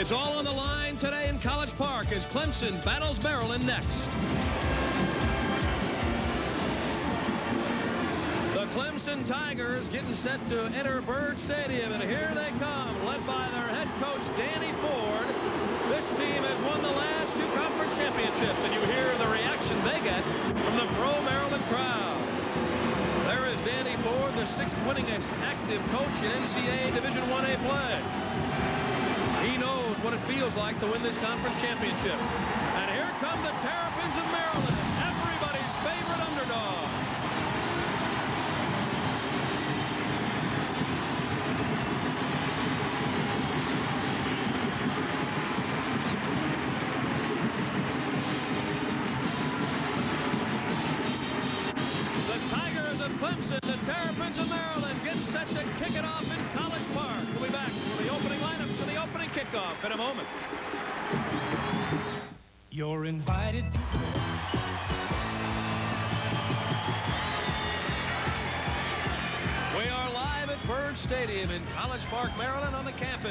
It's all on the line today in College Park as Clemson battles Maryland next. The Clemson Tigers getting set to enter Byrd Stadium, and here they come, led by their head coach, Danny Ford. This team has won the last two conference championships, and you hear the reaction they get from the pro-Maryland crowd. There is Danny Ford, the sixth winningest active coach in NCAA Division 1A play. What it feels like to win this conference championship. And here come the Terrapins of Maryland,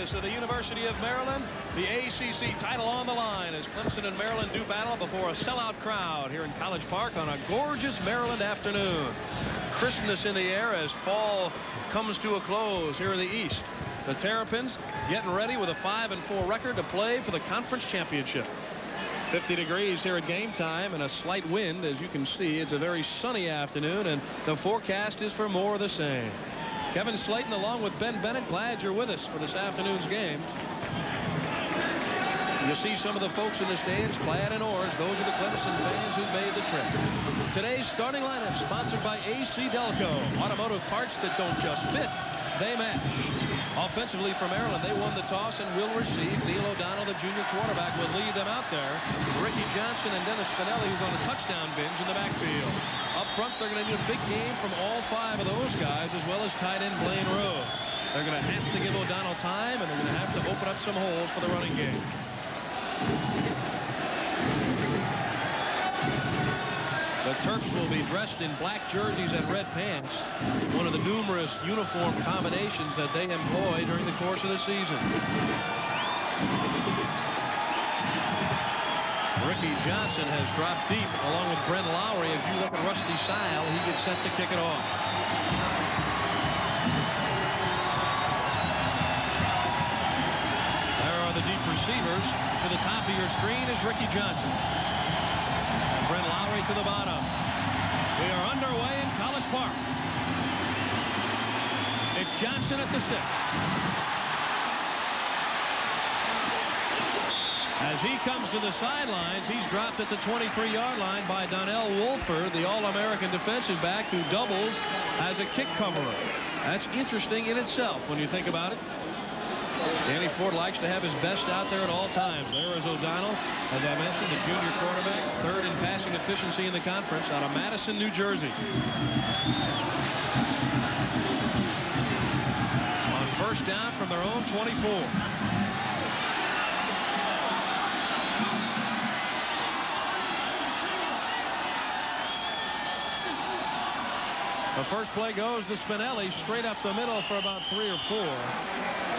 campus of the University of Maryland. The ACC title on the line as Clemson and Maryland do battle before a sellout crowd here in College Park on a gorgeous Maryland afternoon. Crispness in the air as fall comes to a close here in the East. The Terrapins getting ready with a 5 and 4 record to play for the conference championship. 50 degrees here at game time and a slight wind as you can see it's a very sunny afternoon and the forecast is for more of the same Kevin Slayton along with Ben Bennett glad you're with us for this afternoon's game you see some of the folks in the stands clad in orange those are the Clemson fans who made the trip today's starting lineup sponsored by AC Delco automotive parts that don't just fit they match. Offensively for Maryland, they won the toss and will receive. Neil O'Donnell, the junior quarterback, will lead them out there. Ricky Johnson and Dennis Spinelli, who's on the touchdown binge in the backfield. Up front, they're going to need a big game from all five of those guys, as well as tight end Blaine Rose. They're going to have to give O'Donnell time, and they're going to have to open up some holes for the running game. The Terps will be dressed in black jerseys and red pants, one of the numerous uniform combinations that they employ during the course of the season. Ricky Johnson has dropped deep along with Brent Lowry. As you look at Rusty Sile, he gets set to kick it off. There are the deep receivers. To the top of your screen is Ricky Johnson. And Brent Lowry to the bottom. We are underway in College Park. It's Johnson at the six. As he comes to the sidelines, he's dropped at the 23-yard line by Donnell Woolford, the All-American defensive back who doubles as a kick coverer. That's interesting in itself when you think about it. Danny Ford likes to have his best out there at all times. There is O'Donnell, as I mentioned, the junior quarterback, third in passing efficiency in the conference out of Madison, New Jersey. On first down from their own 24. The first play goes to Spinelli straight up the middle for about three or four.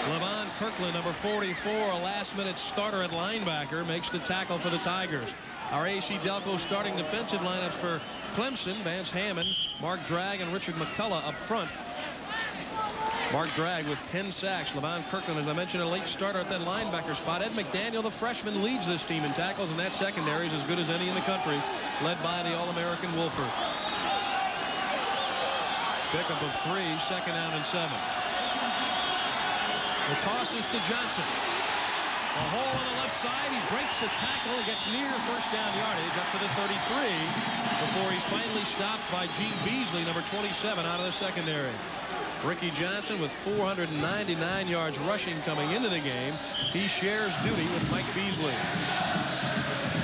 Levon Kirkland, number 44, a last-minute starter at linebacker, makes the tackle for the Tigers. Our AC Delco starting defensive lineups for Clemson, Vance Hammond, Mark Drag, and Richard McCullough up front. Mark Drag with 10 sacks. Levon Kirkland, as I mentioned, a late starter at that linebacker spot. Ed McDaniel, the freshman, leads this team in tackles, and that secondary is as good as any in the country, led by the All-American Woolford. Pickup of three, second down and seven. The toss is to Johnson. A hole on the left side. He breaks the tackle, gets near first down yardage up to the 33 before he's finally stopped by Gene Beasley, number 27, out of the secondary. Ricky Johnson with 499 yards rushing coming into the game. He shares duty with Mike Beasley.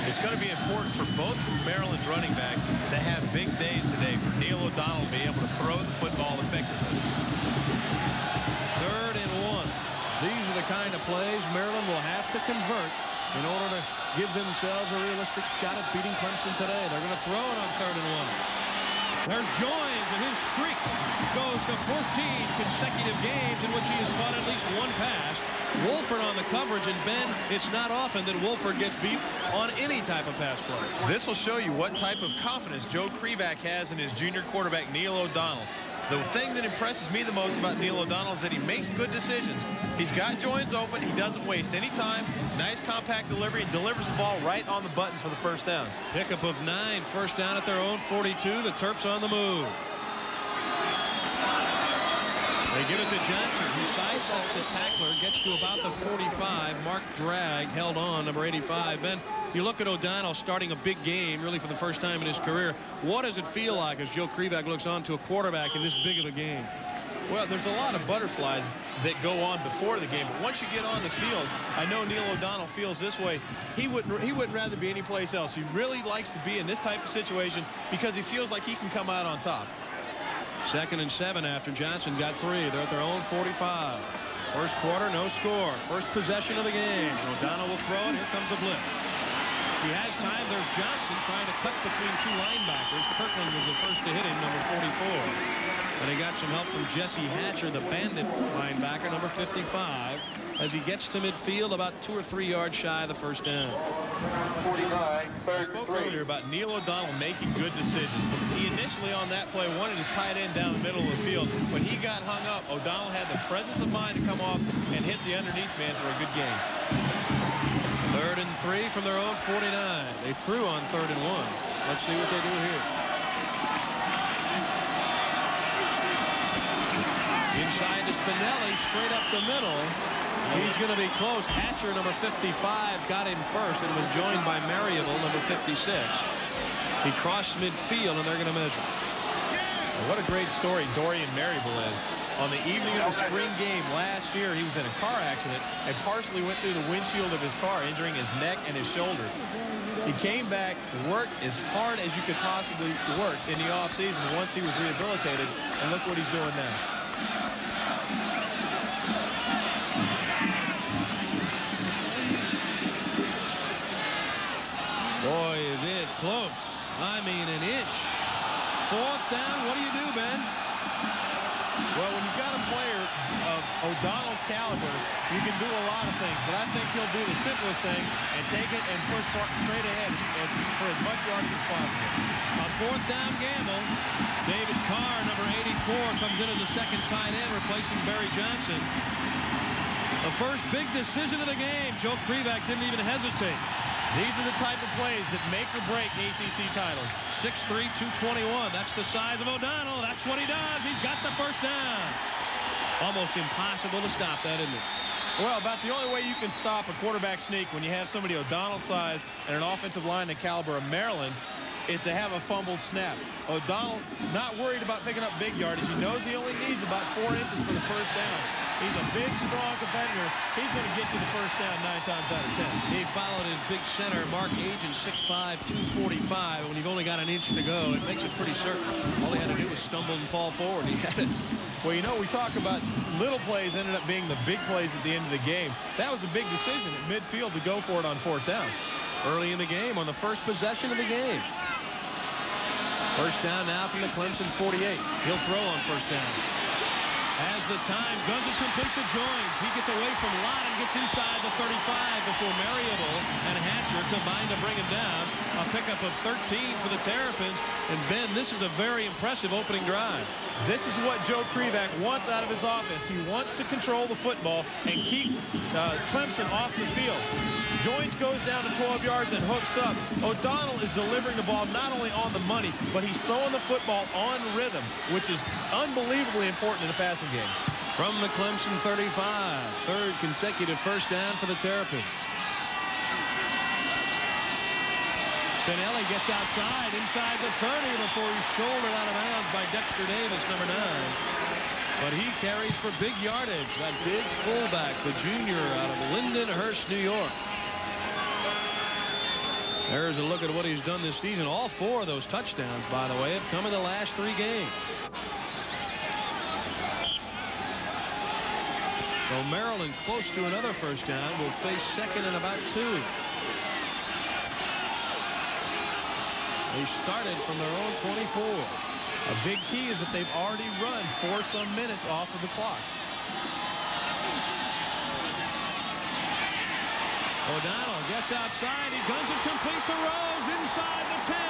It's going to be important for both Maryland's running backs to have big days today Neil O'Donnell be able to throw the football effectively. Third and one. These are the kind of plays Maryland will have to convert in order to give themselves a realistic shot at beating Clemson today. They're going to throw it on third and one. There's Joines, and his streak goes to 14 consecutive games in which he has caught at least one pass. Woolford on the coverage, and Ben, it's not often that Woolford gets beat on any type of pass play. This will show you what type of confidence Joe Krivak has in his junior quarterback, Neil O'Donnell. The thing that impresses me the most about Neil O'Donnell is that he makes good decisions. He's got Joines open. He doesn't waste any time. Nice compact delivery and delivers the ball right on the button for the first down. Pickup of nine. First down at their own 42. The Terps on the move. They give it to Johnson. He sidesteps the tackler, gets to about the 45. Mark Drag held on, number 85. Ben, you look at O'Donnell starting a big game, really for the first time in his career. What does it feel like as Joe Krivak looks on to a quarterback in this big of a game? Well, there's a lot of butterflies that go on before the game. But once you get on the field, I know Neil O'Donnell feels this way. He wouldn't he wouldn't rather be anyplace else. He really likes to be in this type of situation because he feels like he can come out on top. Second and seven after Johnson got three. They're at their own 45. First quarter, no score. First possession of the game. O'Donnell will throw it. Here comes a blitz. He has time. There's Johnson trying to cut between two linebackers. Kirkland was the first to hit him, number 44. And he got some help from Jesse Hatcher, the bandit linebacker, number 55, as he gets to midfield about two or three yards shy of the first down. 49, I spoke earlier about Neil O'Donnell making good decisions. He initially on that play wanted his tight end down the middle of the field. When he got hung up, O'Donnell had the presence of mind to come off and hit the underneath man for a good game. Third and three from their own 49. They threw on third and one. Let's see what they do here. Inside to Spinelli, straight up the middle. He's going to be close. Hatcher, number 55, got him first and was joined by Mariable, number 56. He crossed midfield, and they're going to measure. What a great story Dorian Mariable is on the evening of the spring game last year, he was in a car accident and partially went through the windshield of his car, injuring his neck and his shoulder. He came back, worked as hard as you could possibly work in the offseason once he was rehabilitated, and look what he's doing now. Boy, is it close. I mean, an inch. Fourth down, what do you do, Ben? Well, when you've got a player of O'Donnell's caliber, you can do a lot of things, but I think he'll do the simplest thing and take it and push straight ahead for as much yardage as possible. A fourth down gamble. David Carr, number 84, comes in as a second tight end, replacing Barry Johnson. The first big decision of the game. Joe Krivak didn't even hesitate. These are the type of plays that make or break ACC titles. 6'3", 221. That's the size of O'Donnell. That's what he does. He's got the first down. Almost impossible to stop that, isn't it? Well, about the only way you can stop a quarterback sneak when you have somebody O'Donnell size and an offensive line the caliber of Maryland's is to have a fumbled snap. O'Donnell not worried about picking up big yardage. He knows he only needs about four inches for the first down. He's a big, strong competitor. He's going to get you the first down nine times out of ten. He followed his big center, Mark Agin, 6'5", 245. When you've only got an inch to go, it makes it pretty certain. All he had to do was stumble and fall forward. He had it. Well, you know, we talk about little plays ended up being the big plays at the end of the game. That was a big decision at midfield to go for it on fourth down. Early in the game, on the first possession of the game. First down now from the Clemson 48. He'll throw on first down. As the time, it complete the Joines. He gets away from Lott and gets inside the 35 before Mariable and Hatcher combine to bring him down. A pickup of 13 for the Terrapins. And Ben, this is a very impressive opening drive. This is what Joe Krivak wants out of his offense. He wants to control the football and keep uh, Clemson off the field. Joines goes down to 12 yards and hooks up. O'Donnell is delivering the ball not only on the money, but he's throwing the football on rhythm, which is unbelievably important in the passing game. From the Clemson 35, third consecutive first down for the Terrapins. Spinelli gets outside, inside the 30 before he's shouldered out of bounds by Dexter Davis, number nine. But he carries for big yardage. That big fullback, the junior out of Lindenhurst, New York. There's a look at what he's done this season. All four of those touchdowns, by the way, have come in the last three games. So Maryland close to another first down will face second and about two. They started from their own 24. A big key is that they've already run four some minutes off of the clock. O'Donnell gets outside. He guns it complete to Rose inside the 10.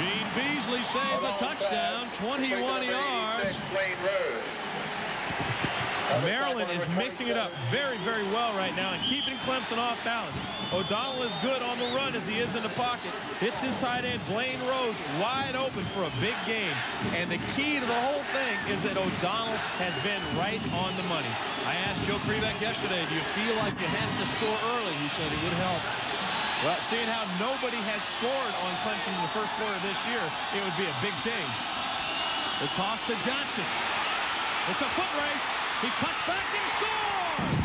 Gene Beasley saved the touchdown, 21 yards. Maryland is mixing it up very, very well right now and keeping Clemson off balance. O'Donnell is good on the run as he is in the pocket. Hits his tight end, Blaine Rose, wide open for a big game. And the key to the whole thing is that O'Donnell has been right on the money. I asked Joe Krivak yesterday, do you feel like you had to score early? He said it would help. Well, seeing how nobody has scored on Clemson in the first quarter this year, it would be a big change. The toss to Johnson. It's a foot race. He cuts back and scores!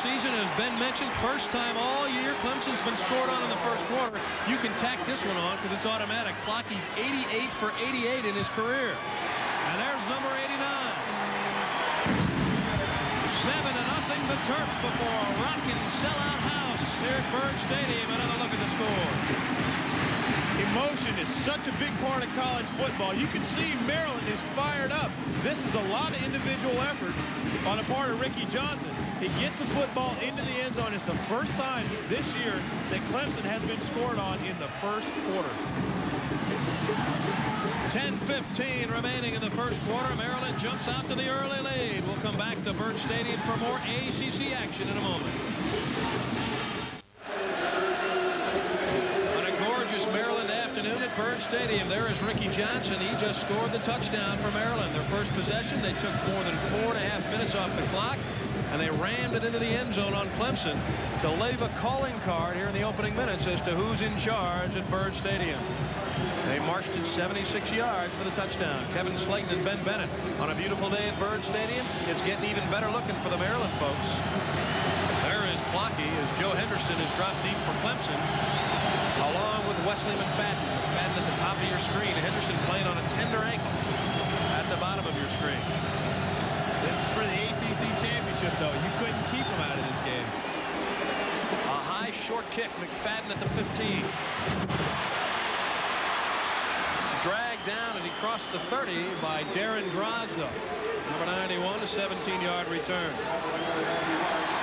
Season. As Ben mentioned, first time all year Clemson's been scored on in the first quarter. You can tack this one on because it's automatic. Plocki's 88 for 88 in his career. And there's number 89. 7 to nothing the Terps before a rocking sellout house here at Byrd Stadium. Another look at the score. Emotion is such a big part of college football. You can see Maryland is fired up. This is a lot of individual effort on the part of Ricky Johnson. He gets the football into the end zone. It's the first time this year that Clemson has been scored on in the first quarter. 10-15 remaining in the first quarter. Maryland jumps out to the early lead. We'll come back to Byrd Stadium for more ACC action in a moment. On a gorgeous Maryland afternoon at Byrd Stadium. There is Ricky Johnson. He just scored the touchdown for Maryland. Their first possession, they took more than four and a half minutes off the clock, and they rammed it into the end zone on Clemson to leave a calling card here in the opening minutes as to who's in charge at Byrd Stadium. They marched it 76 yards for the touchdown. Kevin Slayton and Ben Bennett on a beautiful day at Byrd Stadium. It's getting even better looking for the Maryland folks. There is Plocki as Joe Henderson is dropped deep for Clemson along with Wesley McFadden. McFadden at the top of your screen. Henderson playing on a tender ankle at the bottom of your screen. For the ACC championship, though. You couldn't keep him out of this game. A high short kick. McFadden at the 15. Dragged down as he crossed the 30 by Darren Drozdov. Number 91, a 17-yard return.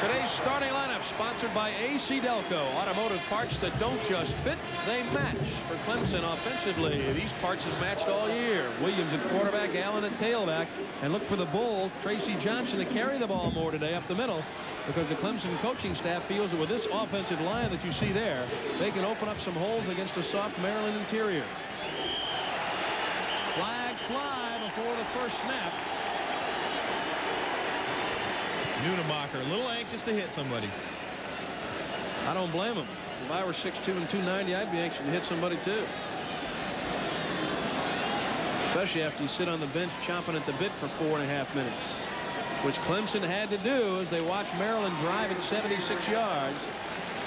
Today's starting lineup sponsored by AC Delco. Automotive parts that don't just fit, they match. For Clemson offensively, these parts have matched all year. Williams at quarterback, Allen at tailback. And look for the bull, Tracy Johnson, to carry the ball more today up the middle because the Clemson coaching staff feels that with this offensive line that you see there, they can open up some holes against a soft Maryland interior. Flags fly before the first snap. Nunemacher, a little anxious to hit somebody. I don't blame him. If I were 6'2 and 290, I'd be anxious to hit somebody too. Especially after you sit on the bench chomping at the bit for four and a half minutes. Which Clemson had to do as they watched Maryland drive it 76 yards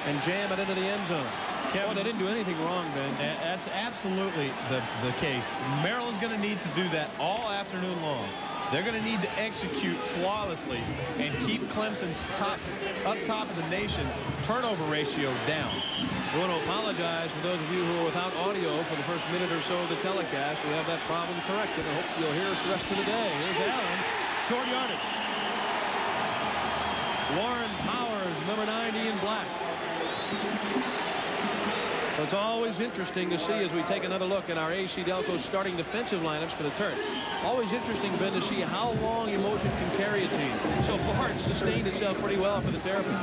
and jam it into the end zone. Kevin, they didn't do anything wrong, Ben. That's absolutely the, the case. Maryland's going to need to do that all afternoon long. They're going to need to execute flawlessly and keep Clemson's top, up top of the nation turnover ratio down. I want to apologize for those of you who are without audio for the first minute or so of the telecast. We have that problem corrected. I hope you'll hear us the rest of the day. Here's Allen. Short yardage. Warren Powers, number 90 in black. It's always interesting to see as we take another look at our AC Delco starting defensive lineups for the Terps. Always interesting, Ben, to see how long emotion can carry a team. So far, it's sustained itself pretty well for the Terrapins.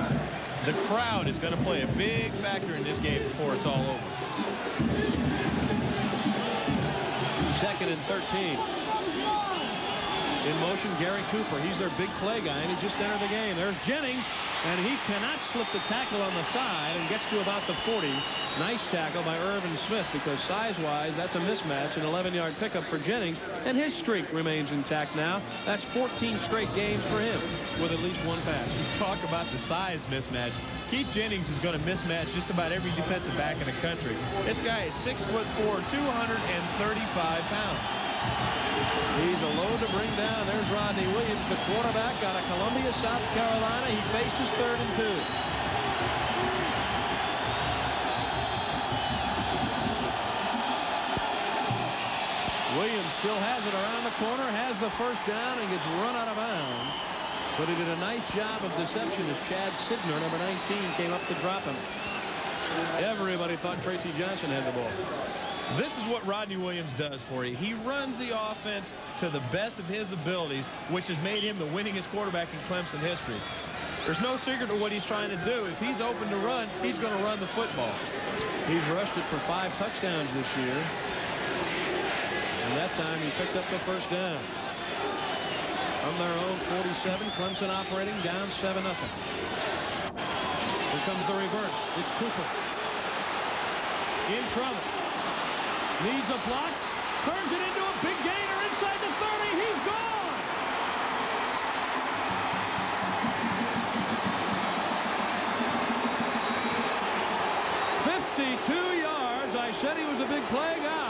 The crowd is going to play a big factor in this game before it's all over. Second and 13. In motion, Gary Cooper. He's their big play guy, and he just entered the game. There's Jennings. and he cannot slip the tackle on the side and gets to about the 40. Nice tackle by Irvin Smith because size-wise, that's a mismatch, an 11-yard pickup for Jennings, and his streak remains intact now. That's 14 straight games for him with at least one pass. Talk about the size mismatch. Keith Jennings is going to mismatch just about every defensive back in the country. This guy is 6'4", 235 pounds. He's a load to bring down. There's Rodney Williams, the quarterback out of Columbia, South Carolina. He faces third and two. Williams still has it around the corner, has the first down, and gets run out of bounds. But he did a nice job of deception as Chad Sidner, number 19, came up to drop him. Everybody thought Tracy Johnson had the ball. This is what Rodney Williams does for you. He runs the offense to the best of his abilities, which has made him the winningest quarterback in Clemson history. There's no secret to what he's trying to do. If he's open to run, he's going to run the football. He's rushed it for five touchdowns this year. And that time he picked up the first down. From their own 47, Clemson operating down 7 0 Here comes the reverse. It's Cooper. In trouble. Needs a block. Turns it into a big gainer inside the 30. He's gone. Fifty-two yards. I said he was a big play guy.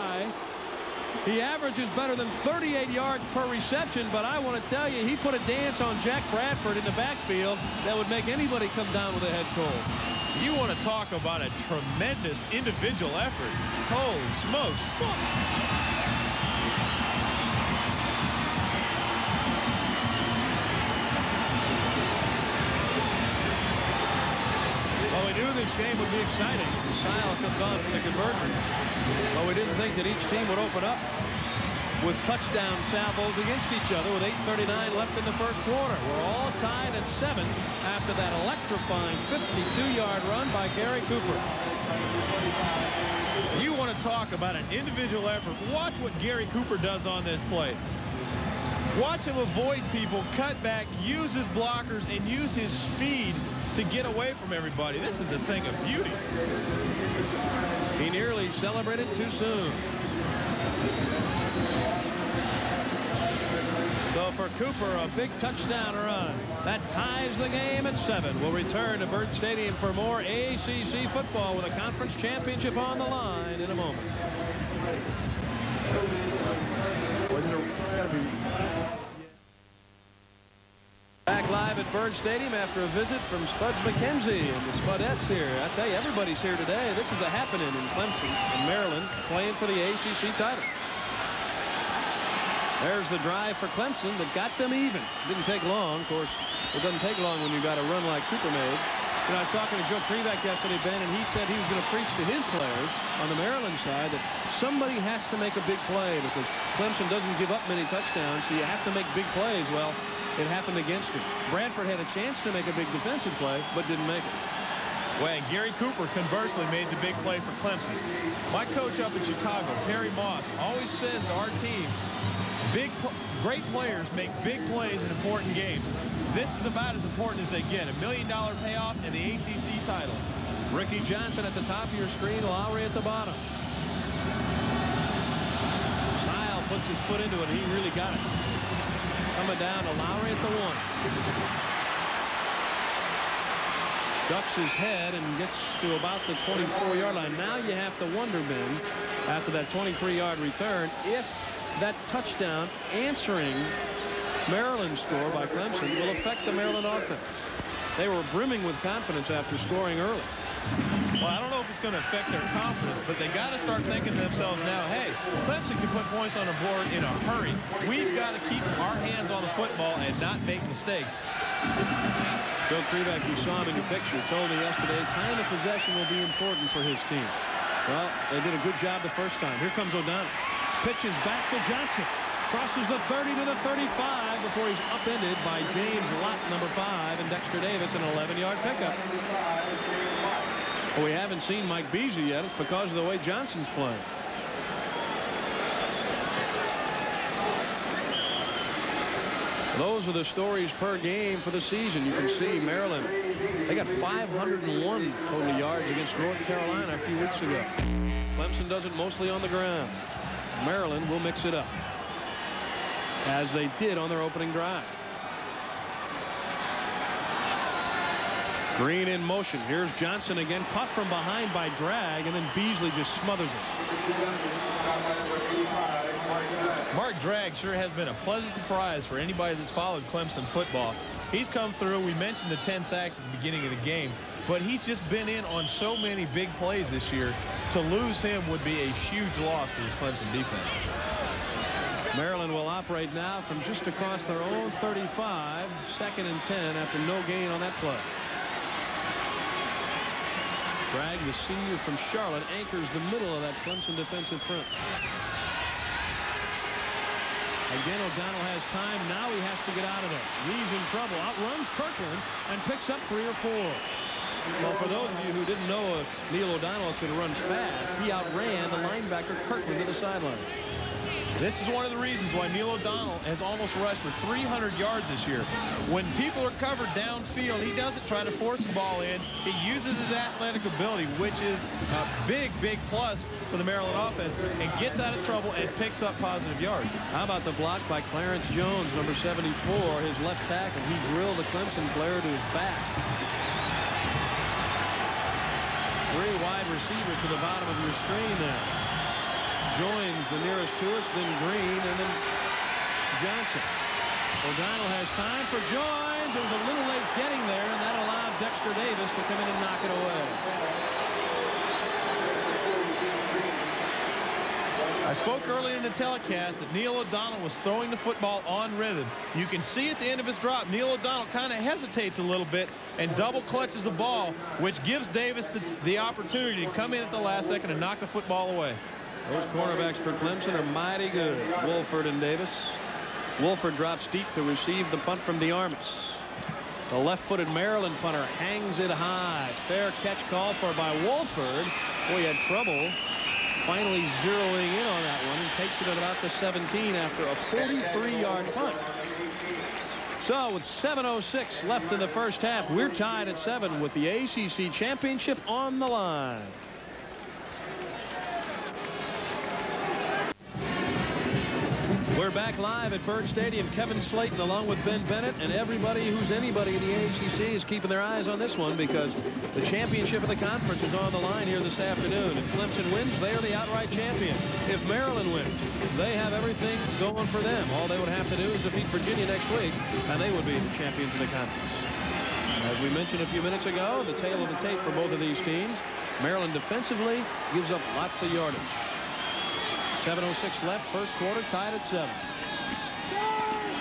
He averages better than 38 yards per reception, but I want to tell you, he put a dance on Jack Bradford in the backfield that would make anybody come down with a head cold. You want to talk about a tremendous individual effort. Holy smokes. Well, we knew this game would be exciting. Sile comes on for the conversion. But we didn't think that each team would open up with touchdown salvos against each other with 8.39 left in the first quarter. We're all tied at seven after that electrifying 52-yard run by Gary Cooper. You want to talk about an individual effort. Watch what Gary Cooper does on this play. Watch him avoid people, cut back, use his blockers, and use his speed to get away from everybody. This is a thing of beauty. He nearly celebrated too soon. So for Cooper, a big touchdown run. That ties the game at seven. We'll return to Byrd Stadium for more ACC football with a conference championship on the line in a moment. Back live at Byrd Stadium after a visit from Spuds MacKenzie and the Spudettes here. I tell you, everybody's here today. This is a happening in Clemson and Maryland playing for the ACC title. There's the drive for Clemson that got them even. Didn't take long. Of course, it doesn't take long when you got a run like Cooper made. You know, I was talking to Joe Krivak yesterday, Ben, and he said he was going to preach to his players on the Maryland side that somebody has to make a big play because Clemson doesn't give up many touchdowns, so you have to make big plays. Well, it happened against him. Bradford had a chance to make a big defensive play, but didn't make it. Well, and Gary Cooper, conversely, made the big play for Clemson. My coach up in Chicago, Terry Moss, always says to our team, Big, great players make big plays in important games. This is about as important as they get. A million dollar payoff and the ACC title. Ricky Johnson at the top of your screen, Lowry at the bottom. Puts his foot into it. He really got it. Coming down to Lowry at the one. Ducks his head and gets to about the 24-yard line. Now you have to wonder, Ben, after that 23-yard return, if that touchdown answering Maryland's score by Clemson will affect the Maryland offense. They were brimming with confidence after scoring early. Well, I don't know if it's going to affect their confidence, but they got to start thinking to themselves now, hey, Clemson can put points on the board in a hurry. We've got to keep our hands on the football and not make mistakes. Joe Krivak, you saw him in your picture, told me yesterday time of possession will be important for his team. Well, they did a good job the first time. Here comes O'Donnell. Pitches back to Johnson. Crosses the 30 to the 35 before he's upended by James Lott, number five, and Dexter Davis, an 11-yard pickup. Well, we haven't seen Mike Beasley yet. It's because of the way Johnson's playing. Those are the stories per game for the season. You can see Maryland They got 501 total yards against North Carolina a few weeks ago. Clemson does it mostly on the ground. Maryland will mix it up as they did on their opening drive. Green in motion. Here's Johnson again, caught from behind by drag, and then Beasley just smothers it. Mark Drag sure has been a pleasant surprise for anybody that's followed Clemson football. He's come through. We mentioned the 10 sacks at the beginning of the game, but he's just been in on so many big plays this year. To lose him would be a huge loss to this Clemson defense. Maryland will operate now from just across their own 35, second and 10 after no gain on that play. Drag, the senior from Charlotte, anchors the middle of that Clemson defensive front. Again, O'Donnell has time. Now he has to get out of there. He's in trouble. Outruns Kirkland and picks up three or four. Well, for those of you who didn't know Neil O'Donnell could run fast, he outran the linebacker Kirkland to the sideline. This is one of the reasons why Neil O'Donnell has almost rushed for 300 yards this year. When people are covered downfield, he doesn't try to force the ball in. He uses his athletic ability, which is a big, big plus for the Maryland offense, and gets out of trouble and picks up positive yards. How about the block by Clarence Jones, number 74, his left tackle. He drilled the Clemson player to his back. Three wide receivers to the bottom of your screen there. Joines the nearest to us, then Green, and then Johnson. O'Donnell has time for Joines. It was a little late getting there, and that allowed Dexter Davis to come in and knock it away. I spoke earlier in the telecast that Neil O'Donnell was throwing the football on rhythm. You can see at the end of his drop, Neil O'Donnell kind of hesitates a little bit and double clutches the ball, which gives Davis the, the opportunity to come in at the last second and knock the football away. Those cornerbacks for Clemson are mighty good. Woolford and Davis. Woolford drops deep to receive the punt from the Armas. The left-footed Maryland punter hangs it high. Fair catch call for by Woolford. Boy, he had trouble finally zeroing in on that one and takes it at about the 17 after a 43-yard punt. So with 7.06 left in the first half, we're tied at 7 with the ACC championship on the line. We're back live at Byrd Stadium. Kevin Slayton along with Ben Bennett and everybody who's anybody in the ACC is keeping their eyes on this one because the championship of the conference is on the line here this afternoon. If Clemson wins, they are the outright champion. If Maryland wins, they have everything going for them. All they would have to do is defeat Virginia next week, and they would be the champions of the conference. As we mentioned a few minutes ago, the tail of the tape for both of these teams. Maryland defensively gives up lots of yardage. 7.06 left, first quarter, tied at 7.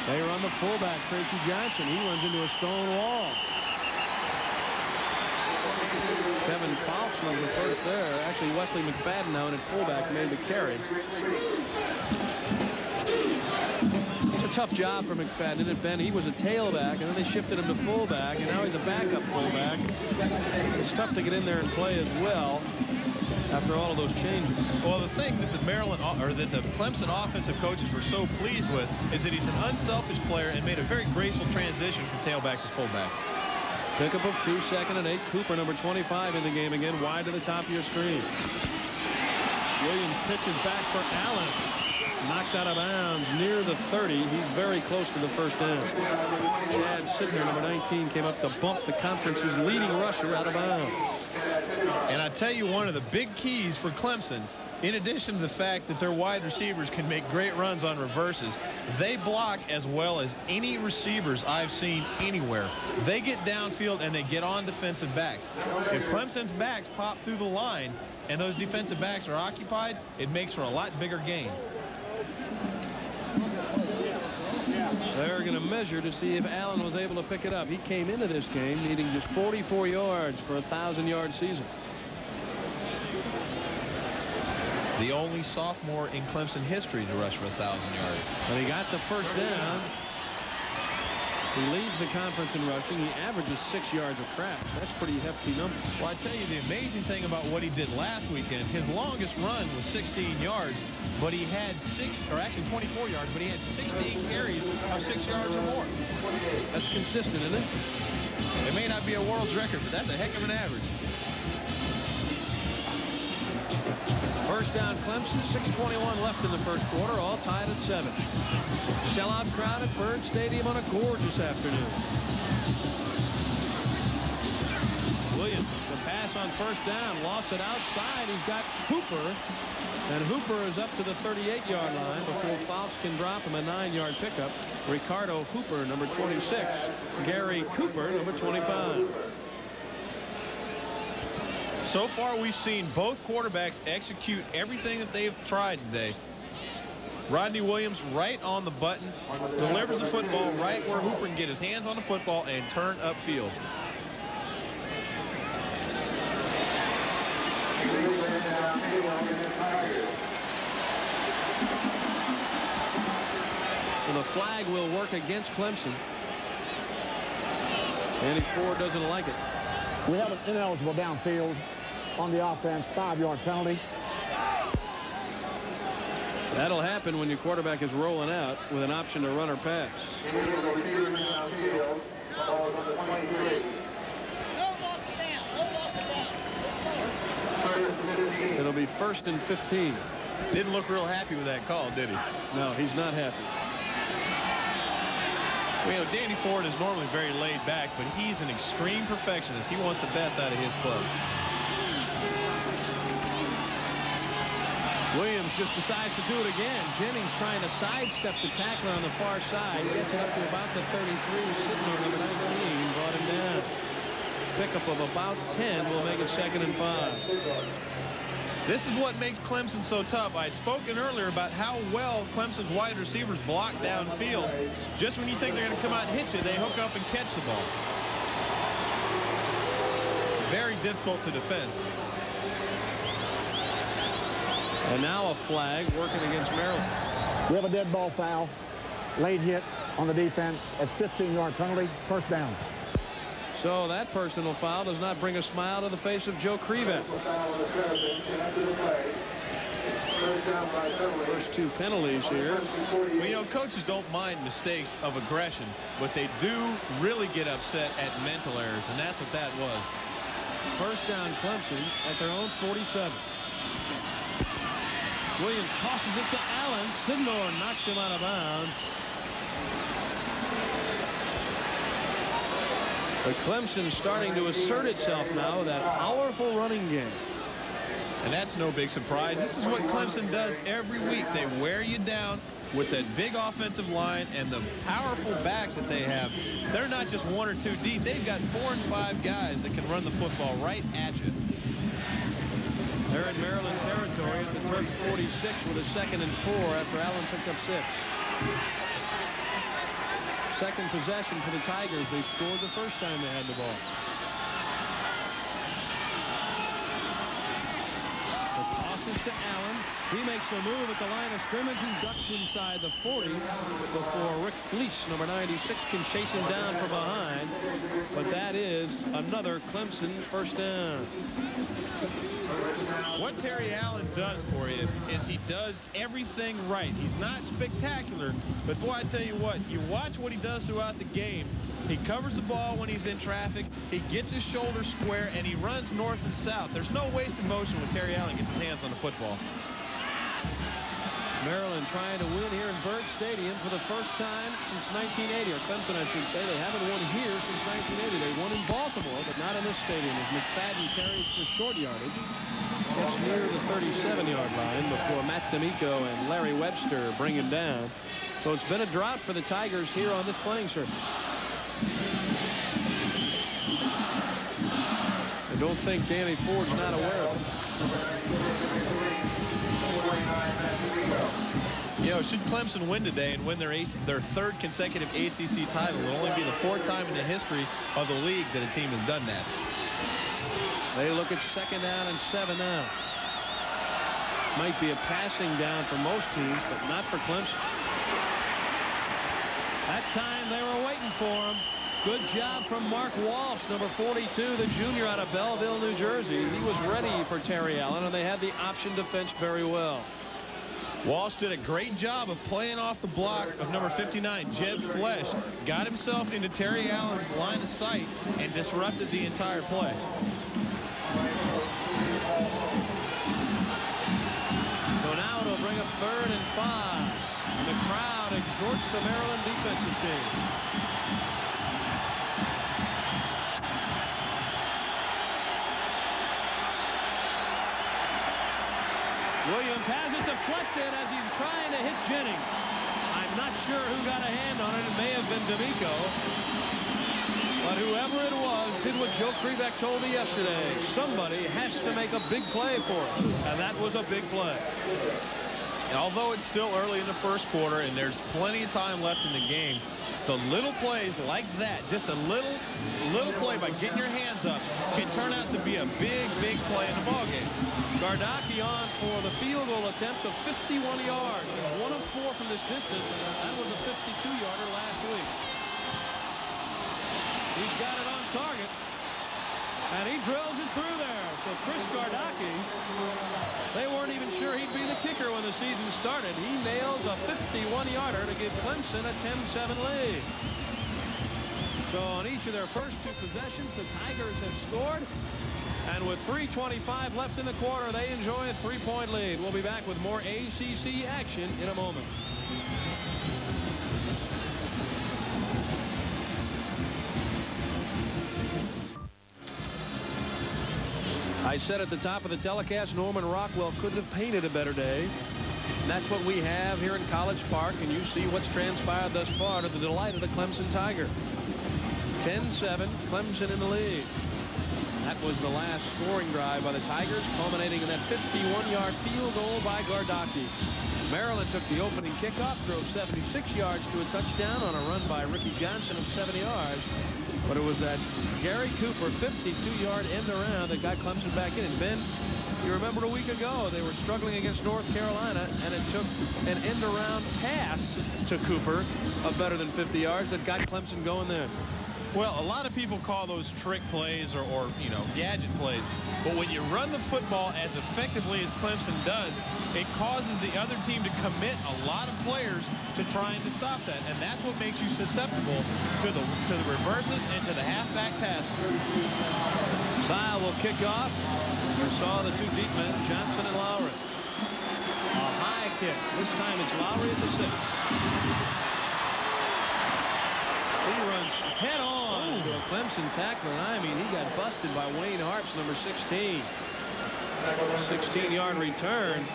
They run the fullback, Tracy Johnson. He runs into a stone wall. Kevin Fouts runs the first there. Actually, Wesley McFadden now in at fullback made the carry. It's a tough job for McFadden, it, Ben? He was a tailback, and then they shifted him to fullback, and now he's a backup fullback. It's tough to get in there and play as well after all of those changes. Well, the thing that the Maryland or that the Clemson offensive coaches were so pleased with is that he's an unselfish player and made a very graceful transition from tailback to fullback. Pickup of two, second and eight. Cooper, number 25 in the game again, wide to the top of your screen. Williams pitches back for Allen. Knocked out of bounds near the 30. He's very close to the first down. Chad Sidner, number 19, came up to bump the conference's leading rusher out of bounds. And I tell you one of the big keys for Clemson, in addition to the fact that their wide receivers can make great runs on reverses, they block as well as any receivers I've seen anywhere. They get downfield and they get on defensive backs. If Clemson's backs pop through the line and those defensive backs are occupied, it makes for a lot bigger gain. They're going to measure to see if Allen was able to pick it up. He came into this game needing just 44 yards for a 1,000-yard season. The only sophomore in Clemson history to rush for a 1,000 yards. But he got the first down. He leads the conference in rushing. He averages six yards a crash. That's pretty hefty number. Well, I tell you, the amazing thing about what he did last weekend, his longest run was 16 yards, but he had six, or actually 24 yards, but he had 16 carries of six yards or more. That's consistent, isn't it? It may not be a world's record, but that's a heck of an average. First down Clemson, 6.21 left in the first quarter, all tied at 7. Sellout crowd at Byrd Stadium on a gorgeous afternoon. Williams, the pass on first down, lost it outside. He's got Hooper, and Hooper is up to the 38-yard line before Fouts can drop him a 9-yard pickup. Ricardo Hooper, number 26. Gary Cooper, number 25. So far, we've seen both quarterbacks execute everything that they've tried today. Rodney Williams right on the button, delivers the football right where Hooper can get his hands on the football and turn upfield. So the flag will work against Clemson. Andy Ford doesn't like it. We have an ineligible downfield on the offense, five-yard penalty. That'll happen when your quarterback is rolling out with an option to run or pass. It'll be first and 15. Didn't look real happy with that call, did he? No, he's not happy. Well, you know, Danny Ford is normally very laid back, but he's an extreme perfectionist. He wants the best out of his club. Williams just decides to do it again. Jennings trying to sidestep the tackler on the far side. Gets it up to about the 33. Sitting on number 19. Brought him down. Pickup of about 10 will make it second and five. This is what makes Clemson so tough. I had spoken earlier about how well Clemson's wide receivers block downfield. Just when you think they're going to come out and hit you, they hook up and catch the ball. Very difficult to defend. And now a flag working against Maryland. We have a dead ball foul. Late hit on the defense. It's 15-yard penalty. First down. So that personal foul does not bring a smile to the face of Joe Krivak. First two penalties here. Well, you know, coaches don't mind mistakes of aggression, but they do really get upset at mental errors, and that's what that was. First down Clemson at their own 47. Williams tosses it to Allen. Sydnor knocks him out of bounds. But Clemson starting to assert itself now that powerful running game. And that's no big surprise. This is what Clemson does every week. They wear you down with that big offensive line and the powerful backs that they have. They're not just one or two deep. They've got four and five guys that can run the football right at you. They're in Maryland territory at the Terps 46 with a second and four after Allen picked up six. Second possession for the Tigers. They scored the first time they had the ball. The tosses to Allen. He makes a move at the line of scrimmage and ducks inside the 40 before Rick Fleece, number 96, can chase him down from behind. But that is another Clemson first down. What Terry Allen does for you is he does everything right. He's not spectacular, but boy, I tell you what, you watch what he does throughout the game. He covers the ball when he's in traffic. He gets his shoulder square, and he runs north and south. There's no wasted motion when Terry Allen gets his hands on the football. Maryland trying to win here in Byrd Stadium for the first time since 1980, or Clemson, I should say. They haven't won here since 1980. They won in Baltimore, but not in this stadium as McFadden carries for short yardage. Gets near the 37-yard line before Matt D'Amico and Larry Webster bring him down. So it's been a drought for the Tigers here on this playing surface. I don't think Danny Ford's not aware of it. You know, should Clemson win today and win their AC, their third consecutive ACC title, it'll only be the fourth time in the history of the league that a team has done that. They look at second down and seven now. Might be a passing down for most teams, but not for Clemson. That time they were waiting for him. Good job from Mark Walsh, number 42, the junior out of Belleville, New Jersey. He was ready for Terry Allen, and they had the option defense very well. Walsh did a great job of playing off the block of number 59, Jeb Flesch. Got himself into Terry Allen's line of sight and disrupted the entire play. So now it'll bring up third and five. And the crowd exhorts the Maryland defensive team. Williams has it deflected as he's trying to hit Jennings. I'm not sure who got a hand on it. It may have been D'Amico. But whoever it was did what Joe Krivak told me yesterday. Somebody has to make a big play for us. And that was a big play. And Although it's still early in the first quarter and there's plenty of time left in the game, the little plays like that, just a little, little play by getting your hands up, can turn out to be a big, big play in the ballgame. Gardocki on for the field goal attempt of 51 yards. One of four from this distance. That was a 52-yarder last week. He's got it on target. And he drills it through there. So Chris Gardocki, they weren't even sure he'd be the kicker when the season started. He nails a 51-yarder to give Clemson a 10-7 lead. So on each of their first two possessions, the Tigers have scored. And with 3.25 left in the quarter, they enjoy a three-point lead. We'll be back with more ACC action in a moment. I said at the top of the telecast, Norman Rockwell couldn't have painted a better day. And that's what we have here in College Park, and you see what's transpired thus far to the delight of the Clemson Tiger. 10-7, Clemson in the lead. That was the last scoring drive by the Tigers, culminating in that 51-yard field goal by Gardocki. Maryland took the opening kickoff, drove 76 yards to a touchdown on a run by Ricky Johnson of 70 yards. But it was that Gary Cooper 52-yard end around that got Clemson back in. And Ben, you remember a week ago they were struggling against North Carolina, and it took an end around pass to Cooper of better than 50 yards that got Clemson going there. Well, a lot of people call those trick plays or, or, you know, gadget plays. But when you run the football as effectively as Clemson does, it causes the other team to commit a lot of players to trying to stop that. And that's what makes you susceptible to the to the reverses and to the halfback passes. Sile will kick off. Saw the two deep men, Johnson and Lowry. A high kick. This time it's Lowry at the six. He runs head on to a Clemson tackler, and I mean, he got busted by Wayne Harps, number 16. 16-yard return.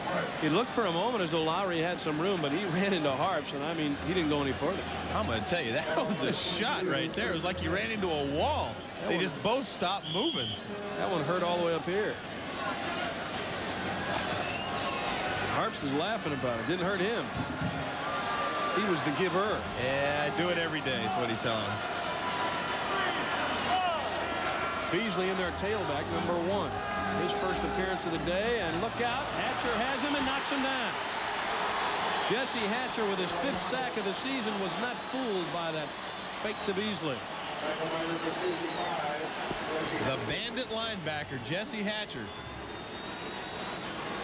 He looked for a moment as though Lowry had some room, but he ran into Harps, and I mean, he didn't go any further. I'm going to tell you, that was a shot right there. It was like he ran into a wall. That they one- just both stopped moving. That one hurt all the way up here. Harps is laughing about it. Didn't hurt him. He was the giver. Yeah, I do it every day, is what he's telling him. Beasley in their tailback, number one. His first appearance of the day, and look out. Hatcher has him and knocks him down. Jesse Hatcher, with his fifth sack of the season, was not fooled by that fake to Beasley. The bandit linebacker, Jesse Hatcher.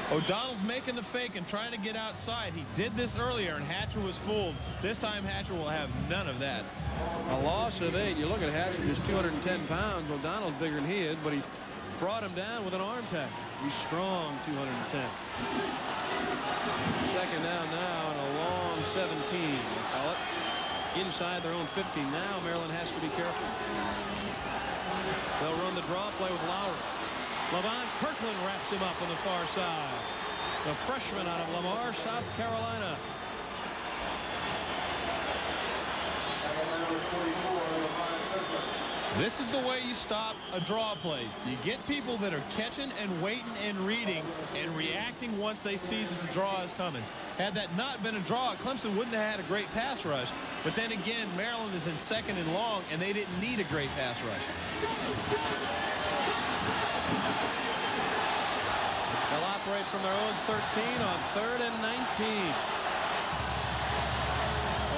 O'Donnell's making the fake and trying to get outside. He did this earlier, and Hatcher was fooled. This time, Hatcher will have none of that. A loss of eight. You look at Hatcher, just 210 pounds. O'Donnell's bigger than he is, but he brought him down with an arm tackle. He's strong, 210. Second down now and a long 17, call it. Inside their own 15. Now Maryland has to be careful. They'll run the draw play with Lowry. Levon Kirkland wraps him up on the far side. The freshman out of Lamar, South Carolina. This is the way you stop a draw play. You get people that are catching and waiting and reading and reacting once they see that the draw is coming. Had that not been a draw, Clemson wouldn't have had a great pass rush. But then again, Maryland is in second and long, and they didn't need a great pass rush. They'll operate from their own 13 on third and 19.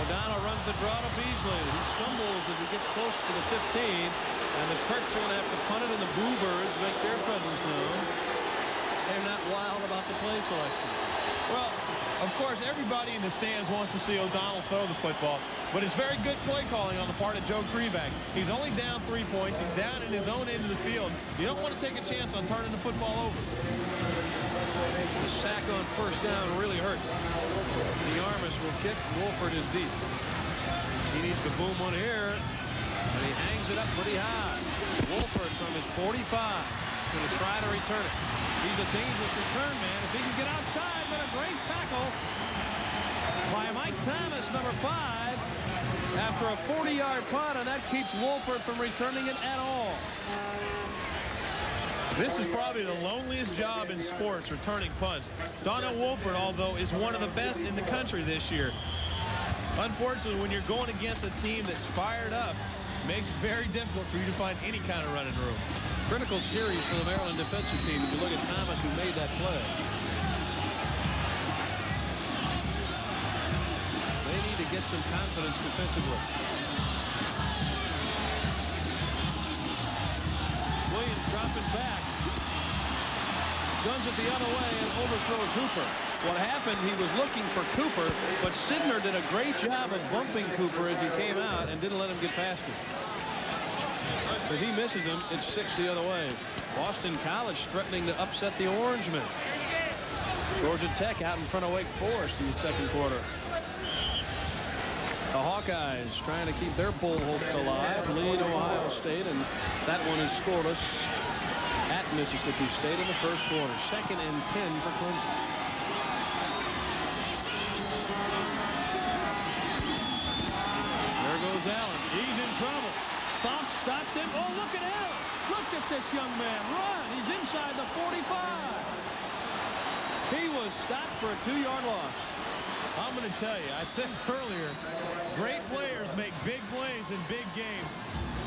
O'Donnell runs the draw to Beasley. He stumbles as he gets close to the 15. And the Terps are going to have to punt it, and the Bluebirds make their presence known. They're not wild about the play selection. Of course, everybody in the stands wants to see O'Donnell throw the football, but it's very good play calling on the part of Joe Krivak. He's only down three points. He's down in his own end of the field. You don't want to take a chance on turning the football over. The sack on first down really hurt. DeArmas will kick. Woolford is deep. He needs to boom one here, and he hangs it up pretty high. Woolford from his 45 going to try to return it. He's a dangerous return man. If he can get outside, but a great tackle by Mike Thomas, number five, after a 40-yard punt, and that keeps Woolford from returning it at all. This is probably the loneliest job in sports, returning punts. Donnell Woolford, although, is one of the best in the country this year. Unfortunately, when you're going against a team that's fired up, makes it very difficult for you to find any kind of running room critical series for the Maryland defensive team. If you look at Thomas, who made that play. They need to get some confidence defensively. Williams dropping back. Guns it the other way and overthrows Hooper. What happened, he was looking for Cooper, but Sidner did a great job of bumping Cooper as he came out and didn't let him get past him. If he misses him, it's six the other way. Boston College threatening to upset the Orangemen. Georgia Tech out in front of Wake Forest in the second quarter. The Hawkeyes trying to keep their bull hopes alive, lead Ohio State, and that one is scoreless at Mississippi State in the first quarter. Second and 10 for Clemson. There goes Allen. He's in trouble. Thomp stopped him. Oh, look at him. Look at this young man run. He's inside the 45. He was stopped for a two-yard loss. I'm going to tell you, I said earlier, great players make big plays in big games.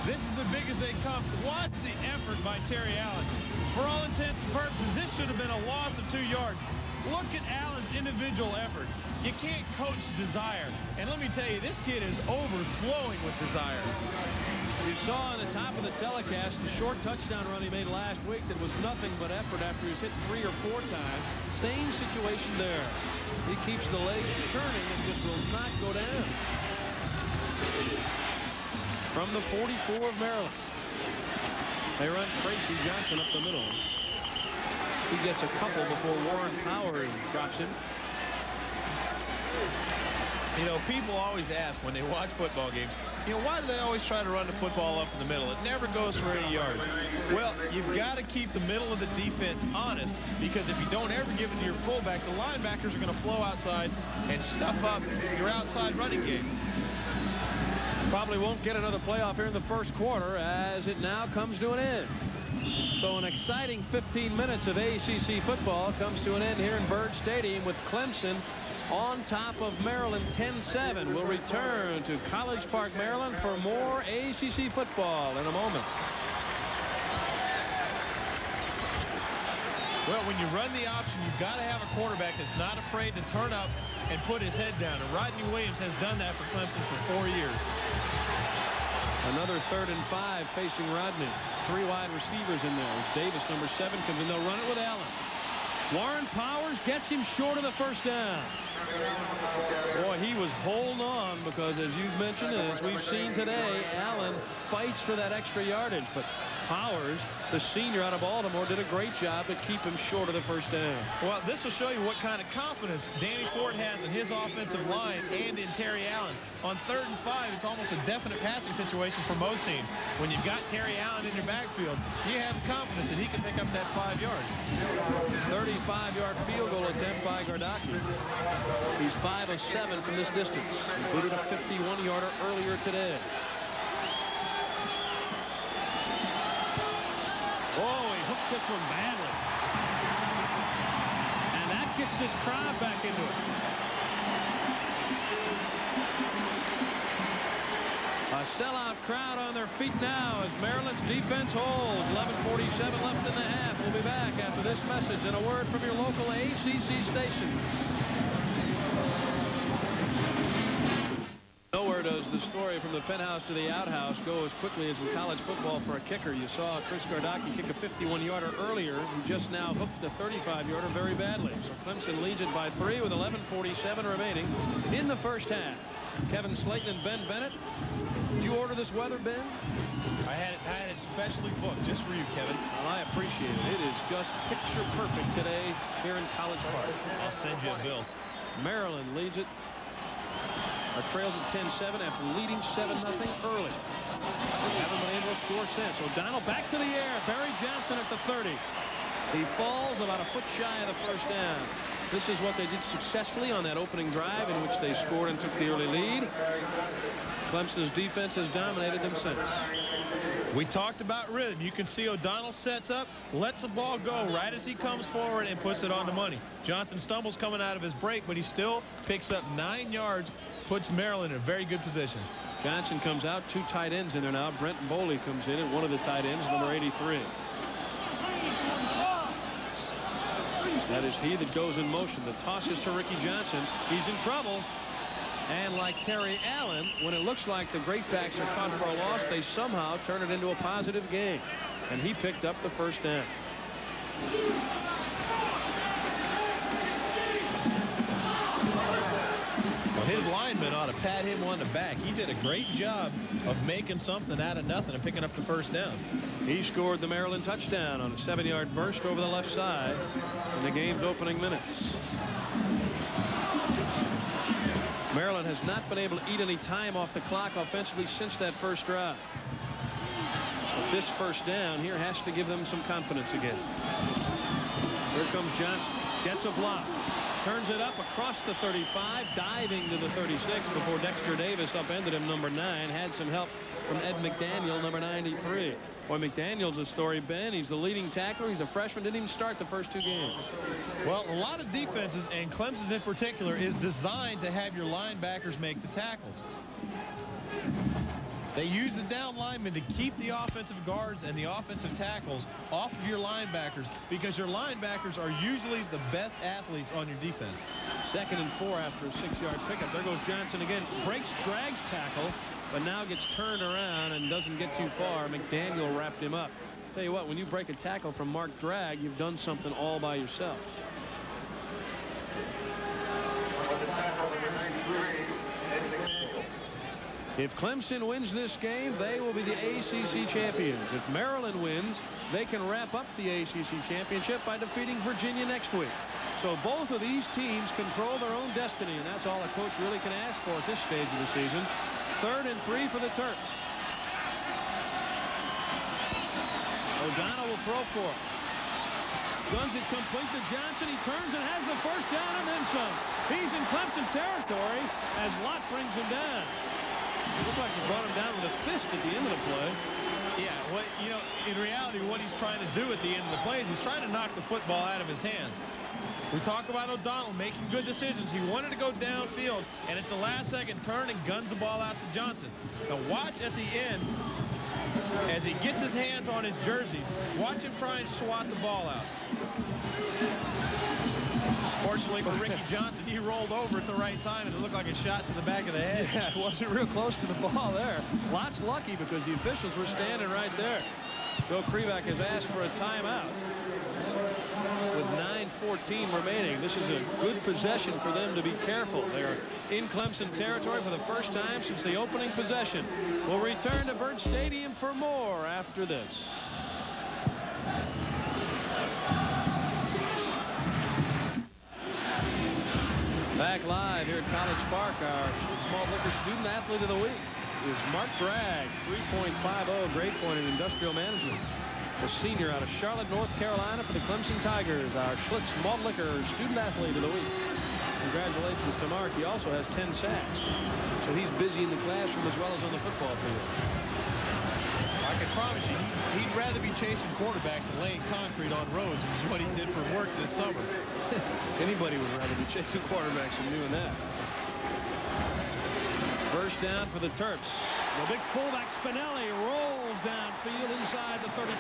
This is the biggest they come. Watch the effort by Terry Allen. For all intents and purposes, this should have been a loss of two yards. Look at Allen's individual effort. You can't coach desire. And let me tell you, this kid is overflowing with desire. You saw on the top of the telecast the short touchdown run he made last week that was nothing but effort after he was hit three or four times. Same situation there. He keeps the legs turning and just will not go down. From the 44 of Maryland. They run Tracy Johnson up the middle. He gets a couple before Warren Powers drops him. You know, people always ask when they watch football games, you know, why do they always try to run the football up in the middle? It never goes for any yards. Well, you've got to keep the middle of the defense honest because if you don't ever give it to your fullback, the linebackers are going to flow outside and stuff up your outside running game. Probably won't get another playoff here in the first quarter as it now comes to an end. So an exciting 15 minutes of ACC football comes to an end here in Byrd Stadium with Clemson on top of Maryland 10-7. We'll return to College Park, Maryland for more ACC football in a moment. Well, when you run the option, you've got to have a quarterback that's not afraid to turn up and put his head down. And Rodney Williams has done that for Clemson for four years. Another third and five facing Rodney. Three wide receivers in there. Davis, number seven, comes in. They'll run it with Allen. Warren Powers gets him short of the first down. Boy, he was holding on because, as you've mentioned, and as we've seen today, Allen fights for that extra yardage. But Powers, the senior out of Baltimore, did a great job to keep him short of the first down. Well, this will show you what kind of confidence Danny Ford has in his offensive line and in Terry Allen. On third and five, it's almost a definite passing situation for most teams. When you've got Terry Allen in your backfield, you have confidence that he can pick up that five yards. 35-yard field goal attempt by Gardocki. He's 5 of 7 from this distance, included a 51-yarder earlier today. Oh, he hooked this one badly. And that gets this crowd back into it. A sellout crowd on their feet now as Maryland's defense holds. 11.47 left in the half. We'll be back after this message and a word from your local ACC station. Nowhere does the story from the penthouse to the outhouse go as quickly as in college football for a kicker. You saw Chris Gardocki kick a 51-yarder earlier who just now hooked the 35-yarder very badly. So Clemson leads it by three with 11.47 remaining in the first half. Kevin Slayton and Ben Bennett. Did you order this weather, Ben? I had it, I had it specially booked just for you, Kevin. Well, I appreciate it. It is just picture perfect today here in College Park. I'll send you a bill. Maryland leads it or trails at 10-7 after leading 7-0 early. Haven't been able to score since. O'Donnell back to the air. Barry Johnson at the 30. He falls about a foot shy of the first down. This is what they did successfully on that opening drive in which they scored and took the early lead. Clemson's defense has dominated them since. We talked about rhythm. You can see O'Donnell sets up, lets the ball go right as he comes forward and puts it on the money. Johnson stumbles coming out of his break, but he still picks up nine yards, puts Maryland in a very good position. Johnson comes out, two tight ends in there now. Brent Boley comes in at one of the tight ends, number 83. That is he that goes in motion. The toss is to Ricky Johnson. He's in trouble. And like Terry Allen, when it looks like the great backs are caught for a loss, they somehow turn it into a positive game. And he picked up the first down. Well, his lineman ought to pat him on the back. He did a great job of making something out of nothing and picking up the first down. He scored the Maryland touchdown on a seven-yard burst over the left side in the game's opening minutes. Maryland has not been able to eat any time off the clock offensively since that first drive. But this first down here has to give them some confidence again. Here comes Johnson. Gets a block. Turns it up across the 35, diving to the 36 before Dexter Davis upended him, number 9. Had some help from Ed McDaniel, number 93. Boy, McDaniel's a story, Ben. He's the leading tackler. He's a freshman. Didn't even start the first two games. Well, a lot of defenses, and Clemson's in particular, is designed to have your linebackers make the tackles. They use the down linemen to keep the offensive guards and the offensive tackles off of your linebackers because your linebackers are usually the best athletes on your defense. Second and four after a six-yard pickup. There goes Johnson again. Breaks, drags tackle, but now gets turned around and doesn't get too far. McDaniel wrapped him up. Tell you what, when you break a tackle from Mark Drag, you've done something all by yourself. If Clemson wins this game, they will be the ACC champions. If Maryland wins, they can wrap up the ACC championship by defeating Virginia next week. So both of these teams control their own destiny, and that's all a coach really can ask for at this stage of the season. Third and three for the Terps. O'Donnell will throw for it. Guns it complete to Johnson. He turns and has the first down and then some. He's in Clemson territory as Lott brings him down. It looked like he brought him down with a fist at the end of the play. Yeah, what you know, in reality, what he's trying to do at the end of the play is he's trying to knock the football out of his hands. We talk about O'Donnell making good decisions. He wanted to go downfield, and at the last second, turn and guns the ball out to Johnson. Now watch at the end as he gets his hands on his jersey. Watch him try and swat the ball out. Fortunately for Ricky Johnson, he rolled over at the right time, and it looked like a shot to the back of the head. Yeah, it wasn't real close to the ball there. Lott's lucky because the officials were standing right there. Bill Krivak has asked for a timeout with 9.14 remaining. This is a good possession for them to be careful. They're in Clemson territory for the first time since the opening possession. We'll return to Byrd Stadium for more after this. Back live here at College Park, our small liquor student athlete of the week is Mark Bragg, 3.50 grade point in industrial management. A senior out of Charlotte, North Carolina for the Clemson Tigers, our Schlitz Malt student athlete of the week. Congratulations to Mark. He also has 10 sacks. So he's busy in the classroom as well as on the football field. I can promise you, he'd rather be chasing quarterbacks and laying concrete on roads, which is what he did for work this summer. Anybody would rather be chasing quarterbacks than doing that. First down for the Terps. The big fullback Spinelli rolls downfield inside the 35.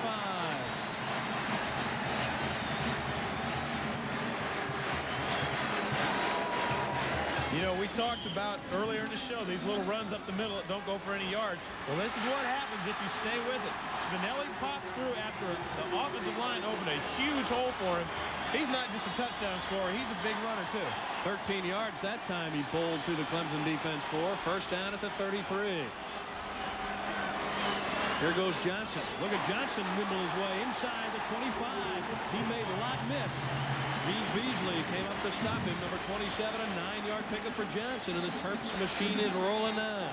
You know, we talked about earlier in the show, these little runs up the middle that don't go for any yards. Well, this is what happens if you stay with it. Spinelli pops through after the offensive line opened a huge hole for him. He's not just a touchdown scorer. He's a big runner, too. 13 yards that time he pulled through the Clemson defense for. First down at the 33. Here goes Johnson. Look at Johnson nibble his way inside the 25. He made a lot miss. Gene Beasley came up to stop him. Number 27, a nine-yard pickup for Johnson, and the Terps machine is rolling now.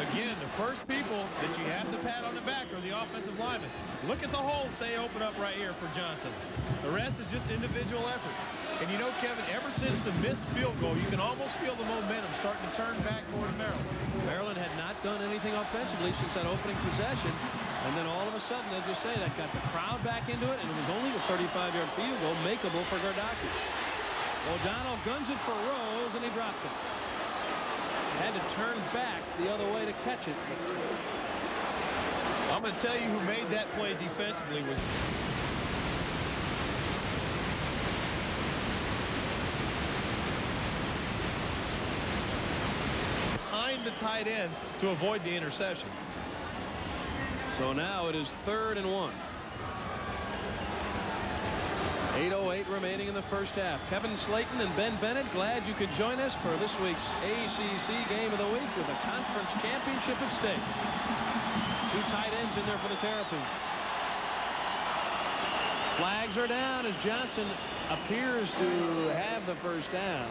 Again, the first people that you have to pat on the back are the offensive linemen. Look at the holes they open up right here for Johnson. The rest is just individual effort. And you know, Kevin, ever since the missed field goal, you can almost feel the momentum starting to turn back toward Maryland. Maryland had not done anything offensively since that opening possession. And then all of a sudden, as you say, that got the crowd back into it, and it was only a 35-yard field goal, makeable for Gardocki. O'Donnell guns it for Rose, and he dropped it. Had to turn back the other way to catch it. I'm going to tell you who made that play defensively was behind the tight end to avoid the interception. So now it is third and one. 8.08 remaining in the first half. Kevin Slayton and Ben Bennett, glad you could join us for this week's ACC Game of the Week with a conference championship at stake. Two tight ends in there for the Terrapins. Flags are down as Johnson appears to have the first down.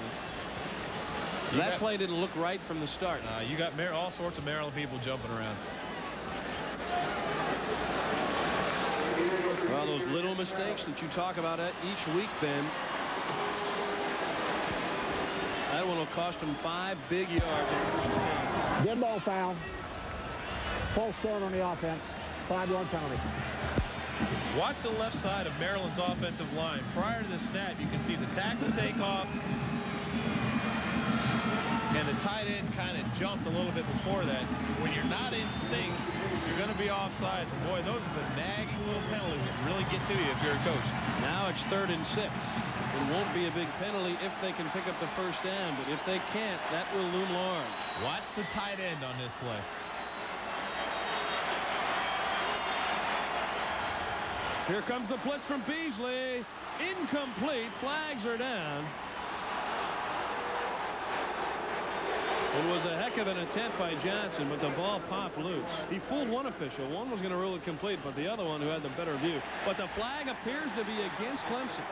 You that got, play didn't look right from the start. Uh, you got all sorts of Maryland people jumping around. Well, those little mistakes that you talk about each week, Ben. That one will cost them five big yards Dead ball foul. False start on the offense. Five-yard penalty. Watch the left side of Maryland's offensive line. Prior to the snap, you can see the tackle take off. And the tight end kind of jumped a little bit before that. When you're not in sync, you're going to be offsides. And boy, those are the nagging little penalties that really get to you if you're a coach. Now it's third and six. It won't be a big penalty if they can pick up the first down. But if they can't, that will loom large. Watch the tight end on this play. Here comes the blitz from Beasley. Incomplete. Flags are down. It was a heck of an attempt by Johnson, but the ball popped loose. He fooled one official. One was going to rule it complete, but the other one who had the better view. But the flag appears to be against Clemson.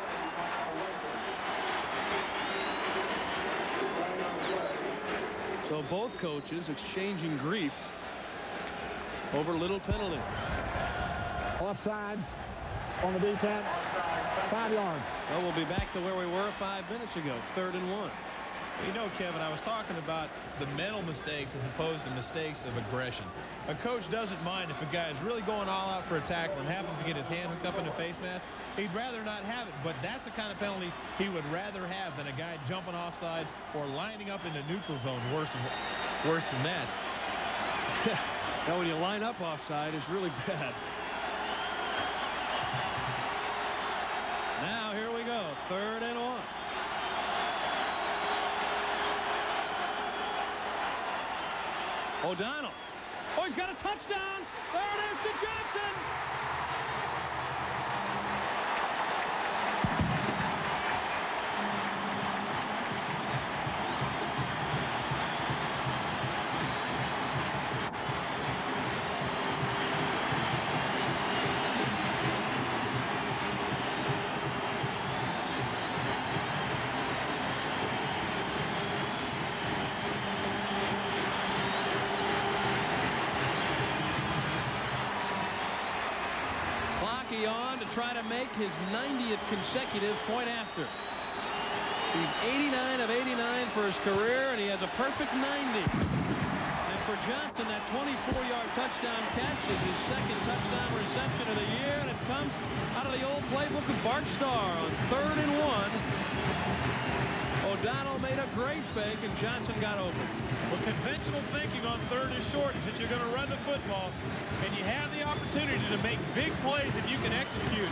So both coaches exchanging grief over little penalty. Offsides on the defense. Five yards. Well, we'll be back to where we were five minutes ago. Third and one. You know, Kevin, I was talking about the mental mistakes as opposed to mistakes of aggression. A coach doesn't mind if a guy is really going all out for a tackle and happens to get his hand hooked up in a face mask. He'd rather not have it, but that's the kind of penalty he would rather have than a guy jumping off sides or lining up in the neutral zone worse than, worse than that. now, when you line up offside, it's really bad. Now, here we go. Third and one. O'Donnell. Oh, he's got a touchdown. There it is to Johnson. on to try to make his 90th consecutive point after. He's 89 of 89 for his career, and he has a perfect 90. And for Johnson, that 24-yard touchdown catch is his second touchdown reception of the year, and it comes out of the old playbook of Bart Starr on third and one. O'Donnell made a great fake, and Johnson got open. Well, conventional thinking on third is short is that you're going to run the football, and you have the opportunity to make big plays if you can execute.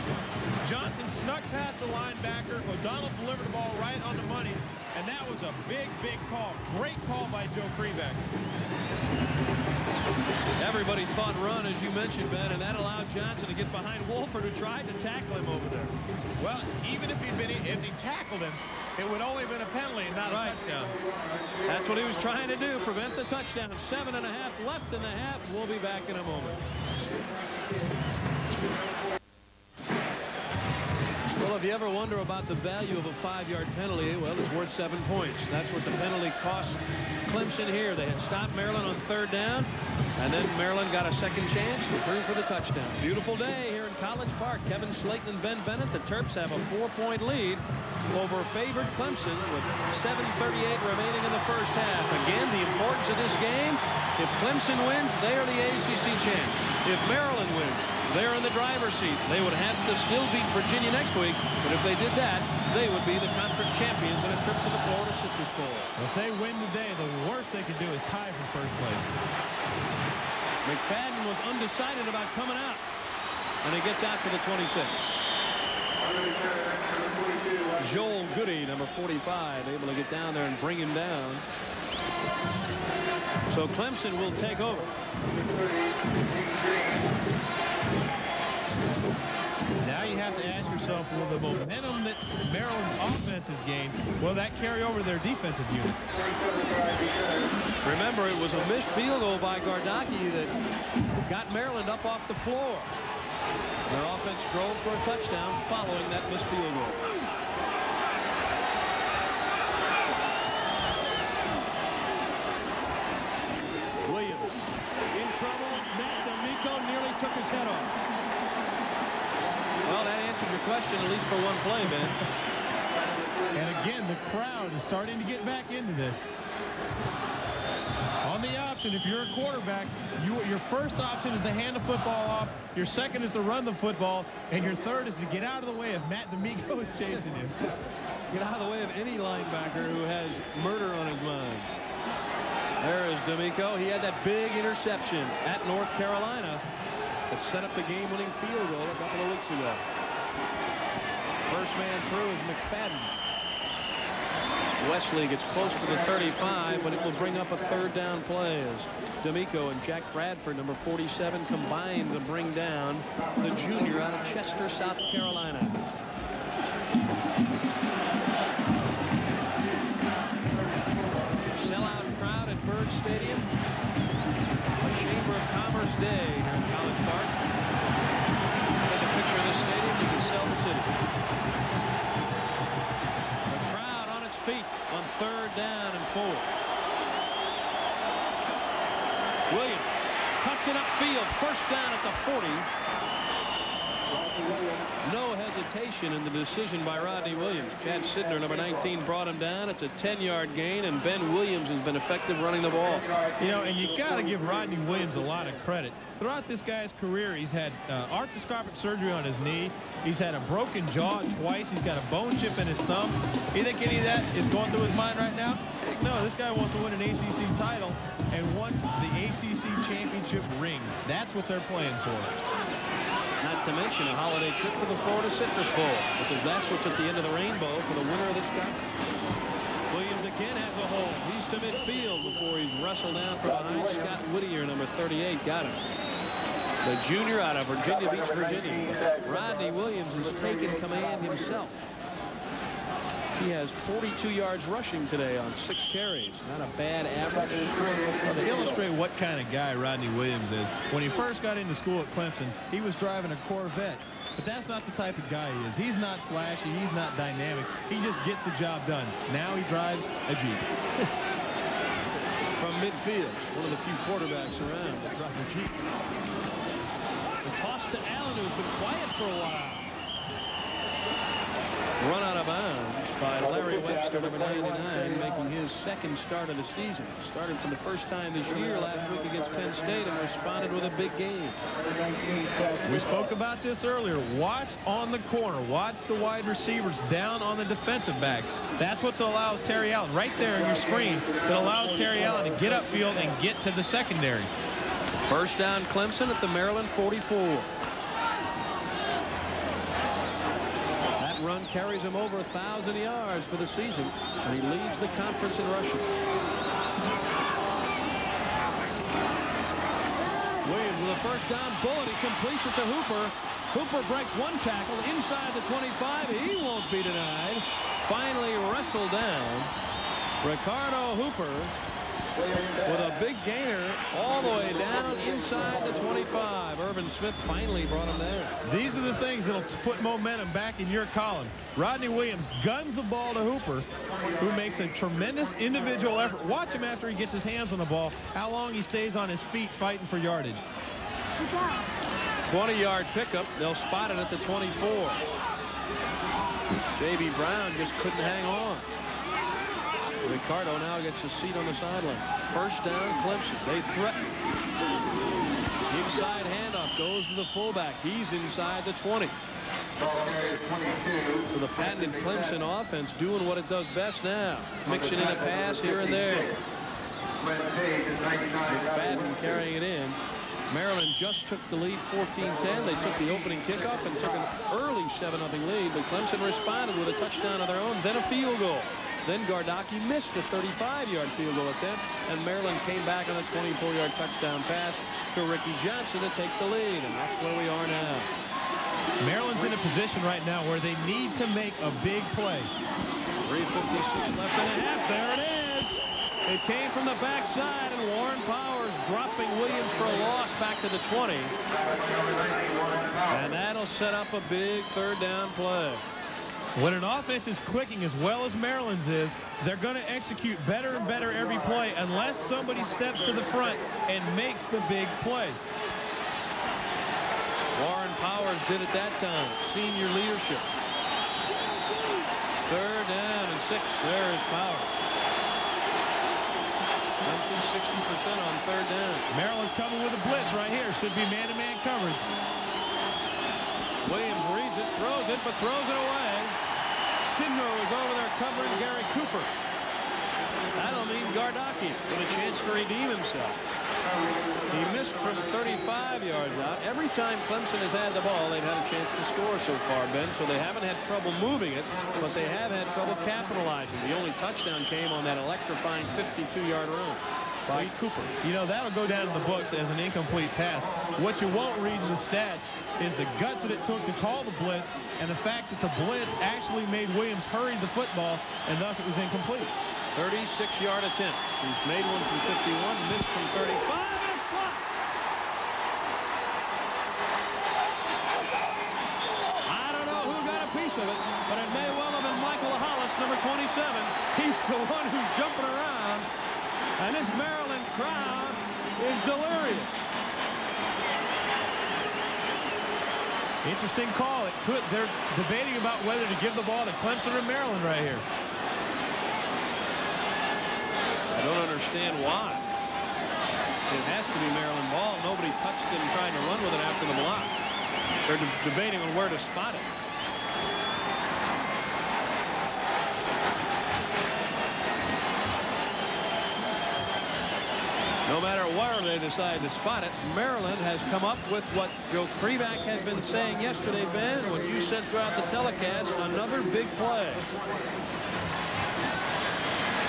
Johnson snuck past the linebacker. O'Donnell delivered the ball right on the money, and that was a big, big call. Great call by Joe Krivak. Everybody thought run, as you mentioned, Ben, and that allowed Johnson to get behind Woolford, who tried to tackle him over there. Well, even if he'd been, if he tackled him, it would only have been a penalty and not right. a touchdown. That's what he was trying to do, prevent the touchdown. Seven and a half left in the half. We'll be back in a moment. Well, if you ever wonder about the value of a five-yard penalty, well, it's worth seven points. That's what the penalty cost Clemson here. They had stopped Maryland on third down, and then Maryland got a second chance to threw for the touchdown. Beautiful day here in College Park. Kevin Slayton and Ben Bennett. The Terps have a four-point lead over favored Clemson with 7.38 remaining in the first half. Again, the importance of this game, if Clemson wins, they are the ACC champs. If Maryland wins, they're in the driver's seat. They would have to still beat Virginia next week, but if they did that, they would be the conference champions in a trip to the Florida Citrus Bowl. If they win today, the worst they could do is tie for first place. McFadden was undecided about coming out, and he gets out to the 26. Joel Goody, number 45, able to get down there and bring him down. So Clemson will take over. Now you have to ask yourself, will the momentum that Maryland's offense has gained, will that carry over their defensive unit? Remember, it was a missed field goal by Gardocki that got Maryland up off the floor. Their offense drove for a touchdown following that missed field goal. Williams in trouble. Matt D'Amico nearly took his head off. Well, that answers your question, at least for one play, Ben. And again, the crowd is starting to get back into this. On the option, if you're a quarterback, you, your first option is to hand the football off. Your second is to run the football. And your third is to get out of the way if Matt D'Amico is chasing you. Get out of the way of any linebacker who has murder on his mind. There is D'Amico. He had that big interception at North Carolina that set up the game-winning field goal a couple of weeks ago. First man through is McFadden. Wesley gets close to the 35, but it will bring up a third down play as D'Amico and Jack Bradford, number 47, combined to bring down the junior out of Chester, South Carolina. Sellout crowd at Byrd Stadium. A Chamber of Commerce day here in College Park. Take a picture of this stadium, you can sell the city. The crowd on its feet on third down and four. Williams cuts it upfield, first down at the 40. No hesitation in the decision by Rodney Williams. Chad Sidner, number 19, brought him down. It's a 10-yard gain, and Ben Williams has been effective running the ball. You know, and you got to give Rodney Williams a lot of credit. Throughout this guy's career, he's had uh, arthroscopic surgery on his knee. He's had a broken jaw twice. He's got a bone chip in his thumb. You think any of that is going through his mind right now? Heck no, this guy wants to win an ACC title and wants the ACC championship ring. That's what they're playing for. Not to mention a holiday trip to the Florida Citrus Bowl, because that's what's at the end of the rainbow for the winner of this. Williams again has a hole. He's to midfield before he's wrestled down from behind. Scott Whittier, number 38, got him. The junior out of Virginia Beach, Virginia. Rodney Williams has taken command himself. He has 42 yards rushing today on six carries. Not a bad average. Well, to illustrate what kind of guy Rodney Williams is, when he first got into school at Clemson, he was driving a Corvette. But that's not the type of guy he is. He's not flashy. He's not dynamic. He just gets the job done. Now he drives a Jeep. From midfield, one of the few quarterbacks around that drive a Jeep. The toss to Allen, who's been quiet for a while. Run out of bounds by Larry Webster. Number 99, making his second start of the season. Started for the first time this year last week against Penn State and responded with a big game. We spoke about this earlier. Watch on the corner. Watch the wide receivers down on the defensive backs. That's what allows Terry Allen right there in your screen that allows Terry Allen to get upfield and get to the secondary. First down Clemson at the Maryland 44. That run carries him over a 1,000 yards for the season, and he leads the conference in rushing. Williams with a first down bullet. He completes it to Hooper. Hooper breaks one tackle inside the 25. He won't be denied. Finally wrestled down. Ricardo Hooper with a big gainer all the way down inside the 25. Irvin Smith finally brought him there. These are the things that'll put momentum back in your column. Rodney Williams guns the ball to Hooper, who makes a tremendous individual effort. Watch him after he gets his hands on the ball, how long he stays on his feet fighting for yardage. 20-yard pickup. They'll spot it at the 24. J.B. Brown just couldn't hang on. Ricardo now gets a seat on the sideline. First down, Clemson. They threaten. Inside handoff goes to the fullback. He's inside the 20. So the patented Clemson offense doing what it does best now. Mixing in a pass here and there. McFadden carrying it in. Maryland just took the lead 14-10. They took the opening kickoff and took an early 7-0 lead, but Clemson responded with a touchdown of their own, then a field goal. Then Gardocki missed a 35-yard field goal attempt, and Maryland came back on a 24-yard touchdown pass to Ricky Johnson to take the lead, and that's where we are now. Maryland's in a position right now where they need to make a big play. 3.56 left and a half. There it is. It came from the backside, and Warren Powers dropping Williams for a loss back to the 20. And that'll set up a big third down play. When an offense is clicking as well as Maryland's is, they're going to execute better and better every play unless somebody steps to the front and makes the big play. Warren Powers did it that time. Senior leadership. Third down and six. There's Powers. 60% on third down. Maryland's coming with a blitz right here. Should be man-to-man -man coverage. Williams reads it, throws it, but throws it away. Sidner was over there covering Gary Cooper. I don't mean Gardocki with a chance to redeem himself. He missed from 35 yards out. Every time Clemson has had the ball, they've had a chance to score so far, Ben. So they haven't had trouble moving it, but they have had trouble capitalizing. The only touchdown came on that electrifying 52-yard run by Cooper. You know, that'll go down in the books as an incomplete pass. What you won't read in the stats is the guts that it took to call the blitz and the fact that the blitz actually made Williams hurry the football, and thus it was incomplete. 36-yard attempt. He's made one from 51, missed from 35, and I don't know who got a piece of it, but it may well have been Michael Hollis, number 27. He's the one who's jumping around, and this Maryland crowd is delirious. Interesting call. It could. They're debating about whether to give the ball to Clemson or Maryland right here. I don't understand why. It has to be Maryland ball. Nobody touched it and trying to run with it after the block. They're de debating on where to spot it. No matter where they decide to spot it, Maryland has come up with what Joe Krivak had been saying yesterday, Ben, what you said throughout the telecast, another big play.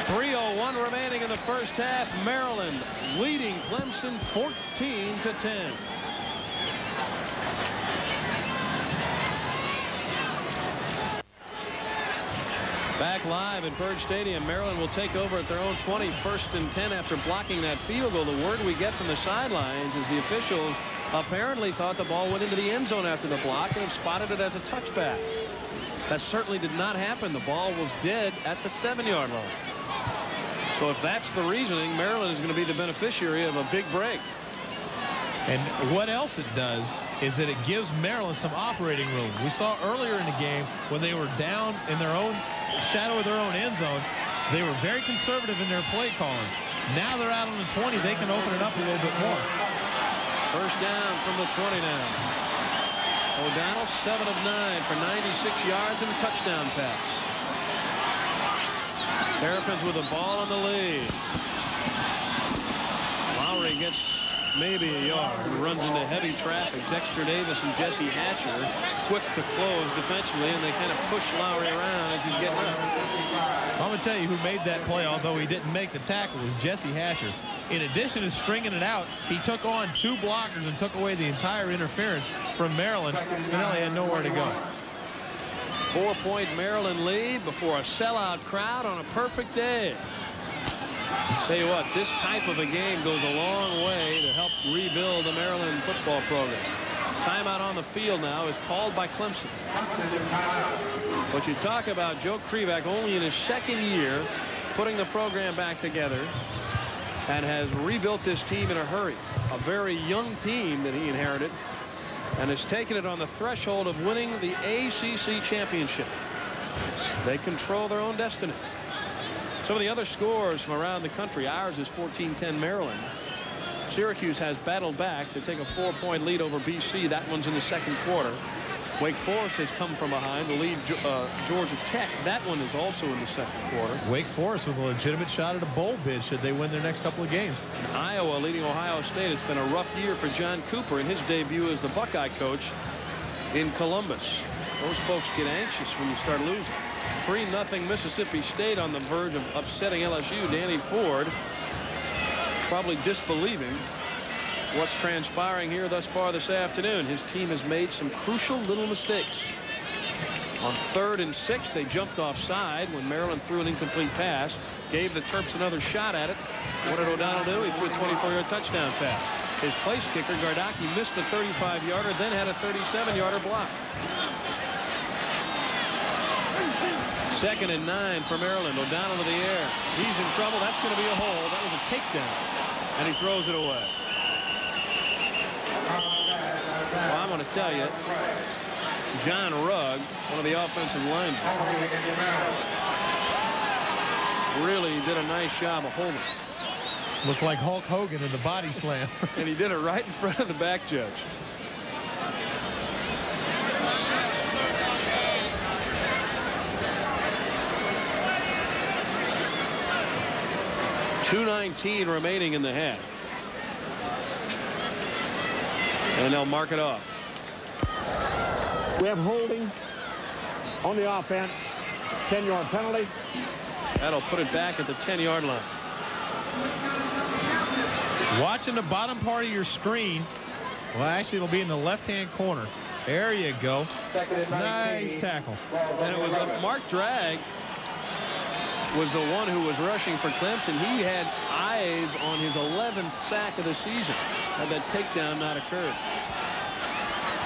3.01 remaining in the first half. Maryland leading Clemson 14 to 10. Back live at Byrd Stadium, Maryland will take over at their own 20, first and 10 after blocking that field goal. The word we get from the sidelines is the officials apparently thought the ball went into the end zone after the block and have spotted it as a touchback. That certainly did not happen. The ball was dead at the seven-yard line. So if that's the reasoning, Maryland is going to be the beneficiary of a big break. And what else it does is that it gives Maryland some operating room. We saw earlier in the game when they were down in their own shadow of their own end zone. They were very conservative in their play calling. Now they're out on the 20. They can open it up a little bit more. First down from the 20 now. O'Donnell, 7 of 9 for 96 yards and a touchdown pass. Terrapins with the ball on the lead. Lowry gets maybe a yard. Runs into heavy traffic. Dexter Davis and Jesse Hatcher quick to close defensively, and they kind of push Lowry around as he's getting up. I'm going to tell you who made that play, although he didn't make the tackle, was Jesse Hatcher. In addition to stringing it out, he took on two blockers and took away the entire interference from Maryland. Spinelli had nowhere to go. Four-point Maryland lead before a sellout crowd on a perfect day. Tell you what, this type of a game goes a long way to help rebuild the Maryland football program. Timeout on the field now is called by Clemson. But you talk about Joe Krivak only in his second year putting the program back together and has rebuilt this team in a hurry. A very young team that he inherited and has taken it on the threshold of winning the ACC championship. They control their own destiny. Some of the other scores from around the country. Ours is 14-10 Maryland. Syracuse has battled back to take a four-point lead over BC. That one's in the second quarter. Wake Forest has come from behind to lead uh, Georgia Tech. That one is also in the second quarter. Wake Forest with a legitimate shot at a bowl bid should they win their next couple of games. And Iowa leading Ohio State. It's been a rough year for John Cooper in his debut as the Buckeye coach in Columbus. Those folks get anxious when you start losing. 3-0 Mississippi State on the verge of upsetting LSU. Danny Ford probably disbelieving what's transpiring here thus far this afternoon. His team has made some crucial little mistakes. On third and six, they jumped offside when Maryland threw an incomplete pass. Gave the Terps another shot at it. What did O'Donnell do? He threw a 24-yard touchdown pass. His place kicker, Gardocki, missed a 35-yarder, then had a 37-yarder block. Second and nine for Maryland. O'Donnell to the air. He's in trouble. That's going to be a hole. That was a takedown. And he throws it away. Well, I'm going to tell you, John Rugg, one of the offensive linemen, really did a nice job of holding. Looked like Hulk Hogan in the body slam. and he did it right in front of the back judge. Two nineteen remaining in the half. And they'll mark it off. We have holding on the offense. 10-yard penalty. That'll put it back at the 10-yard line. Watching the bottom part of your screen. Well, actually, it'll be in the left-hand corner. There you go. Nice tackle. And it was a Mark Drag was the one who was rushing for Clemson. He had eyes on his 11th sack of the season had that takedown not occurred.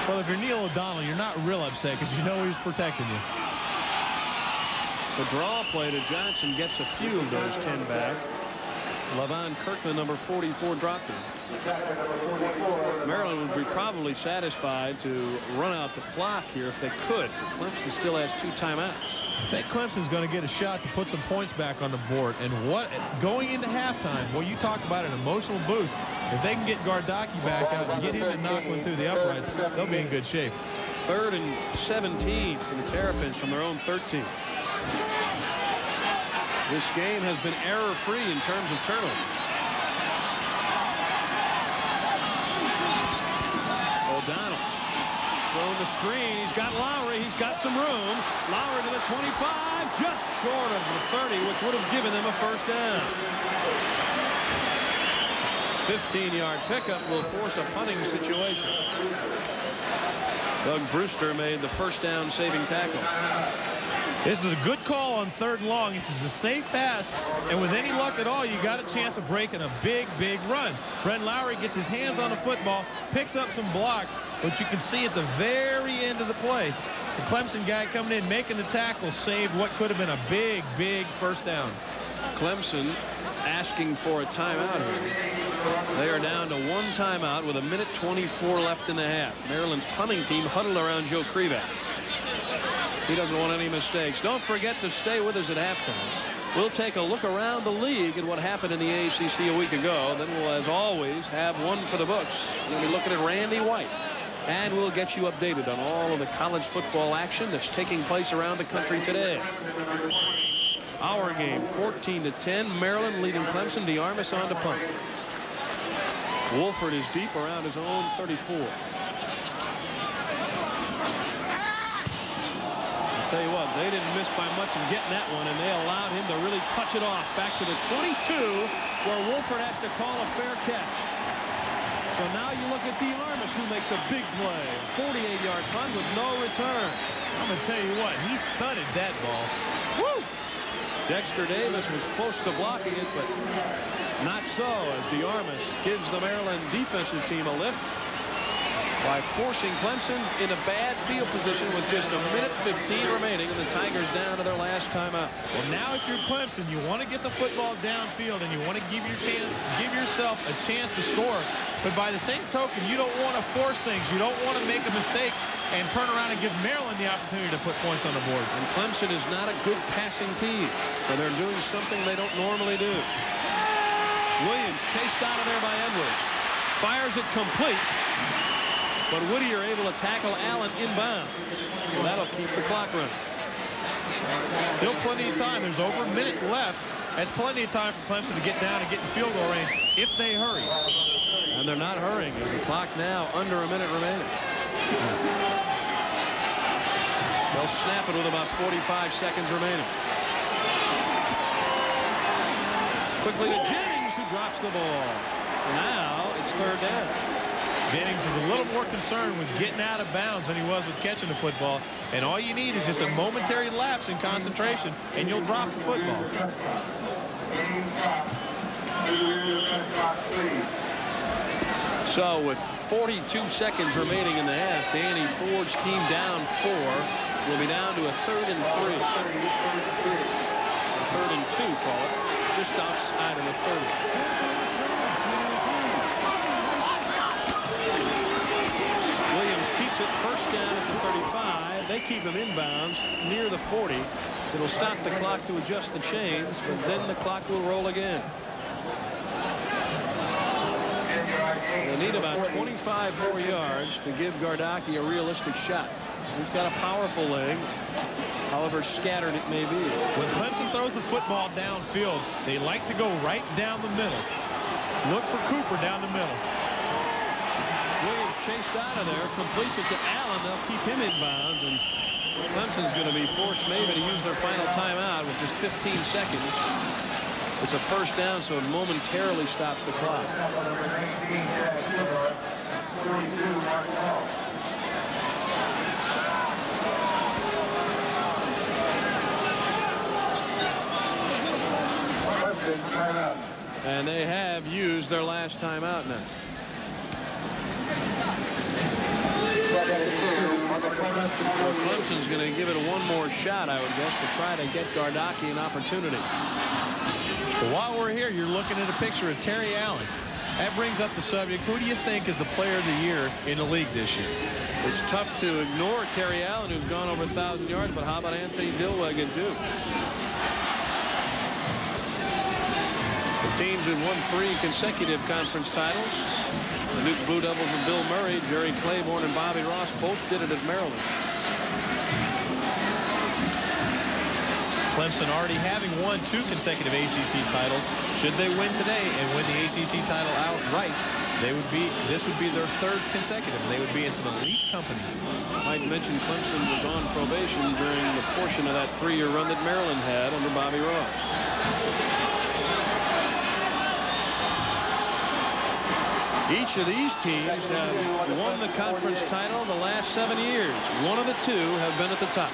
Well, if you're Neil O'Donnell, you're not real upset because you know he's protecting you. The draw play to Johnson gets a few of those 10 back. Levon Kirkland, number 44, dropped him. Maryland would be probably satisfied to run out the clock here if they could. Clemson still has two timeouts. I think Clemson's going to get a shot to put some points back on the board. And what going into halftime, well, you talk about an emotional boost. If they can get Gardocki back out and get him to knock one through the uprights, they'll be in good shape. Third and 17 for the Terrapins from their own 13. This game has been error-free in terms of turnovers. O'Donnell throwing the screen. He's got Lowry. He's got some room. Lowry to the 25, just short of the 30, which would have given them a first down. 15-yard pickup will force a punting situation. Doug Brewster made the first down saving tackle. This is a good call on third and long. This is a safe pass, and with any luck at all, you got a chance of breaking a big, big run. Brent Lowry gets his hands on the football, picks up some blocks, but you can see at the very end of the play, the Clemson guy coming in, making the tackle, saved what could have been a big, big first down. Clemson asking for a timeout. They are down to one timeout with a minute 24 left in the half. Maryland's punting team huddled around Joe Krivak. He doesn't want any mistakes. Don't forget to stay with us at halftime. We'll take a look around the league at what happened in the ACC a week ago. Then we'll, as always, have one for the books. We'll be looking at Randy White. And we'll get you updated on all of the college football action that's taking place around the country today. Our game, 14 to 10. Maryland leading Clemson. DeArmas on to punt. Woolford is deep around his own 34. Tell you what, they didn't miss by much in getting that one, and they allowed him to really touch it off back to the 22, where Woolford has to call a fair catch. So now you look at DeArmas, who makes a big play. 48-yard punt with no return. I'm going to tell you what, he thudded that ball. Woo! Dexter Davis was close to blocking it, but not so as DeArmas gives the Maryland defensive team a lift by forcing Clemson in a bad field position with just a minute 15 remaining and the Tigers down to their last timeout. Well, now if you're Clemson, you want to get the football downfield and you want to give your chance, give yourself a chance to score. But by the same token, you don't want to force things. You don't want to make a mistake and turn around and give Maryland the opportunity to put points on the board. And Clemson is not a good passing team, so they're doing something they don't normally do. Williams chased out of there by Edwards. Fires it complete. But Whittier able to tackle Allen inbound. Well, that'll keep the clock running. Still plenty of time. There's over a minute left. That's plenty of time for Clemson to get down and get in field goal range if they hurry. And they're not hurrying. The clock now under a minute remaining. They'll snap it with about 45 seconds remaining. Quickly to Jennings, who drops the ball. Now it's third down. Jennings is a little more concerned with getting out of bounds than he was with catching the football. And all you need is just a momentary lapse in concentration, and you'll drop the football. So with 42 seconds remaining in the half, Danny Ford's team down four will be down to a third and three. third and two, call it, just outside of the 30. First down at the 35. They keep him inbounds near the 40. It'll stop the clock to adjust the chains, but then the clock will roll again. They need about 25 more yards to give Gardocki a realistic shot. He's got a powerful leg, however scattered it may be. When Clemson throws the football downfield, they like to go right down the middle. Look for Cooper down the middle chased out of there, completes it to Allen. They'll keep him in bounds, and Clemson's going to be forced maybe to use their final timeout with just 15 seconds. It's a first down, so it momentarily stops the clock. And they have used their last timeout now. Well, Clemson's going to give it one more shot, I would guess, to try to get Gardocki an opportunity. Well, while we're here, you're looking at a picture of Terry Allen. That brings up the subject. Who do you think is the player of the year in the league this year? It's tough to ignore Terry Allen, who's gone over 1,000 yards, but how about Anthony Dilweg at Duke? The teams have won three consecutive conference titles. The Duke Blue Devils and Bill Murray, Jerry Claiborne, and Bobby Ross both did it at Maryland. Clemson already having won two consecutive ACC titles. Should they win today and win the ACC title outright, they would be this would be their third consecutive. They would be in some elite company. Might mention Clemson was on probation during the portion of that three-year run that Maryland had under Bobby Ross. Each of these teams have won the conference title the last seven years. One of the two have been at the top.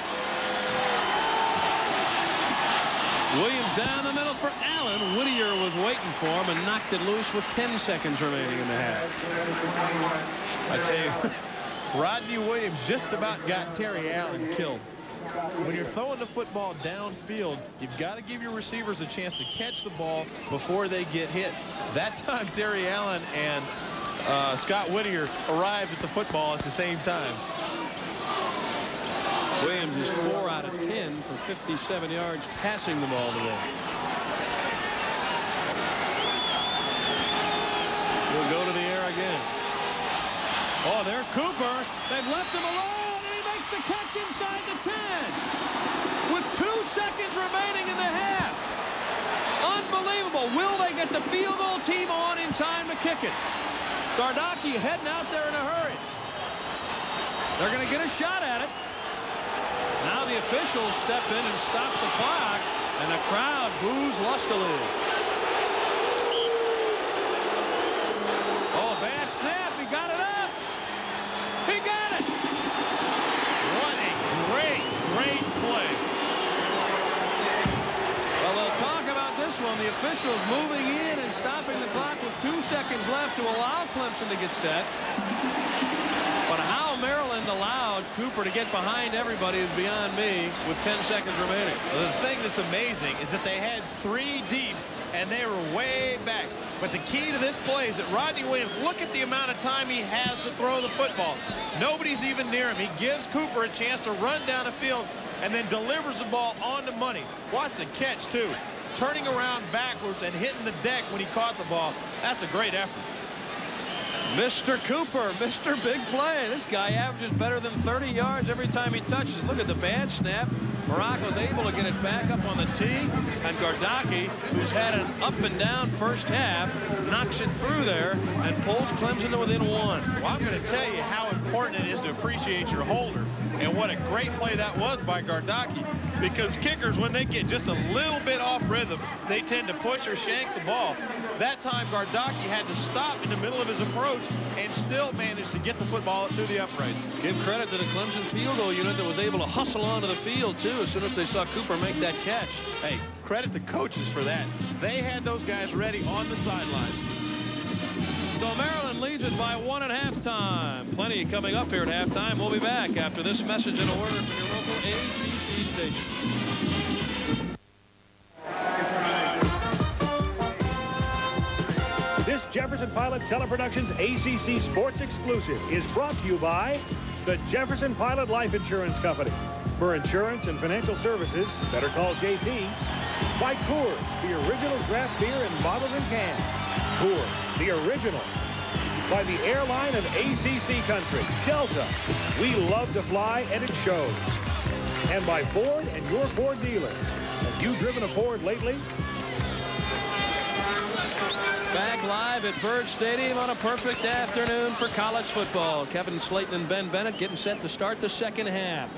Williams down the middle for Allen. Whittier was waiting for him and knocked it loose with 10 seconds remaining in the half. I tell you, Rodney Williams just about got Terry Allen killed. When you're throwing the football downfield, you've got to give your receivers a chance to catch the ball before they get hit. That time, Terry Allen and uh, Scott Whittier arrived at the football at the same time. Williams is 4 out of 10 for 57 yards passing the ball today. We'll go to the air again. Oh, there's Cooper. They've left him alone, the catch inside the 10. With two seconds remaining in the half. Unbelievable. Will they get the field goal team on in time to kick it? Gardocki heading out there in a hurry. They're going to get a shot at it. Now the officials step in and stop the clock, and the crowd boos lustily. Oh, bad snap. He got it up. He got it. What a great, great play. Well, they'll talk about this one. The officials moving in and stopping the clock with two seconds left to allow Clemson to get set. But how Maryland allowed Cooper to get behind everybody is beyond me with 10 seconds remaining. Well, the thing that's amazing is that they had three deep and they were way back. But the key to this play is that Rodney Williams, look at the amount of time he has to throw the football. Nobody's even near him. He gives Cooper a chance to run down the field and then delivers the ball on the money. Watch the catch, too. Turning around backwards and hitting the deck when he caught the ball. That's a great effort. Mr. Cooper, Mr. Big Play. This guy averages better than 30 yards every time he touches. Look at the bad snap. Morocco's able to get it back up on the tee. And Gardocki, who's had an up and down first half, knocks it through there and pulls Clemson to within one. Well, I'm going to tell you how important it is to appreciate your holder. And what a great play that was by Gardocki. Because kickers, when they get just a little bit off rhythm, they tend to push or shank the ball. That time, Gardocki had to stop in the middle of his approach and still managed to get the football through the uprights. Give credit to the Clemson field goal unit that was able to hustle onto the field, too, as soon as they saw Cooper make that catch. Hey, credit to coaches for that. They had those guys ready on the sidelines. So Maryland leads it by one at halftime. Plenty coming up here at halftime. We'll be back after this message and a word from your local ACC station. This Jefferson Pilot Teleproductions ACC Sports Exclusive is brought to you by the Jefferson Pilot Life Insurance Company. For insurance and financial services, better call JP. By Coors, the original draft beer in bottles and cans. Coors, the original. By the airline of ACC country, Delta. We love to fly, and it shows. And by Ford and your Ford dealer. Have you driven a Ford lately? Back live at Byrd Stadium on a perfect afternoon for college football. Kevin Slayton and Ben Bennett getting set to start the second half.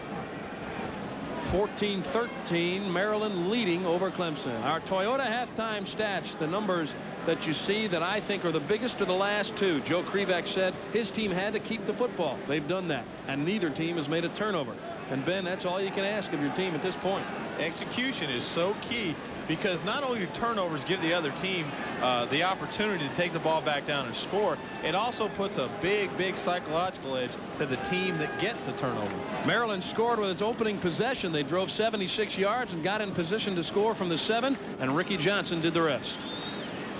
14-13, Maryland leading over Clemson. Our Toyota halftime stats, the numbers that you see that I think are the biggest of the last two. Joe Krivak said his team had to keep the football. They've done that, and neither team has made a turnover. And Ben, that's all you can ask of your team at this point. Execution is so key because not only do turnovers give the other team uh, the opportunity to take the ball back down and score, it also puts a big, big psychological edge to the team that gets the turnover. Maryland scored with its opening possession. They drove 76 yards and got in position to score from the seven, and Ricky Johnson did the rest.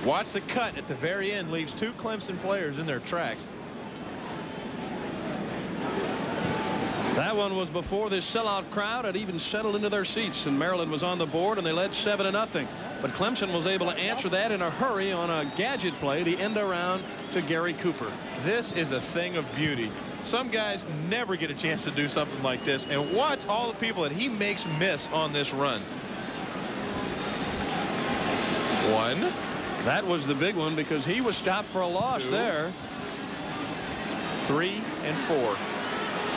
Watch the cut at the very end leaves two Clemson players in their tracks. That one was before this sellout crowd had even settled into their seats, and Maryland was on the board, and they led 7 to nothing. But Clemson was able to answer that in a hurry on a gadget play, the end around to Gary Cooper. This is a thing of beauty. Some guys never get a chance to do something like this, and watch all the people that he makes miss on this run. One. That was the big one because he was stopped for a loss Two. there. Three and four.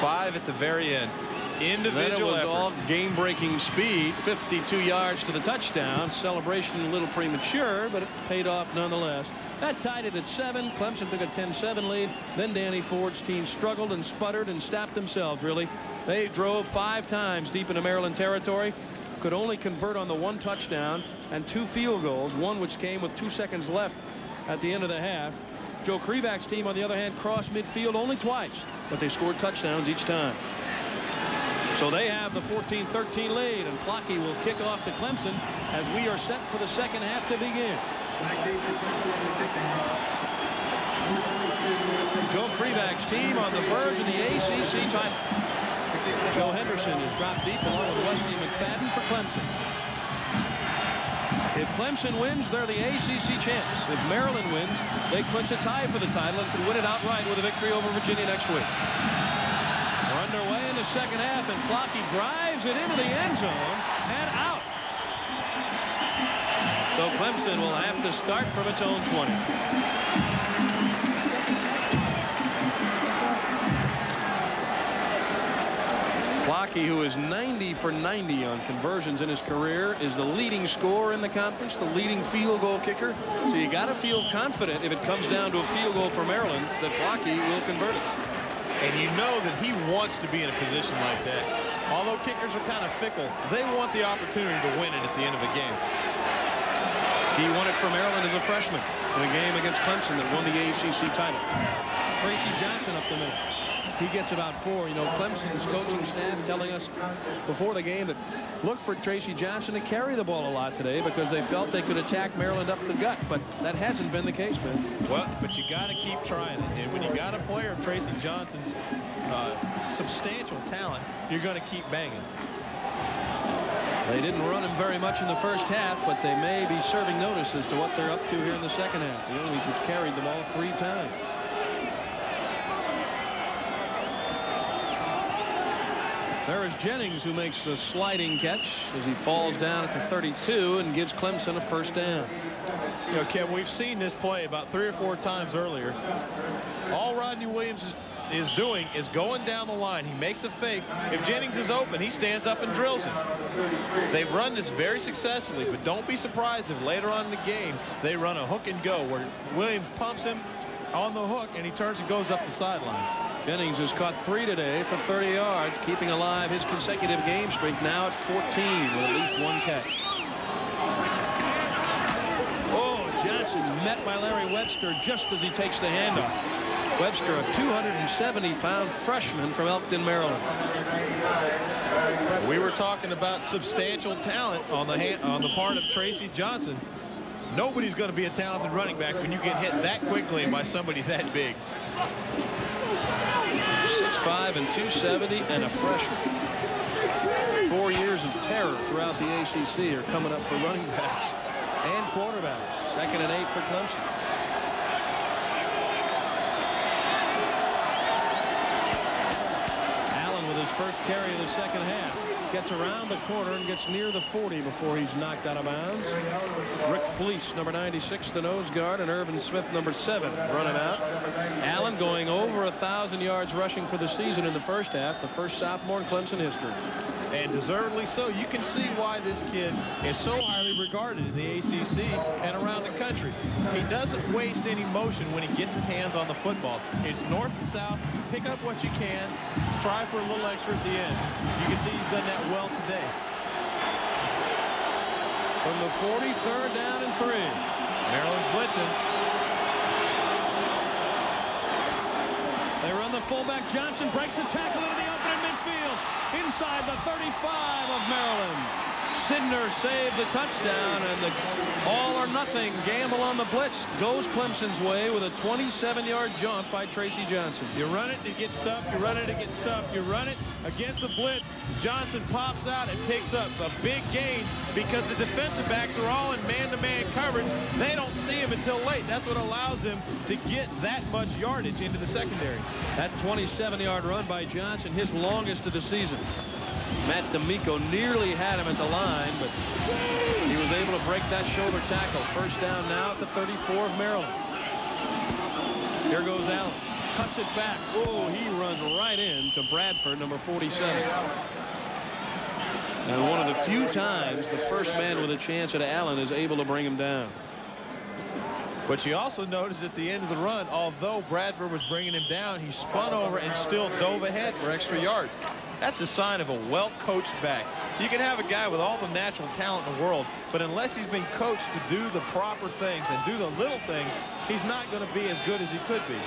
Five at the very end. Then it was effort. all game-breaking speed, 52 yards to the touchdown. Celebration a little premature, but it paid off nonetheless. That tied it at seven. Clemson took a 10-7 lead. Then Danny Ford's team struggled and sputtered and stopped themselves, really. They drove five times deep into Maryland territory, could only convert on the one touchdown and two field goals, one which came with two seconds left at the end of the half. Joe Krivak's team, on the other hand, crossed midfield only twice, but they scored touchdowns each time. So they have the 14-13 lead, and Plocki will kick off to Clemson as we are set for the second half to begin. Joe Krivak's team on the verge of the ACC title. Joe Henderson is dropped deep along with Wesley McFadden for Clemson. If Clemson wins, they're the ACC champs. If Maryland wins, they clinch a tie for the title and could win it outright with a victory over Virginia next week. We're underway in the second half, and Plocki drives it into the end zone and out. So Clemson will have to start from its own 20. Plocki, who is 90 for 90 on conversions in his career, is the leading scorer in the conference, the leading field goal kicker. So you got to feel confident if it comes down to a field goal for Maryland that Plocki will convert it. And you know that he wants to be in a position like that. Although kickers are kind of fickle, they want the opportunity to win it at the end of the game. He won it for Maryland as a freshman in a game against Clemson that won the ACC title. Tracy Johnson up the middle he gets about four. You know, Clemson's coaching staff telling us before the game that look for Tracy Johnson to carry the ball a lot today because they felt they could attack Maryland up the gut, but that hasn't been the case, man. Well, but you got to keep trying it, and when you got a player of Tracy Johnson's uh, substantial talent, you're going to keep banging. They didn't run him very much in the first half, but they may be serving notice as to what they're up to here in the second half. He only just carried the ball three times. There is Jennings who makes a sliding catch as he falls down at the 32 and gives Clemson a first down. You know, Kevin, we've seen this play about three or four times earlier. All Rodney Williams is, is doing is going down the line. He makes a fake. If Jennings is open, he stands up and drills it. They've run this very successfully, but don't be surprised if later on in the game they run a hook and go where Williams pumps him on the hook and he turns and goes up the sidelines. Jennings has caught three today for 30 yards, keeping alive his consecutive game streak now at 14 with at least one catch. Oh, Johnson met by Larry Webster just as he takes the handoff. Webster, a 270-pound freshman from Elkton, Maryland. We were talking about substantial talent on the hand, on the part of Tracy Johnson. Nobody's going to be a talented running back when you get hit that quickly by somebody that big. 6'5 and 270 and a freshman. Four years of terror throughout the ACC are coming up for running backs and quarterbacks. Second and eight for Clemson. Allen with his first carry of the second half gets around the corner and gets near the 40 before he's knocked out of bounds. Rick Fleece, number 96, the nose guard, and Irvin Smith, number 7, run him out. Allen going over a 1,000 yards rushing for the season in the first half, the first sophomore in Clemson history and deservedly so. You can see why this kid is so highly regarded in the ACC and around the country. He doesn't waste any motion when he gets his hands on the football. It's north and south. Pick up what you can. Try for a little extra at the end. You can see he's done that well today. From the 43rd down and three. Maryland's blitzing. They run the fullback. Johnson breaks a tackle into the inside the 35 of Maryland. Sidner saved the touchdown, and the all or nothing gamble on the blitz goes Clemson's way with a 27-yard jump by Tracy Johnson. You run it to get stuffed, you run it to get stuffed, you run it against the blitz. Johnson pops out and picks up a big gain because the defensive backs are all in man-to-man -man coverage. They don't see him until late. That's what allows him to get that much yardage into the secondary. That 27-yard run by Johnson, his longest of the season. Matt D'Amico nearly had him at the line, but he was able to break that shoulder tackle. First down now at the 34 of Maryland. Here goes Allen. Cuts it back. Oh, he runs right in to Bradford, number 47. And one of the few times the first man with a chance at Allen is able to bring him down. But you also notice at the end of the run, although Bradford was bringing him down, he spun over and still dove ahead for extra yards. That's a sign of a well-coached back. You can have a guy with all the natural talent in the world, but unless he's been coached to do the proper things and do the little things, he's not going to be as good as he could be.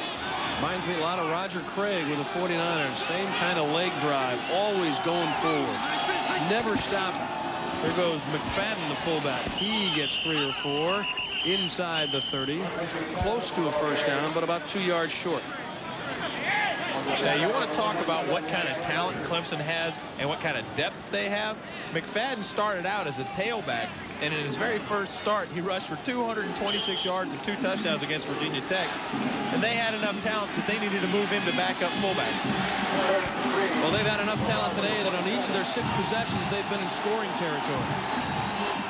Reminds me a lot of Roger Craig with the 49ers. Same kind of leg drive, always going forward. Never stopping. There goes McFadden, the fullback. He gets three or four inside the 30. Close to a first down, but about two yards short. Now, you want to talk about what kind of talent Clemson has and what kind of depth they have. McFadden started out as a tailback, and in his very first start, he rushed for 226 yards and two touchdowns against Virginia Tech. And they had enough talent that they needed to move him to back up fullback. Well, they've had enough talent today that on each of their six possessions, they've been in scoring territory.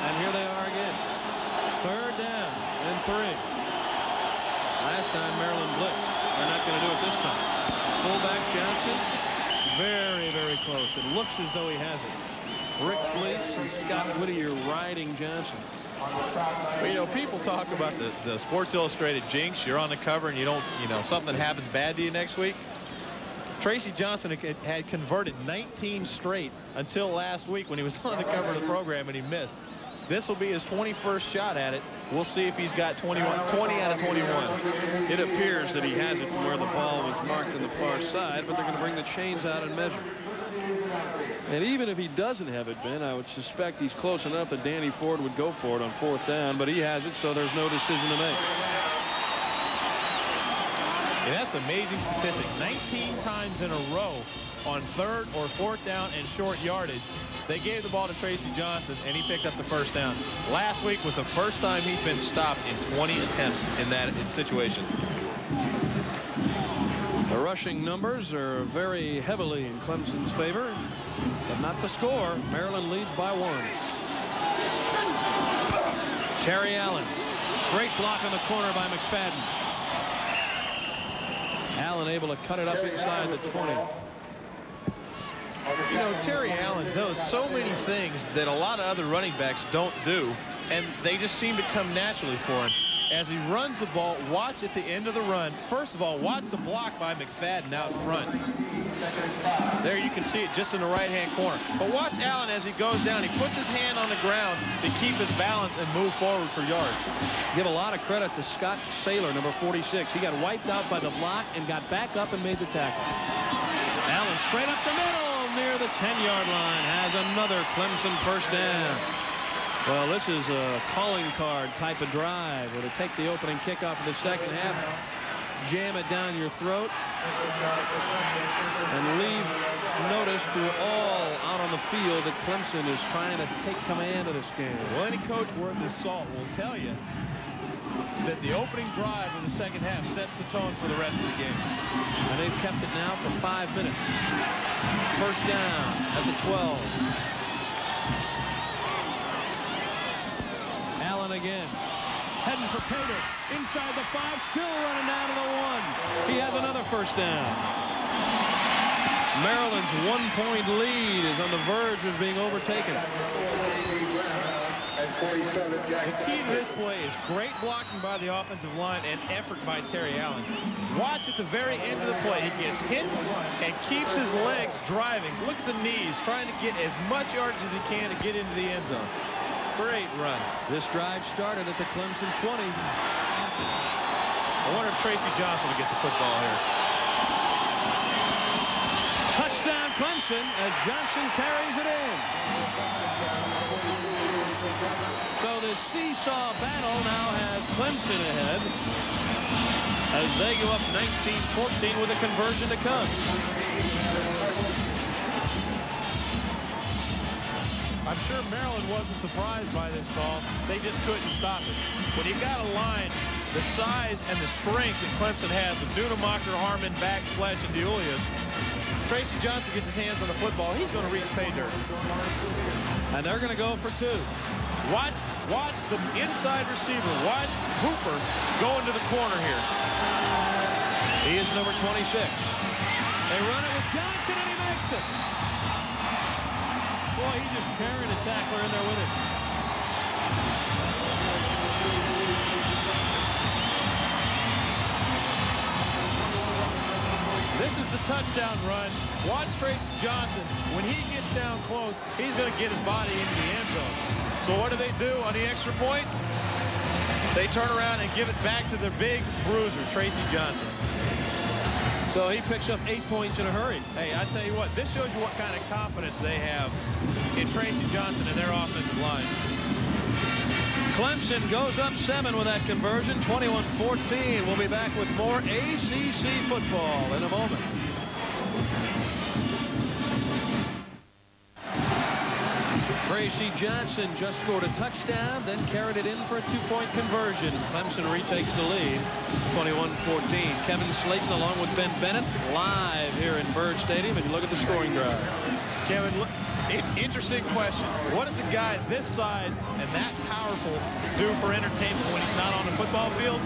And here they are again. Third down and three. Last time Maryland blitzed. They're not going to do it this time. Fullback Johnson, very, very close. It looks as though he has it. Rick Fleece and Scott Whittier riding Johnson. Well, you know, people talk about the, the Sports Illustrated jinx. You're on the cover and you don't, you know, something happens bad to you next week. Tracy Johnson had converted 19 straight until last week when he was on the cover of the program and he missed. This will be his 21st shot at it. We'll see if he's got 21, 20 out of 21. It appears that he has it from where the ball was marked on the far side, but they're going to bring the chains out and measure. And even if he doesn't have it, Ben, I would suspect he's close enough that Danny Ford would go for it on fourth down, but he has it, so there's no decision to make. And that's amazing statistic. 19 times in a row on third or fourth down and short yardage, they gave the ball to Tracy Johnson, and he picked up the first down. Last week was the first time he's been stopped in 20 attempts in that in situations. The rushing numbers are very heavily in Clemson's favor, but not the score. Maryland leads by one. Terry Allen. Great block on the corner by McFadden. Allen able to cut it up inside the 20. You know, Terry Allen does so many things that a lot of other running backs don't do, and they just seem to come naturally for him. As he runs the ball, watch at the end of the run. First of all, watch the block by McFadden out front. There you can see it just in the right-hand corner. But watch Allen as he goes down. He puts his hand on the ground to keep his balance and move forward for yards. Give a lot of credit to Scott Saylor, number 46. He got wiped out by the block and got back up and made the tackle. Allen straight up the middle near the 10-yard line has another Clemson first down. Well, this is a calling card type of drive where they take the opening kickoff of the second half, jam it down your throat, and leave notice to all out on the field that Clemson is trying to take command of this game. Well, any coach worth his salt will tell you that the opening drive of the second half sets the tone for the rest of the game. And they've kept it now for five minutes. First down at the 12. Again. Heading for Pater. Inside the five. Still running down to the one. He has another first down. Maryland's one-point lead is on the verge of being overtaken. The key to this play is great blocking by the offensive line and effort by Terry Allen. Watch at the very end of the play. He gets hit and keeps his legs driving. Look at the knees, trying to get as much yards as he can to get into the end zone. Great run. This drive started at the Clemson 20. I wonder if Tracy Johnson will get the football here. Touchdown Clemson as Johnson carries it in. So the seesaw battle now has Clemson ahead as they go up 19-14 with a conversion to come. I'm sure Maryland wasn't surprised by this call. They just couldn't stop it. When you got a line the size and the strength that Clemson has with Nunemacher, Harmon, Back, Flesch, and DeUlius, Tracy Johnson gets his hands on the football, he's going to reach pay dirt. And they're going to go for two. Watch, watch the inside receiver. Watch Hooper go into the corner here. He is number 26. They run it with Johnson, and he makes it. Boy, he just carried a tackler in there with him. This is the touchdown run. Watch Tracy Johnson. When he gets down close, he's going to get his body into the end zone. So what do they do on the extra point? They turn around and give it back to their big bruiser, Tracy Johnson. So he picks up eight points in a hurry. Hey, I tell you what, this shows you what kind of confidence they have in Tracy Johnson and their offensive line. Clemson goes up seven with that conversion, 21-14. We'll be back with more ACC football in a moment. Tracy Johnson just scored a touchdown, then carried it in for a two-point conversion. Clemson retakes the lead, 21-14. Kevin Slayton along with Ben Bennett live here in Byrd Stadium. And look at the scoring drive. Kevin, look, interesting question. What does a guy this size and that powerful do for entertainment when he's not on the football field?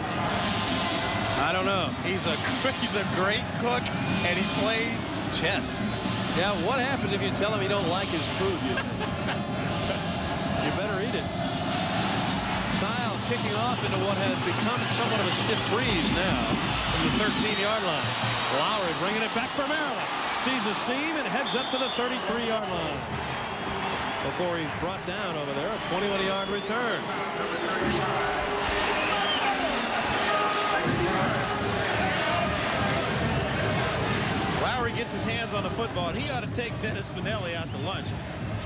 I don't know. He's a he's a great cook and he plays chess. Yeah, what happens if you tell him you don't like his food? It. Sile kicking off into what has become somewhat of a stiff breeze now from the 13-yard line. Lowry bringing it back for Maryland. Sees a seam and heads up to the 33-yard line. Before he's brought down over there, a 21-yard return. Lowry gets his hands on the football, he ought to take Dennis Spinelli out to lunch.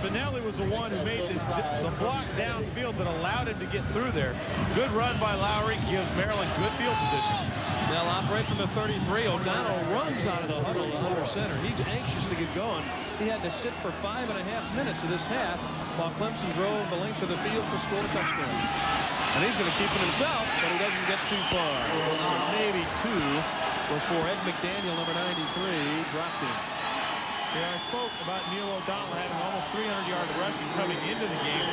Spinelli was the one who made this, the block downfield that allowed him to get through there. Good run by Lowry gives Maryland good field position. They'll operate from the 33. O'Donnell runs out of the huddle under center. He's anxious to get going. He had to sit for five and a half minutes of this half while Clemson drove the length of the field to score a touchdown. And he's going to keep it himself, but he doesn't get too far. Maybe two before Ed McDaniel, number 93, dropped him. Yeah, I spoke about Neil O'Donnell having almost 300 yards rushing coming into the game.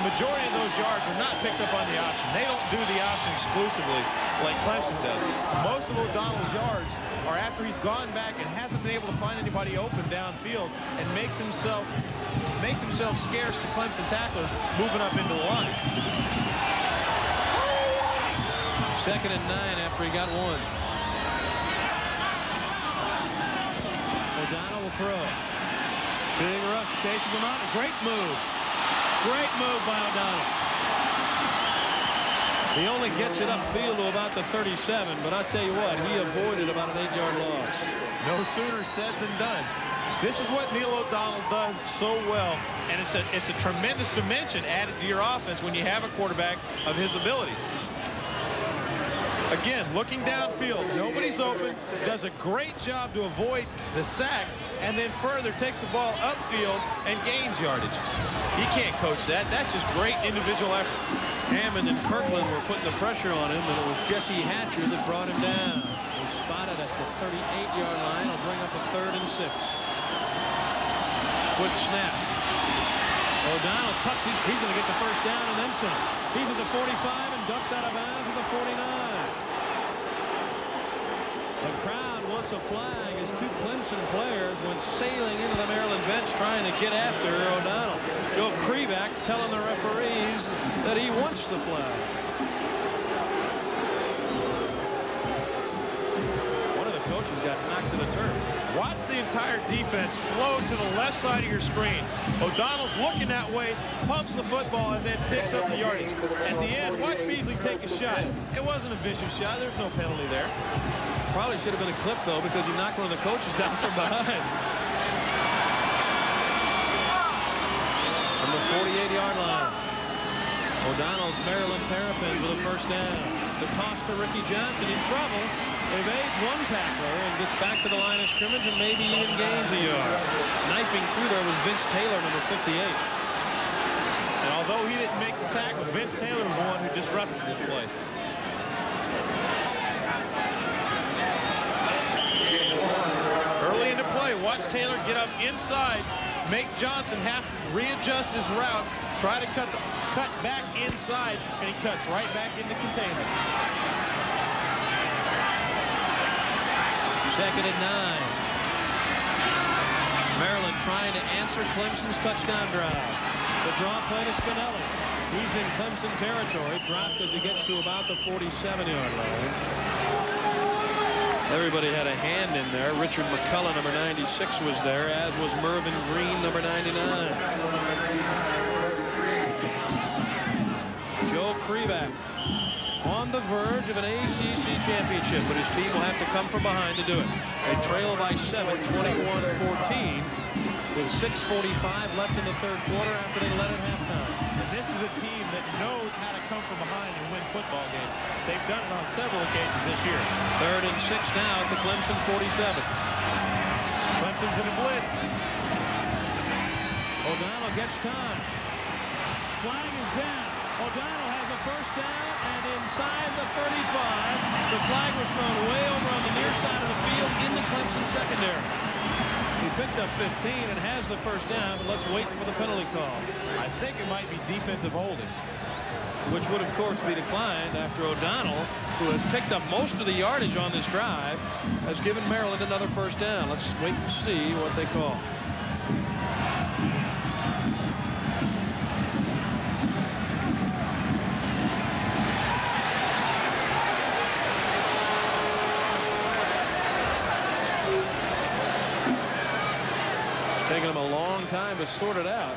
The majority of those yards are not picked up on the option. They don't do the option exclusively like Clemson does. Most of O'Donnell's yards are after he's gone back and hasn't been able to find anybody open downfield and makes himself makes himself scarce to Clemson tacklers moving up into the line. Second and nine after he got one. Big rush, chases him out. Great move. Great move by O'Donnell. He only gets it upfield to about the 37, but I tell you what, he avoided about an eight-yard loss. No sooner said than done. This is what Neil O'Donnell does so well, and it's a, it's a tremendous dimension added to your offense when you have a quarterback of his ability. Again, looking downfield, nobody's open, does a great job to avoid the sack, and then further takes the ball upfield and gains yardage. He can't coach that. That's just great individual effort. Hammond and Kirkland were putting the pressure on him, and it was Jesse Hatcher that brought him down. He spotted at the 38-yard line. He'll bring up a third and six. Quick snap. O'Donnell tucks. He's, he's going to get the first down and then some. He's at the 45 and ducks out of bounds at the 49. The crowd wants a flag as two Clemson players sailing into the Maryland bench trying to get after O'Donnell. Joe Krivak telling the referees that he wants the flag. One of the coaches got knocked to the turf. Watch the entire defense flow to the left side of your screen. O'Donnell's looking that way, pumps the football, and then picks up the yardage. At the end, watch Beasley take a shot. It wasn't a vicious shot. There's no penalty there. Probably should have been a clip, though, because he knocked one of the coaches down from behind. From the 48-yard line. O'Donnell's Maryland Terrapins with a first down. The toss to Ricky Johnson in trouble. Evades one tackler and gets back to the line of scrimmage and maybe even gains a yard. Knifing through there was Vince Taylor, number 58. And although he didn't make the tackle, Vince Taylor was the one who disrupted this play. Early into play, watch Taylor get up inside, make Johnson have to readjust his routes, try to cut the, cut back inside, and he cuts right back into containment. Second and nine. Maryland trying to answer Clemson's touchdown drive. The draw play to Spinelli. He's in Clemson territory. Dropped as he gets to about the 47-yard line. Everybody had a hand in there. Richard McCullough, number 96, was there, as was Mervyn Green, number 99. Joe Krivak on the verge of an ACC championship, but his team will have to come from behind to do it. They trail by 7, 21-14, with 6.45 left in the third quarter after they led at halftime. Is a team that knows how to come from behind and win football games. They've done it on several occasions this year. Third and six now at the Clemson 47. Clemson's in a blitz. O'Donnell gets time. Flag is down. O'Donnell has a first down, and inside the 35, the flag was thrown way over on the near side of the field in the Clemson secondary. He picked up 15 and has the first down, but let's wait for the penalty call. I think it might be defensive holding which would, of course, be declined after O'Donnell, who has picked up most of the yardage on this drive, has given Maryland another first down. Let's wait and see what they call. It's taken them a long time to sort it out.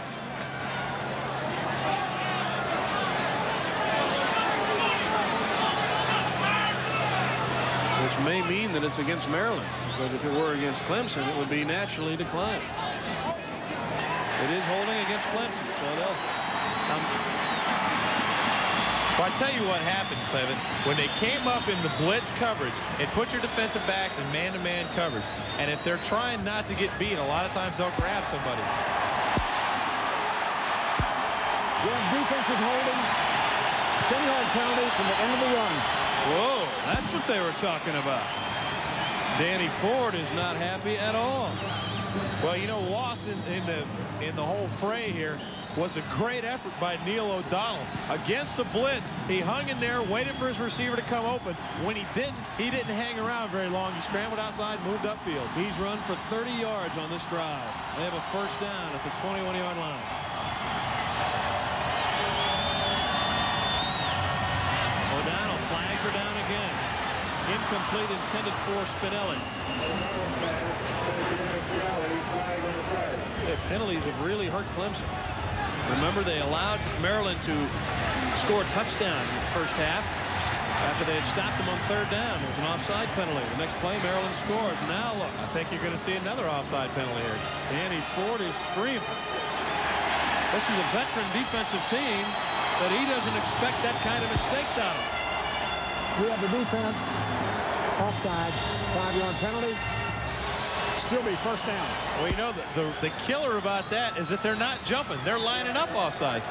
which may mean that it's against Maryland because if it were against Clemson it would be naturally declined. It is holding against Clemson so they'll well, I tell you what happened, Clevin. When they came up in the blitz coverage and put your defensive backs in man-to-man -man coverage, and if they're trying not to get beat, a lot of times they'll grab somebody. Again, defensive holding. 10-yard penalty from the end of the run. Whoa, that's what they were talking about. Danny Ford is not happy at all. Well, you know, lost in, in the in the whole fray here was a great effort by Neil O'Donnell. Against the blitz, he hung in there, waited for his receiver to come open. When he didn't, he didn't hang around very long. He scrambled outside, moved upfield. He's run for 30 yards on this drive. They have a first down at the 21-yard line. Incomplete intended for Spinelli. The penalties have really hurt Clemson. Remember, they allowed Maryland to score a touchdown in the first half after they had stopped them on third down. There was an offside penalty. The next play, Maryland scores. Now look. I think you're going to see another offside penalty here. Danny Ford is screaming. This is a veteran defensive team, but he doesn't expect that kind of mistakes out of. We have the defense. Offside. Five-yard penalty. Still be first down. Well, you know, the, the, the killer about that is that they're not jumping. They're lining up offsides.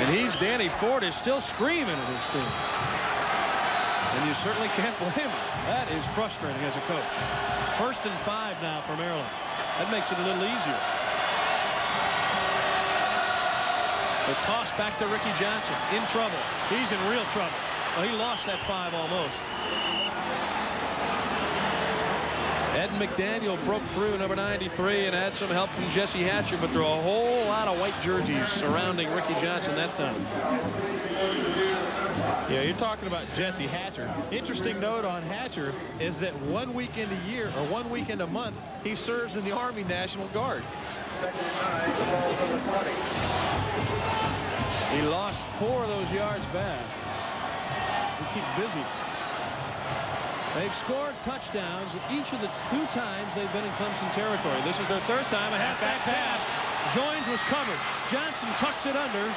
And he's, Danny Ford, is still screaming at his team. And you certainly can't blame him. That is frustrating as a coach. First and five now for Maryland. That makes it a little easier. The toss back to Ricky Johnson. In trouble. He's in real trouble. Well, he lost that five almost. Ed McDaniel broke through number 93 and had some help from Jesse Hatcher, but there are a whole lot of white jerseys surrounding Ricky Johnson that time. Yeah, you're talking about Jesse Hatcher. Interesting note on Hatcher is that one weekend a year or one weekend a month, he serves in the Army National Guard. He lost four of those yards back keep busy. They've scored touchdowns each of the two times they've been in Clemson territory. This is their third time. A halfback pass. Joines was covered. Johnson tucks it under.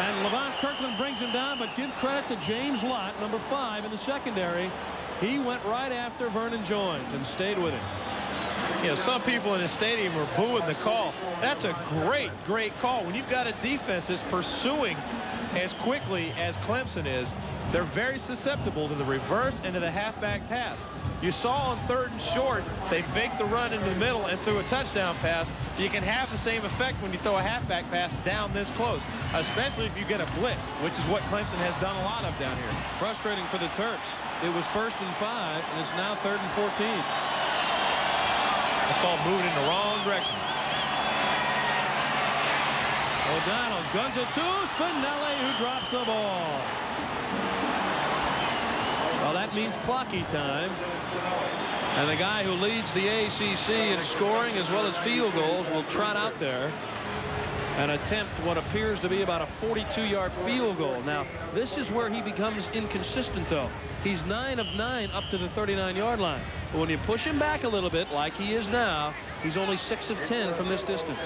And Levon Kirkland brings him down, but give credit to James Lott, number five in the secondary. He went right after Vernon Joines and stayed with him. You know, some people in the stadium were booing the call. That's a great, great call. When you've got a defense that's pursuing as quickly as Clemson is, they're very susceptible to the reverse and to the halfback pass. You saw on third and short, they faked the run into the middle and threw a touchdown pass. You can have the same effect when you throw a halfback pass down this close, especially if you get a blitz, which is what Clemson has done a lot of down here. Frustrating for the Terps. It was first and five, and it's now third and 14. That's called moving in the wrong direction. O'Donnell guns it to Spinelli, who drops the ball. Well, that means Plocki time. And the guy who leads the ACC in scoring as well as field goals will trot out there and attempt what appears to be about a 42-yard field goal. Now, this is where he becomes inconsistent, though. He's 9 of 9 up to the 39-yard line. But when you push him back a little bit, like he is now, he's only 6 of 10 from this distance.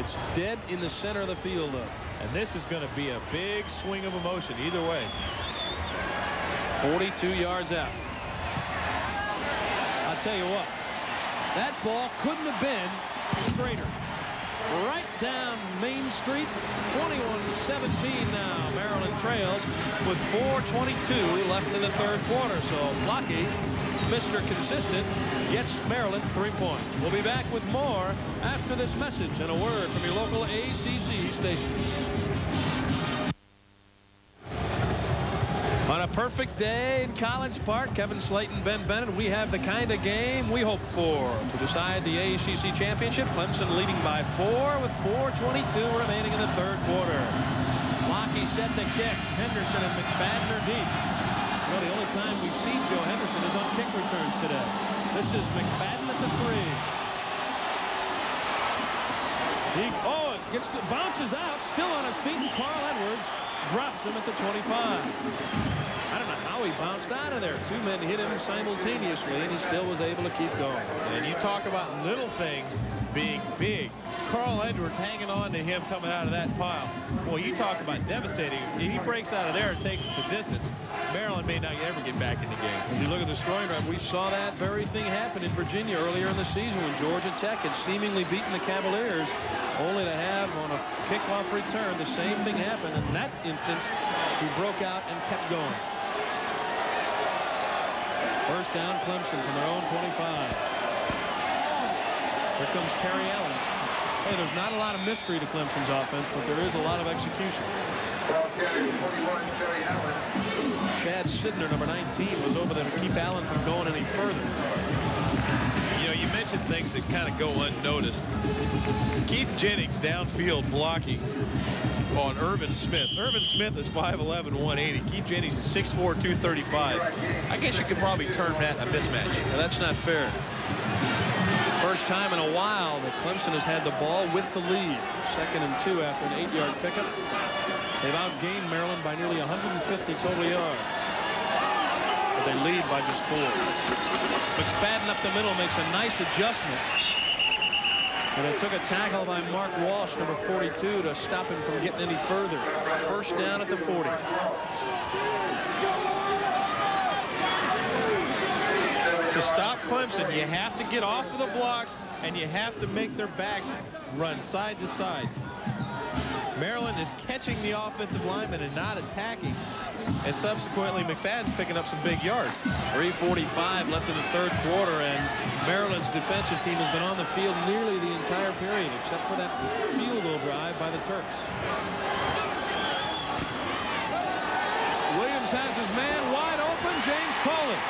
It's dead in the center of the field, though. And this is going to be a big swing of emotion either way. 42 yards out. I'll tell you what, that ball couldn't have been straighter. Right down Main Street, 21-17 now. Maryland trails with 4.22 left in the third quarter. So Plocki, Mr. Consistent, gets Maryland three points. We'll be back with more after this message and a word from your local ACC stations. On a perfect day in College Park, Kevin Slayton, Ben Bennett, we have the kind of game we hope for to decide the ACC championship. Clemson leading by four with 4.22 remaining in the third quarter. Plocki set the kick. Henderson and McFadden are deep. Time we've seen Joe Henderson is on kick returns today. This is McFadden at the three. Deep. Oh, it gets to, bounces out, still on his feet, and Carl Edwards drops him at the 25. I don't know how he bounced out of there. Two men hit him simultaneously, and he still was able to keep going. And you talk about little things being big. Carl Edwards hanging on to him coming out of that pile. Well, you talk about devastating. If he breaks out of there and takes it the distance, Maryland may not ever get back in the game. If you look at the scoring drive, we saw that very thing happen in Virginia earlier in the season when Georgia Tech had seemingly beaten the Cavaliers, only to have on a kickoff return the same thing happen. In that instance, he broke out and kept going. First down, Clemson from their own 25. Here comes Terry Allen. Hey, there's not a lot of mystery to Clemson's offense, but there is a lot of execution. Chad Sidner, number 19, was over there to keep Allen from going any further. You know, you mentioned things that kind of go unnoticed. Keith Jennings downfield blocking on Irvin Smith. Irvin Smith is 5'11", 180. Keith Jennings is 6'4", 235. I guess you could probably term that a mismatch. Now, that's not fair. First time in a while that Clemson has had the ball with the lead. Second and two after an eight-yard pickup. They've outgained Maryland by nearly 150 total yards. But they lead by just four. McFadden up the middle makes a nice adjustment. And it took a tackle by Mark Walsh, number 42, to stop him from getting any further. First down at the 40. To stop Clemson, you have to get off of the blocks and you have to make their backs run side to side. Maryland is catching the offensive lineman and not attacking. And subsequently, McFadden's picking up some big yards. 3.45 left in the third quarter, and Maryland's defensive team has been on the field nearly the entire period, except for that field goal drive by the Terps. Williams has his man wide open, James Coley,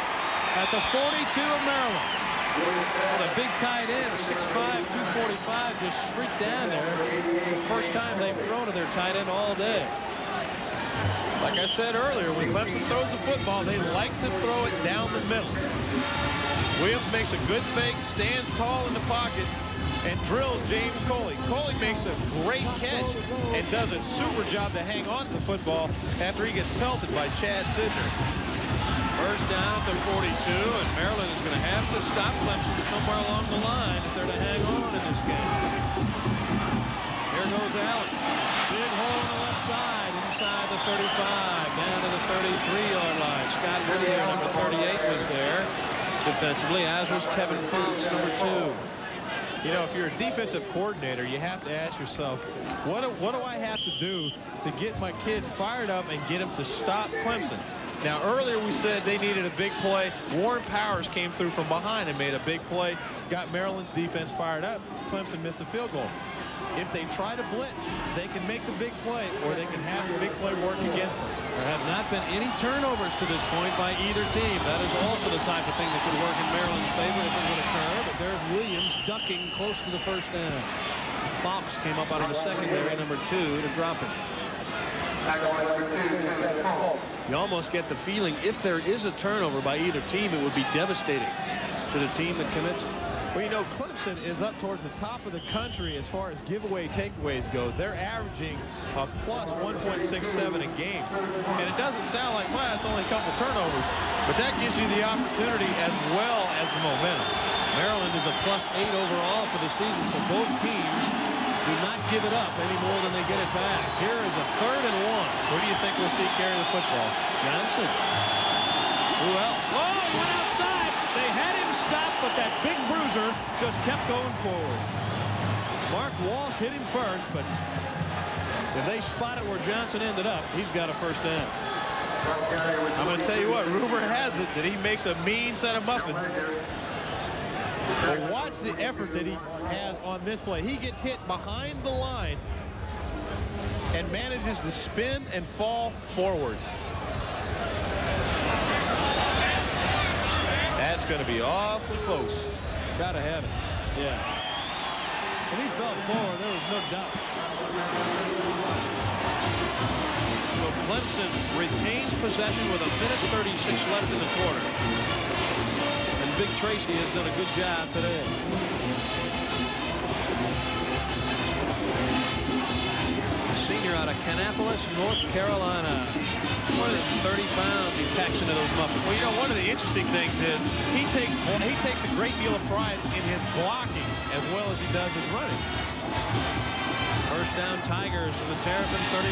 at the 42 of Maryland. Well, a big tight end, 6'5", 245, just streaked down there. The first time they've thrown to their tight end all day. Like I said earlier, when Clemson throws the football, they like to throw it down the middle. Williams makes a good fake, stands tall in the pocket, and drills James Coley. Coley makes a great catch and does a super job to hang on to the football after he gets pelted by Chad Sidner. First down at the 42, and Maryland is going to have to stop Clemson somewhere along the line if they're to hang on in this game. Here goes Allen. Big hole on the left side, inside the 35, down to the 33-yard line. Scott Whittier, number 38, was there defensively, as was Kevin Fox, number two. You know, if you're a defensive coordinator, you have to ask yourself, what do, what do I have to do to get my kids fired up and get them to stop Clemson? Now, earlier we said they needed a big play. Warren Powers came through from behind and made a big play, got Maryland's defense fired up. Clemson missed a field goal. If they try to blitz, they can make the big play, or they can have the big play work against them. There have not been any turnovers to this point by either team. That is also the type of thing that could work in Maryland's favor if it would occur. But there's Williams ducking close to the first down. Fox came up out of the secondary, number two, to drop it. You almost get the feeling if there is a turnover by either team, it would be devastating to the team that commits it. Well, you know, Clemson is up towards the top of the country as far as giveaway takeaways go. They're averaging a plus 1.67 a game. And it doesn't sound like, well, it's only a couple turnovers. But that gives you the opportunity as well as the momentum. Maryland is a plus eight overall for the season, so both teams do not give it up any more than they get it back. Here is a third and one. Who do you think we'll see carry the football? Johnson. Who else? Oh, went outside. They had him stopped, but but that big bruiser just kept going forward. Mark Walsh hit him first, but if they spot it where Johnson ended up, he's got a first down. I'm going to tell you what, rumor has it that he makes a mean set of muffins. But watch the effort that he has on this play. He gets hit behind the line and manages to spin and fall forward. That's going to be awfully close. Got to have it. Yeah. When he fell forward, there was no doubt. So Clemson retains possession with a minute 36 left in the quarter. Big Tracy has done a good job today. senior out of Kannapolis, North Carolina. More than 30 pounds he packs into those muffins. Well, you know, one of the interesting things is he takes he takes a great deal of pride in his blocking as well as he does his running. First down Tigers from the Terrapin 31.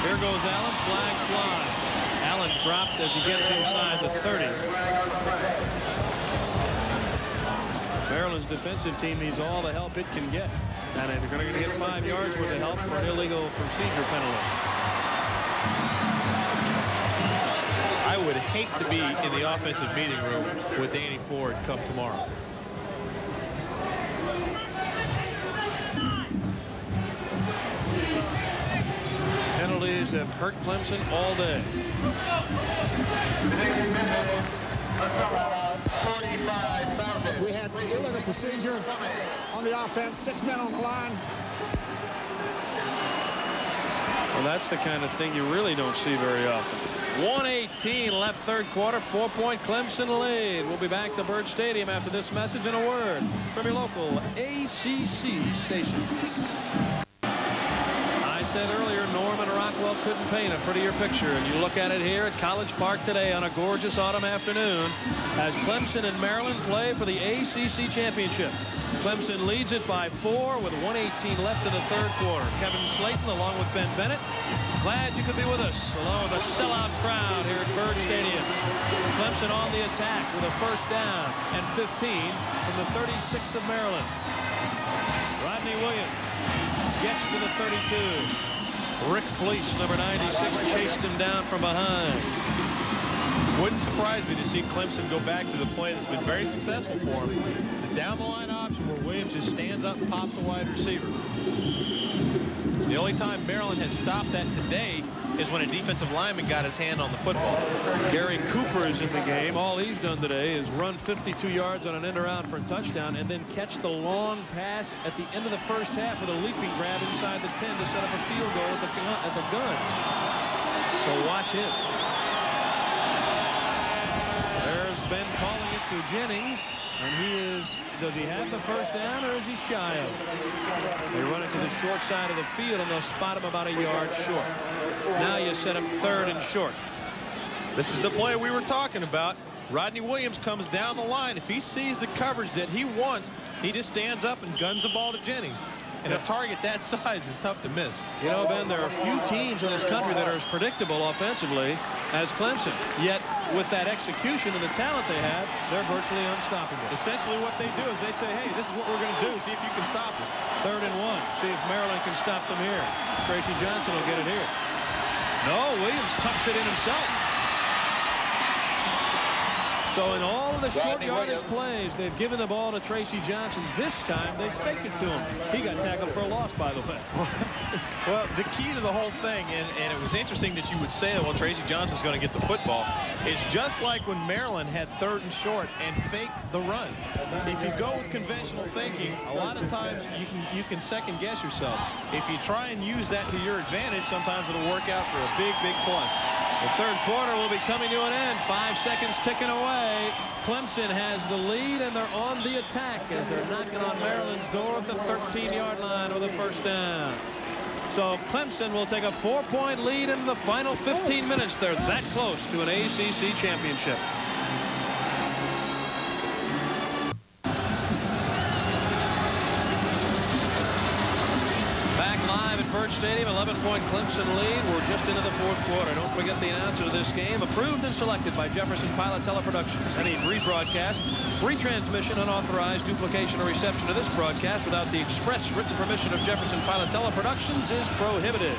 Here goes Allen. Flags fly. Allen dropped as he gets inside the 30. Maryland's defensive team needs all the help it can get. And they're going to get five yards worth of help for an illegal procedure penalty. I would hate to be in the offensive meeting room with Danny Ford come tomorrow. Penalties have hurt Clemson all day. We had illegal procedure on the offense, six men on the line. Well, that's the kind of thing you really don't see very often. 118 left third quarter, four-point Clemson lead. We'll be back to Byrd Stadium after this message and a word from your local ACC stations said earlier, Norman Rockwell couldn't paint a prettier picture. And you look at it here at College Park today on a gorgeous autumn afternoon as Clemson and Maryland play for the ACC Championship. Clemson leads it by four with 118 left in the third quarter. Kevin Slayton along with Ben Bennett. Glad you could be with us along with a sellout crowd here at Byrd Stadium. Clemson on the attack with a first down and 15 from the 36 of Maryland. Rodney Williams gets to the 32. Rick Flesch, number 96, chased him down from behind. Wouldn't surprise me to see Clemson go back to the play that's been very successful for him. The down-the-line option where Williams just stands up and pops a wide receiver. The only time Maryland has stopped that today is when a defensive lineman got his hand on the football. Gary Cooper is in the game. All he's done today is run 52 yards on an end around for a touchdown and then catch the long pass at the end of the first half with a leaping grab inside the 10 to set up a field goal at the, at the gun. So watch him. There's Ben calling it to Jennings. And he is, does he have the first down or is he shy of it? They run it to the short side of the field and they'll spot him about a yard short. Now you set up third and short. This is the play we were talking about. Rodney Williams comes down the line. If he sees the coverage that he wants, he just stands up and guns the ball to Jennings. And a target that size is tough to miss. You know, Ben, there are few teams in this country that are as predictable offensively as Clemson. Yet, with that execution and the talent they have, they're virtually unstoppable. Essentially what they do is they say, hey, this is what we're going to do. See if you can stop us. Third and one. See if Maryland can stop them here. Tracy Johnson will get it here. No, Williams tucks it in himself. So in all of the short yardage plays, they've given the ball to Tracy Johnson. This time, they faked it to him. He got tackled for a loss, by the way. well, the key to the whole thing, and, and it was interesting that you would say that, well, Tracy Johnson's going to get the football, is just like when Maryland had third and short and faked the run. If you go with conventional thinking, a lot of times you can, you can second guess yourself. If you try and use that to your advantage, sometimes it'll work out for a big, big plus. The third quarter will be coming to an end. Five seconds ticking away. Clemson has the lead, and they're on the attack as they're knocking on Maryland's door at the 13-yard line with a first down. So Clemson will take a four-point lead in the final 15 minutes. They're that close to an ACC championship. Stadium, 11-point Clemson lead. We're just into the fourth quarter. Don't forget the announcer of this game, approved and selected by Jefferson Pilot Teleproductions. Any rebroadcast, retransmission, unauthorized duplication or reception of this broadcast without the express written permission of Jefferson Pilot Teleproductions is prohibited.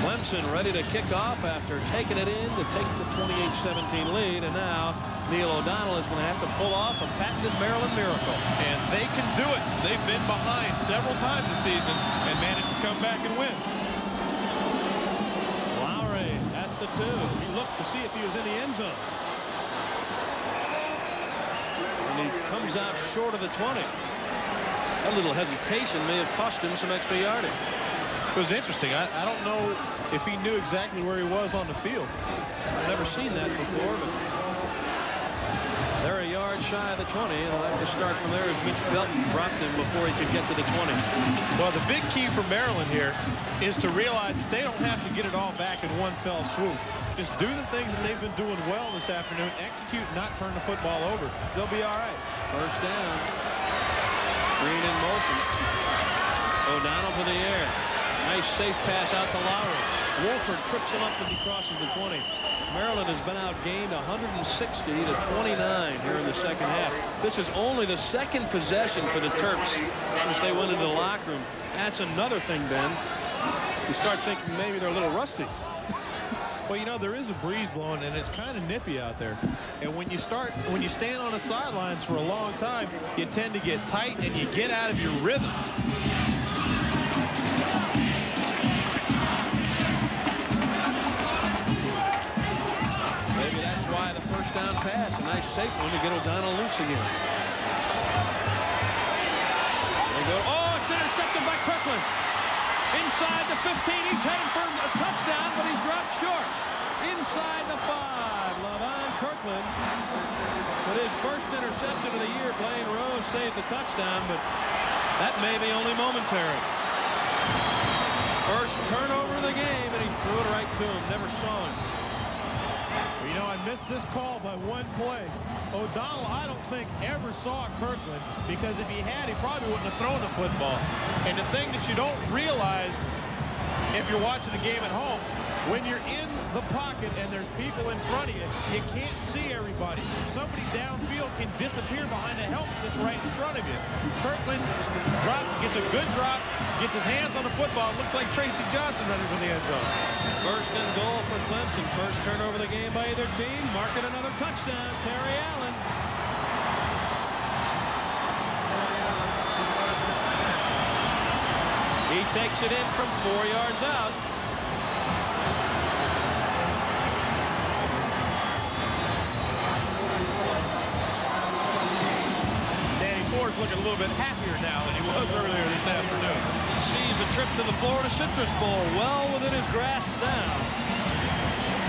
Clemson ready to kick off after taking it in to take the 28-17 lead. And now Neil O'Donnell is going to have to pull off a patented Maryland miracle. And they can do it. They've been behind several times this season and managed to come back and win. Lowry at the two. He looked to see if he was in the end zone. And he comes out short of the 20. That little hesitation may have cost him some extra yardage. It was interesting. I, I don't know if he knew exactly where he was on the field. I've never seen that before, but they're a yard shy of the 20, and I'll have to start from there as Mitch Belton dropped him before he could get to the 20. Well, the big key for Maryland here is to realize that they don't have to get it all back in one fell swoop. Just do the things that they've been doing well this afternoon, execute, not turn the football over. They'll be all right. First down. Green in motion. O'Donnell for the air. Nice safe pass out to Lowry. Woolford trips him up as he crosses the 20. Maryland has been outgained 160 to 29 here in the second half. This is only the second possession for the Terps since they went into the locker room. That's another thing, Ben. You start thinking maybe they're a little rusty. Well, you know, there is a breeze blowing, and it's kind of nippy out there. And when you start, when you stand on the sidelines for a long time, you tend to get tight, and you get out of your rhythm. Why the first down pass, a nice safe one to get O'Donnell loose again. They go, oh, it's intercepted by Kirkland. Inside the 15, he's heading for a touchdown, but he's dropped short. Inside the five, Levon Kirkland. With his first interception of the year, Blaine Rose saved the touchdown, but that may be only momentary. First turnover of the game, and he threw it right to him. Never saw him. You know, I missed this call by one play. O'Donnell, I don't think, ever saw Kirkland because if he had, he probably wouldn't have thrown the football. And the thing that you don't realize if you're watching the game at home, when you're in the pocket and there's people in front of you, you can't see everybody. Somebody downfield can disappear behind the helmet that's right in front of you. Kirkland drop, gets a good drop, gets his hands on the football. Looks like Tracy Johnson running for the end zone. First and goal for Clemson. First turnover of the game by either team. Marking another touchdown. Terry Allen. He takes it in from four yards out. Ford's looking a little bit happier now than he was earlier this afternoon. Sees a trip to the Florida Citrus Bowl well within his grasp now.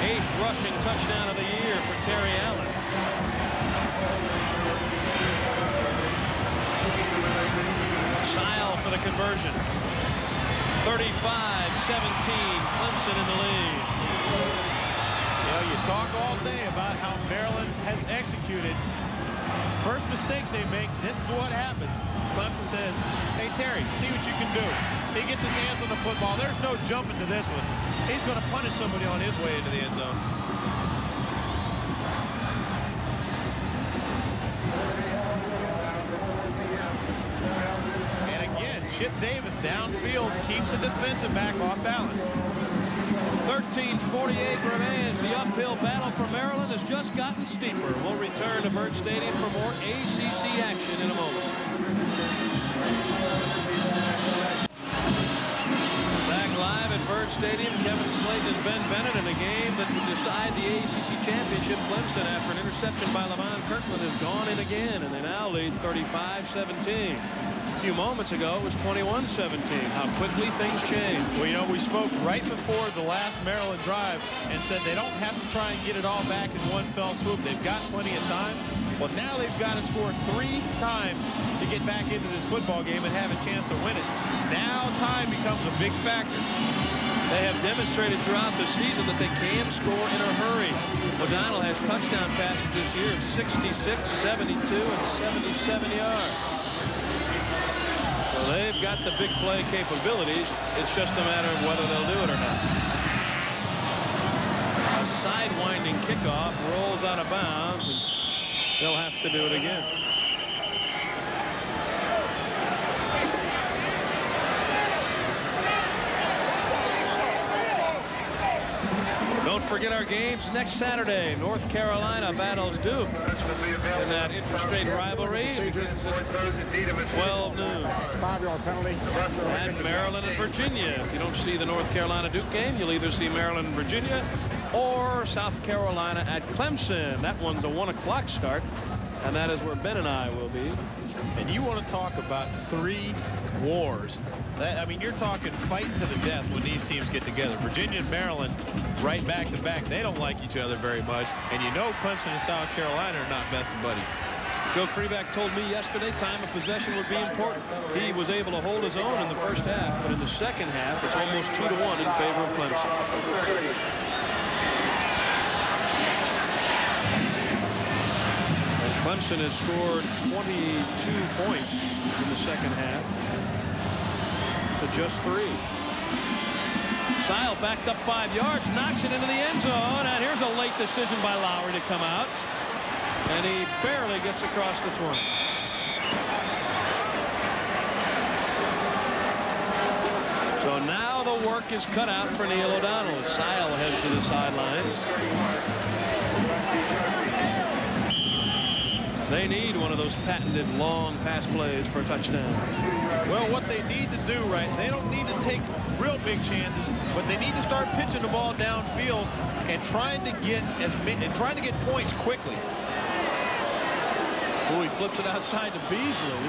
Eighth rushing touchdown of the year for Terry Allen. Sile for the conversion. 35-17, Clemson in the lead. You you talk all day about how Maryland has executed. First mistake they make, this is what happens. Clemson says, hey, Terry, see what you can do. He gets his hands on the football. There's no jumping to this one. He's going to punish somebody on his way into the end zone. And again, Chip Davis downfield keeps the defensive back off balance. 13:48 remains. The uphill battle for Maryland has just gotten steeper. We'll return to Byrd Stadium for more ACC action in a moment. Back live at Byrd Stadium, Kevin Slayton and Ben Bennett in a game that would decide the ACC championship. Clemson, after an interception by Levon Kirkland, has gone in again, and they now lead 35-17. A few moments ago, it was 21-17. How quickly things change. Well, you know, we spoke right before the last Maryland drive and said they don't have to try and get it all back in one fell swoop. They've got plenty of time. Well, now they've got to score three times to get back into this football game and have a chance to win it. Now time becomes a big factor. They have demonstrated throughout the season that they can score in a hurry. O'Donnell has touchdown passes this year of 66, 72, and 77 yards. They've got the big play capabilities. It's just a matter of whether they'll do it or not. A sidewinding kickoff rolls out of bounds, and they'll have to do it again. Don't forget our games next Saturday. North Carolina battles Duke in that interstate rivalry. 12 noon. Five-yard penalty. And Maryland and Virginia. If you don't see the North Carolina Duke game, you'll either see Maryland and Virginia or South Carolina at Clemson. That one's a 1 o'clock start, and that is where Ben and I will be. And you want to talk about three wars. That, I mean, you're talking fighting to the death when these teams get together. Virginia and Maryland right back to back. They don't like each other very much. And you know Clemson and South Carolina are not best of buddies. Joe Krivak told me yesterday time of possession would be important. He was able to hold his own in the first half, but in the second half, it's almost two to one in favor of Clemson. Clemson has scored 22 points in the second half just three. Sile backed up five yards, knocks it into the end zone, and here's a late decision by Lowry to come out. And he barely gets across the 20. So now the work is cut out for Neil O'Donnell. Sile heads to the sidelines. They need one of those patented long pass plays for a touchdown. Well, what they need to do, right, they don't need to take real big chances, but they need to start pitching the ball downfield and trying to get as and trying to get points quickly. Ooh, he flips it outside to Beasley,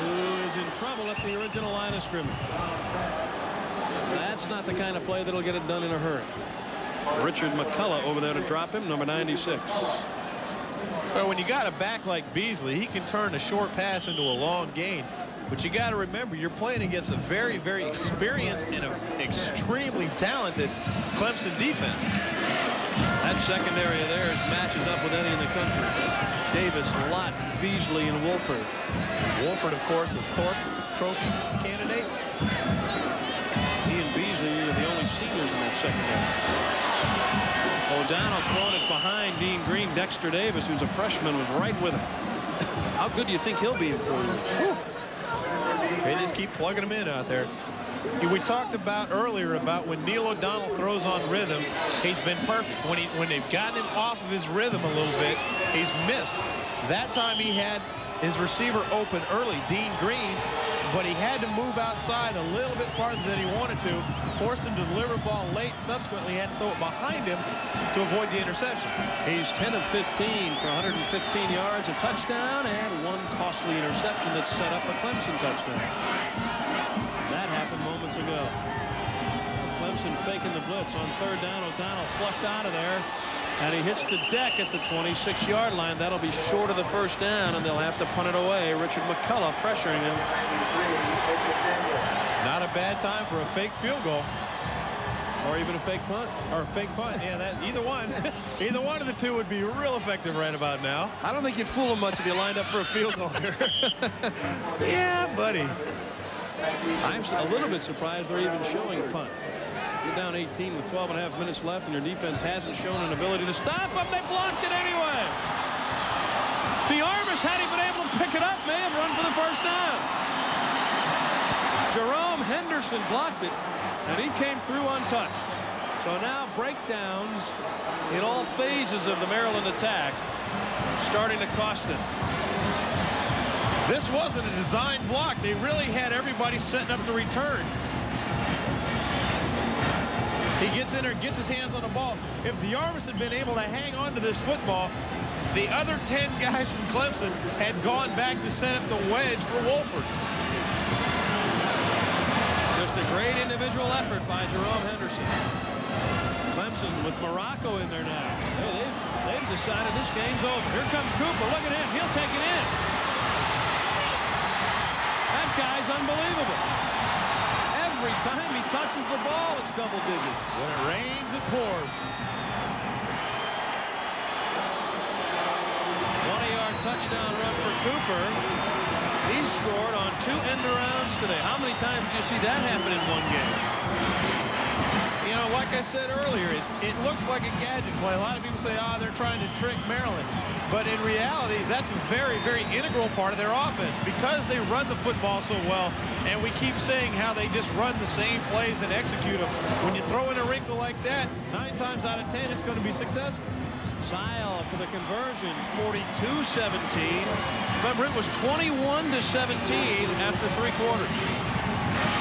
who is in trouble at the original line of scrimmage. That's not the kind of play that'll get it done in a hurry. Richard McCullough over there to drop him, number 96. Well, when you got a back like Beasley, he can turn a short pass into a long gain. But you got to remember, you're playing against a very, very experienced and a extremely talented Clemson defense. That secondary there matches up with any in the country. Davis, Lott, Beasley, and Woolford. Woolford, of course, the Thorpe Trophy candidate. He and Beasley are the only seniors in that secondary. O'Donnell throwing it behind Dean Green. Dexter Davis, who's a freshman, was right with him. How good do you think he'll be in four years? They just keep plugging them in out there. We talked about earlier about when Neil O'Donnell throws on rhythm, he's been perfect. When he when they've gotten him off of his rhythm a little bit, he's missed. That time he had his receiver open early, Dean Green, but he had to move outside a little bit farther than he wanted to, forced him to deliver the ball late, subsequently had to throw it behind him to avoid the interception. He's 10 of 15 for 115 yards, a touchdown, and one costly interception that set up a Clemson touchdown. That happened moments ago. Clemson faking the blitz on third down. O'Donnell flushed out of there. And he hits the deck at the 26-yard line. That'll be short of the first down, and they'll have to punt it away. Richard McCullough pressuring him. Not a bad time for a fake field goal. Or even a fake punt. Or a fake punt. Yeah, that either one. either one of the two would be real effective right about now. I don't think you'd fool him much if you lined up for a field goal here. yeah, buddy. I'm a little bit surprised they're even showing a punt. You're down 18 with 12 and a half minutes left, and your defense hasn't shown an ability to stop them. They blocked it anyway. DeArmas, had he been able to pick it up, may have run for the first down. Jerome Henderson blocked it, and he came through untouched. So now breakdowns in all phases of the Maryland attack starting to cost them. This wasn't a designed block. They really had everybody setting up the return. He gets in there, gets his hands on the ball. If the DeArmas had been able to hang on to this football, the other 10 guys from Clemson had gone back to set up the wedge for Woolford. Just a great individual effort by Jerome Henderson. Clemson with Morocco in there now. Hey, they've, they've decided this game's over. Here comes Cooper. Look at him. He'll take it in. That guy's unbelievable. Every time touches the ball, it's double digits. When it rains, it pours. 20-yard touchdown run for Cooper. He scored on two end arounds today. How many times did you see that happen in one game? Know, like I said earlier, it looks like a gadget play. A lot of people say, oh, they're trying to trick Maryland. But in reality, that's a very, very integral part of their offense because they run the football so well. And we keep saying how they just run the same plays and execute them. When you throw in a wrinkle like that, nine times out of ten, it's going to be successful. Sile for the conversion, 42-17. Remember, it was 21-17 after three quarters.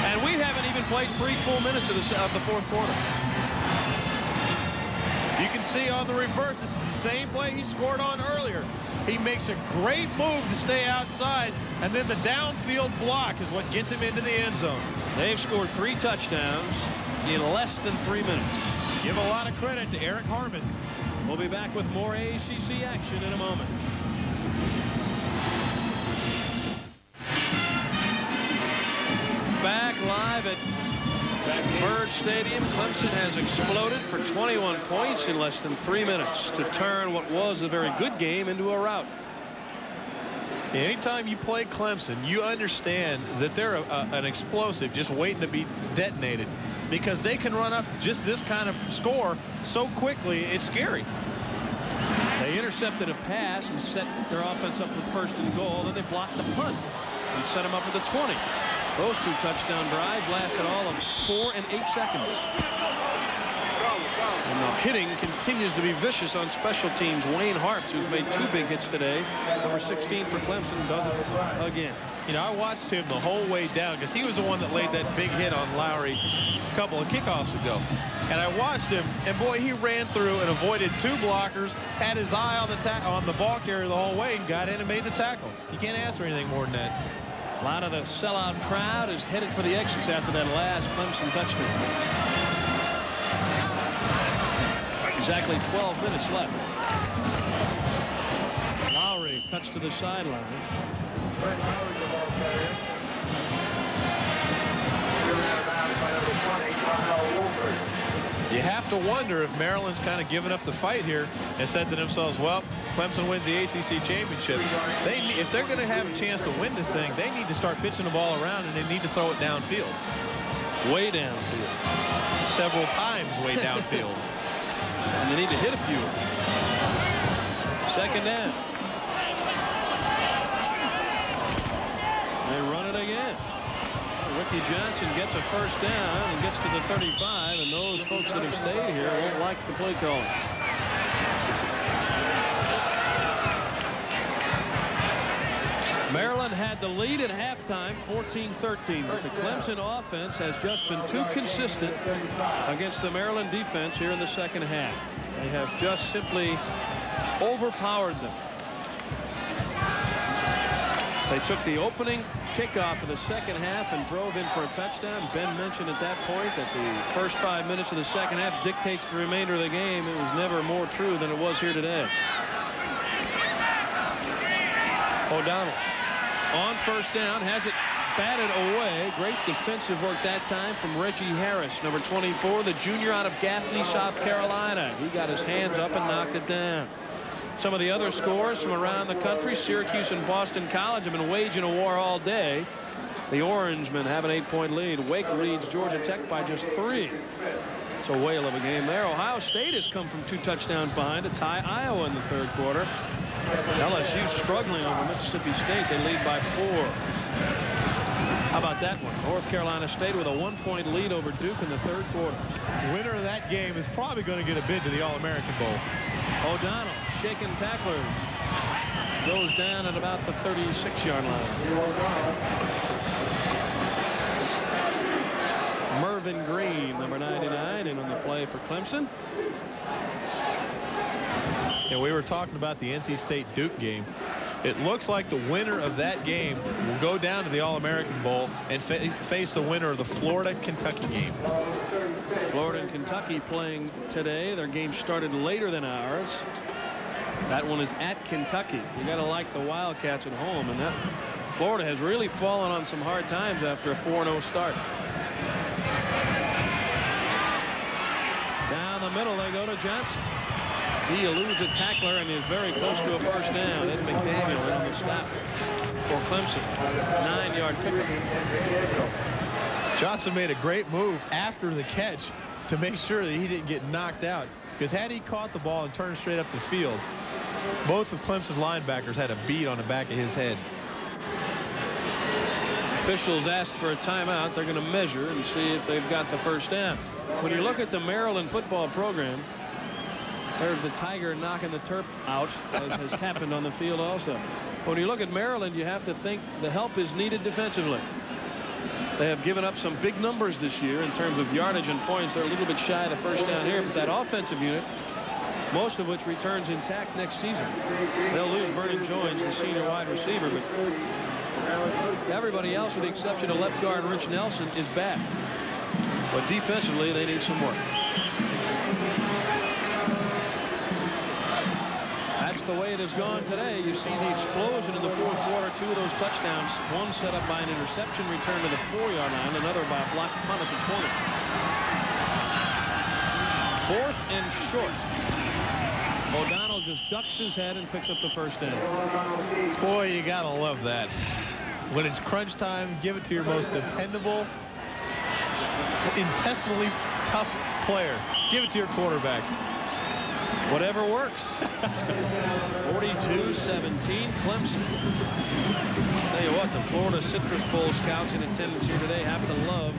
And we haven't even played three full minutes of the, of the fourth quarter. You can see on the reverse, this is the same play he scored on earlier. He makes a great move to stay outside, and then the downfield block is what gets him into the end zone. They've scored three touchdowns in less than three minutes. Give a lot of credit to Eric Harmon. We'll be back with more ACC action in a moment. Back live at Byrd Stadium. Clemson has exploded for 21 points in less than three minutes to turn what was a very good game into a rout. Anytime you play Clemson, you understand that they're a, a, an explosive just waiting to be detonated because they can run up just this kind of score so quickly, it's scary. They intercepted a pass and set their offense up with first and goal. Then they blocked the punt and set them up at the 20. Those two touchdown drives lasted all of four and eight seconds. And the hitting continues to be vicious on special teams. Wayne Harps, who's made two big hits today, number 16 for Clemson, does it again. You know, I watched him the whole way down because he was the one that laid that big hit on Lowry a couple of kickoffs ago. And I watched him, and boy, he ran through and avoided two blockers, had his eye on the on the ball carrier the whole way, and got in and made the tackle. You can't ask for anything more than that. A lot of the sellout crowd is headed for the exits after that last Clemson touchdown. Exactly 12 minutes left. Lowry cuts to the sideline. You have to wonder if Maryland's kind of given up the fight here and said to themselves, well, Clemson wins the ACC championship. They, if they're going to have a chance to win this thing, they need to start pitching the ball around and they need to throw it downfield. Way downfield. Several times way downfield. and they need to hit a few. Second down. They run it again. Ricky Johnson gets a first down and gets to the 35, and those folks that have stayed here won't like the play call. Maryland had the lead at halftime, 14-13, but the Clemson offense has just been too consistent against the Maryland defense here in the second half. They have just simply overpowered them. They took the opening kickoff of the second half and drove in for a touchdown. Ben mentioned at that point that the first five minutes of the second half dictates the remainder of the game. It was never more true than it was here today. O'Donnell on first down has it batted away. Great defensive work that time from Reggie Harris, number 24, the junior out of Gaffney, South Carolina. He got his hands up and knocked it down. Some of the other scores from around the country, Syracuse and Boston College have been waging a war all day. The Orangemen have an eight-point lead. Wake leads Georgia Tech by just three. It's a whale of a game there. Ohio State has come from two touchdowns behind to tie Iowa in the third quarter. LSU struggling over Mississippi State. They lead by four. How about that one? North Carolina State with a one-point lead over Duke in the third quarter. Winner of that game is probably going to get a bid to the All-American Bowl. O'Donnell, shaking tacklers, goes down at about the 36-yard line. Mervin Green, number 99, in on the play for Clemson. And we were talking about the NC State Duke game. It looks like the winner of that game will go down to the All-American Bowl and fa face the winner of the Florida-Kentucky game. Florida and Kentucky playing today. Their game started later than ours. That one is at Kentucky. You got to like the Wildcats at home, and that Florida has really fallen on some hard times after a 4-0 start. Down the middle they go to Johnson. He eludes a tackler and is very close to a first down. Ed McDaniel on the stop. for Clemson. Nine-yard pickup. Johnson made a great move after the catch to make sure that he didn't get knocked out. Because had he caught the ball and turned straight up the field, both of Clemson linebackers had a beat on the back of his head. Officials asked for a timeout. They're going to measure and see if they've got the first down. When you look at the Maryland football program, there's the Tiger knocking the turf out, as has happened on the field also. When you look at Maryland, you have to think the help is needed defensively. They have given up some big numbers this year in terms of yardage and points. They're a little bit shy of the first down here, but that offensive unit, most of which returns intact next season. They'll lose Vernon Joines, the senior wide receiver, but Everybody else, with the exception of left guard Rich Nelson, is back. But defensively, they need some work. That's the way it has gone today. You see the explosion in the fourth quarter. Two of those touchdowns, one set up by an interception return to the four-yard line, another by a blocked punt at the 20. Fourth and short. O'Donnell just ducks his head and picks up the first down. Boy, you gotta love that. When it's crunch time, give it to your most dependable, intestinally tough player. Give it to your quarterback. Whatever works. 42-17, Clemson. Tell you what, the Florida Citrus Bowl scouts in attendance here today happen to love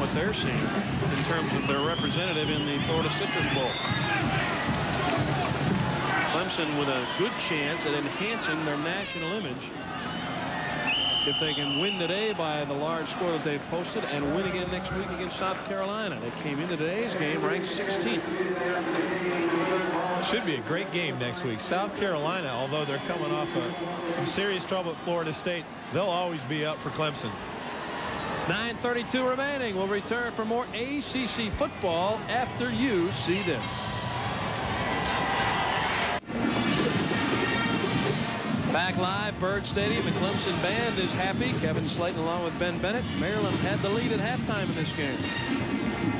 what they're seeing in terms of their representative in the Florida Citrus Bowl. Clemson with a good chance at enhancing their national image if they can win today by the large score that they've posted and win again next week against South Carolina. They came into today's game ranked 16th. Should be a great game next week. South Carolina, although they're coming off of some serious trouble at Florida State, they'll always be up for Clemson. 9.32 remaining. We'll return for more ACC football after you see this. Back live, Byrd Stadium. The Clemson band is happy. Kevin Slayton along with Ben Bennett. Maryland had the lead at halftime in this game.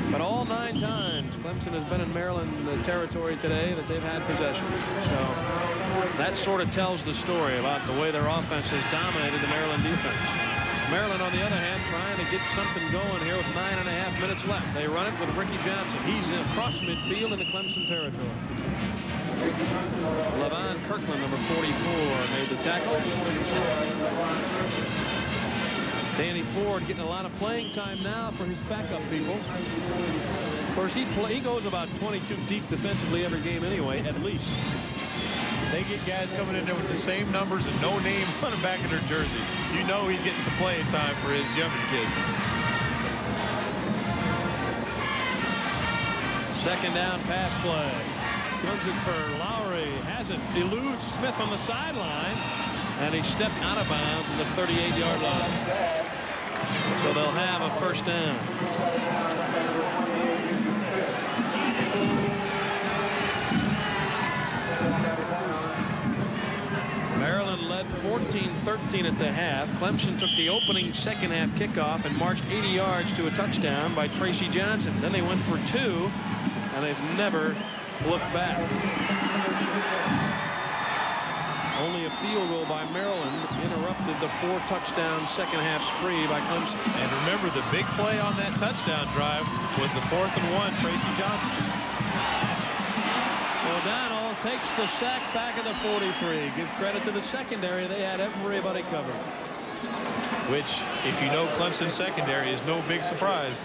But all nine times, Clemson has been in Maryland territory today that they've had possession. So that sort of tells the story about the way their offense has dominated the Maryland defense. Maryland, on the other hand, trying to get something going here with nine and a half minutes left. They run it with Ricky Johnson. He's across midfield in the Clemson territory. Levon Kirkland, number 44, made the tackle. Danny Ford getting a lot of playing time now for his backup people. Of course, he, play, he goes about 22 deep defensively every game anyway, at least. They get guys coming in there with the same numbers and no names on the back of their jersey. You know he's getting some playing time for his younger kids. Second down pass play. Runs it for Lowry. Has it. Eludes Smith on the sideline. And he stepped out of bounds at the 38-yard line. So they'll have a first down. Maryland led 14-13 at the half. Clemson took the opening second half kickoff and marched 80 yards to a touchdown by Tracy Johnson. Then they went for two, and they've never look back. Only a field goal by Maryland interrupted the four touchdown second half spree by Clemson. And remember the big play on that touchdown drive was the fourth and one Tracy Johnson. O'Donnell takes the sack back at the 43. Give credit to the secondary. They had everybody covered. Which, if you know Clemson secondary, is no big surprise.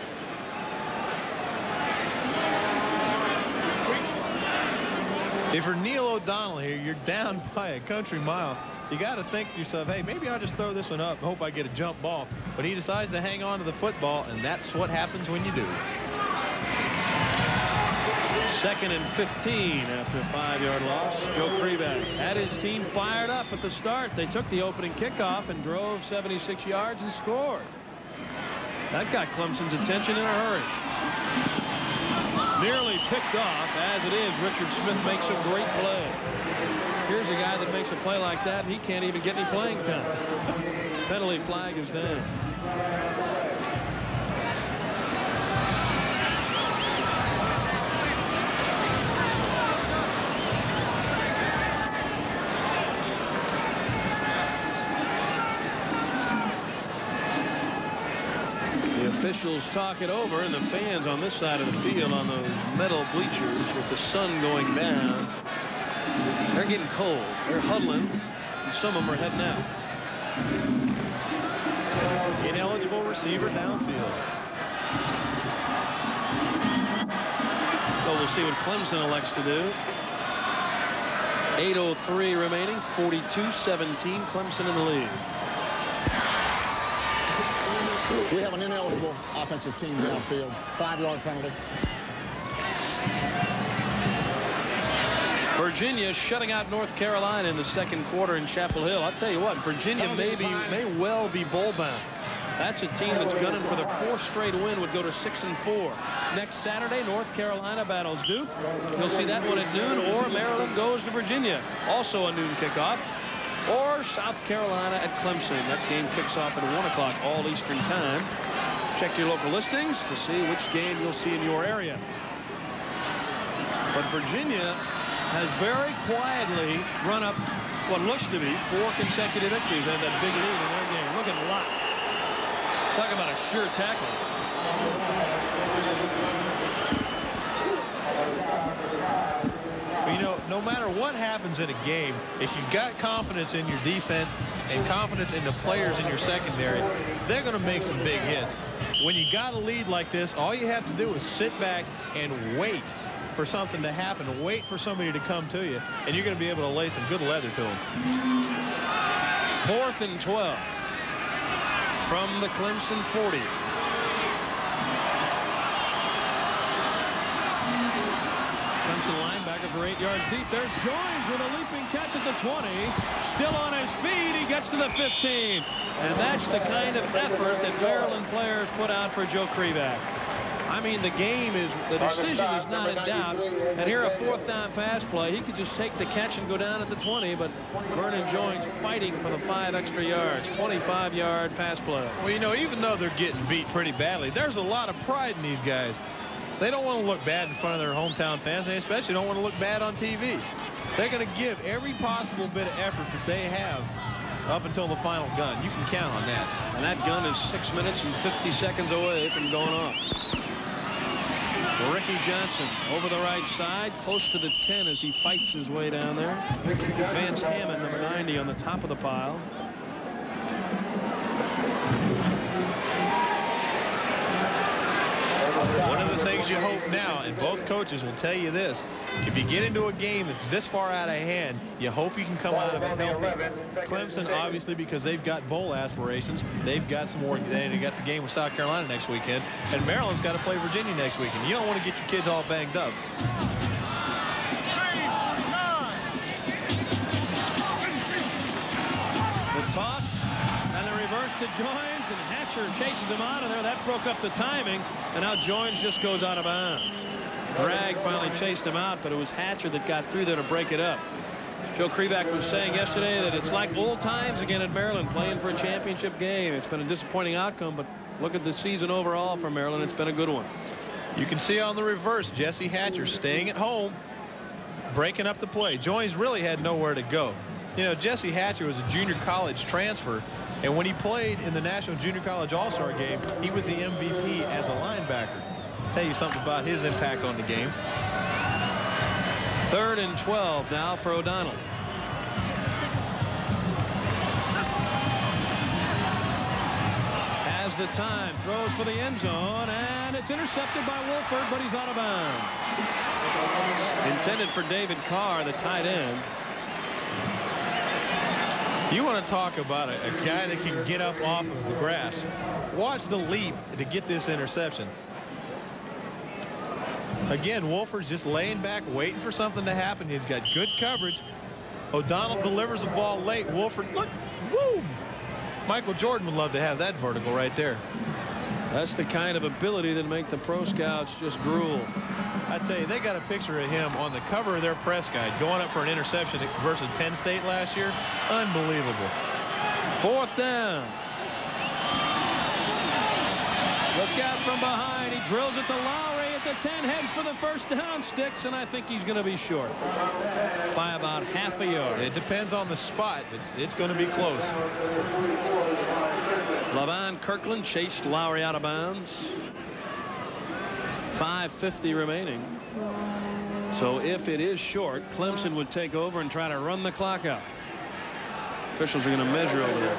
If you're Neil O'Donnell here, you're down by a country mile. You got to think to yourself, hey, maybe I'll just throw this one up and hope I get a jump ball. But he decides to hang on to the football, and that's what happens when you do. Second and 15 after a five-yard loss. Joe Krivak had his team fired up at the start. They took the opening kickoff and drove 76 yards and scored. That got Clemson's attention in a hurry nearly picked off. As it is, Richard Smith makes a great play. Here's a guy that makes a play like that, and he can't even get any playing time. Penalty flag is down. Officials talk it over, and the fans on this side of the field on those metal bleachers with the sun going down, they're getting cold. They're huddling, and some of them are heading out. Ineligible receiver downfield. So we'll see what Clemson elects to do. 8.03 remaining, 42-17, Clemson in the lead. We have an ineligible offensive team downfield. Five-yard penalty. Virginia shutting out North Carolina in the second quarter in Chapel Hill. I'll tell you what, Virginia may, be, may well be bowl bound. That's a team that's gunning for the fourth straight win would go to six and four. Next Saturday, North Carolina battles Duke. You'll see that one at noon, or Maryland goes to Virginia. Also a noon kickoff. Or South Carolina at Clemson. That game kicks off at 1 o'clock all Eastern time. Check your local listings to see which game you'll see in your area. But Virginia has very quietly run up what looks to be four consecutive victories and that big lead in their game. Look at Lott. Talk about a sure tackle. You know, no matter what happens in a game, if you've got confidence in your defense and confidence in the players in your secondary, they're going to make some big hits. When you got a lead like this, all you have to do is sit back and wait for something to happen, wait for somebody to come to you, and you're going to be able to lay some good leather to them. Fourth and 12 from the Clemson 40. Clemson linebacker for eight yards deep. There's Joines with a leaping catch at the 20. Still on his feet. He gets to the 15. And that's the kind of effort that Maryland players put out for Joe Krivak. I mean, the game is, the decision is not in doubt. And here, a fourth down pass play, he could just take the catch and go down at the 20, but Vernon Joines fighting for the five extra yards, 25-yard pass play. Well, you know, even though they're getting beat pretty badly, there's a lot of pride in these guys. They don't want to look bad in front of their hometown fans. They especially don't want to look bad on TV. They're going to give every possible bit of effort that they have up until the final gun. You can count on that. And that gun is six minutes and 50 seconds away from going off. Ricky Johnson over the right side, close to the 10 as he fights his way down there. Vance Hammond, number 90, on the top of the pile. You hope now, and both coaches will tell you this, if you get into a game that's this far out of hand, you hope you can come out of it healthy. Clemson, obviously, because they've got bowl aspirations, they've got some more. They got the game with South Carolina next weekend, and Maryland's got to play Virginia next weekend. You don't want to get your kids all banged up. The toss and the reverse to Joines, and Hatcher chases him out of there. That broke up the timing, and now Joines just goes out of bounds. Bragg finally chased him out, but it was Hatcher that got through there to break it up. Joe Krivak was saying yesterday that it's like old times again at Maryland, playing for a championship game. It's been a disappointing outcome, but look at the season overall for Maryland. It's been a good one. You can see on the reverse, Jesse Hatcher staying at home, breaking up the play. Joines really had nowhere to go. You know, Jesse Hatcher was a junior college transfer, and when he played in the National Junior College All-Star game, he was the MVP as a linebacker. Tell you something about his impact on the game. Third and 12 now for O'Donnell. Has the time, throws for the end zone, and it's intercepted by Woolford, but he's out of bounds. Intended for David Carr, the tight end. You want to talk about a, a guy that can get up off of the grass. Watch the leap to get this interception. Again, Woolford's just laying back, waiting for something to happen. He's got good coverage. O'Donnell delivers the ball late. Woolford, look, boom! Michael Jordan would love to have that vertical right there. That's the kind of ability that make the pro scouts just drool. I tell you, they got a picture of him on the cover of their press guide going up for an interception versus Penn State last year. Unbelievable. Fourth down. Look out from behind. He drills it to Lowry at the 10, heads for the first down, sticks, and I think he's going to be short by about half a yard. It depends on the spot, but it's going to be close. Levon Kirkland chased Lowry out of bounds. 5.50 remaining. So if it is short, Clemson would take over and try to run the clock out. Officials are going to measure over there.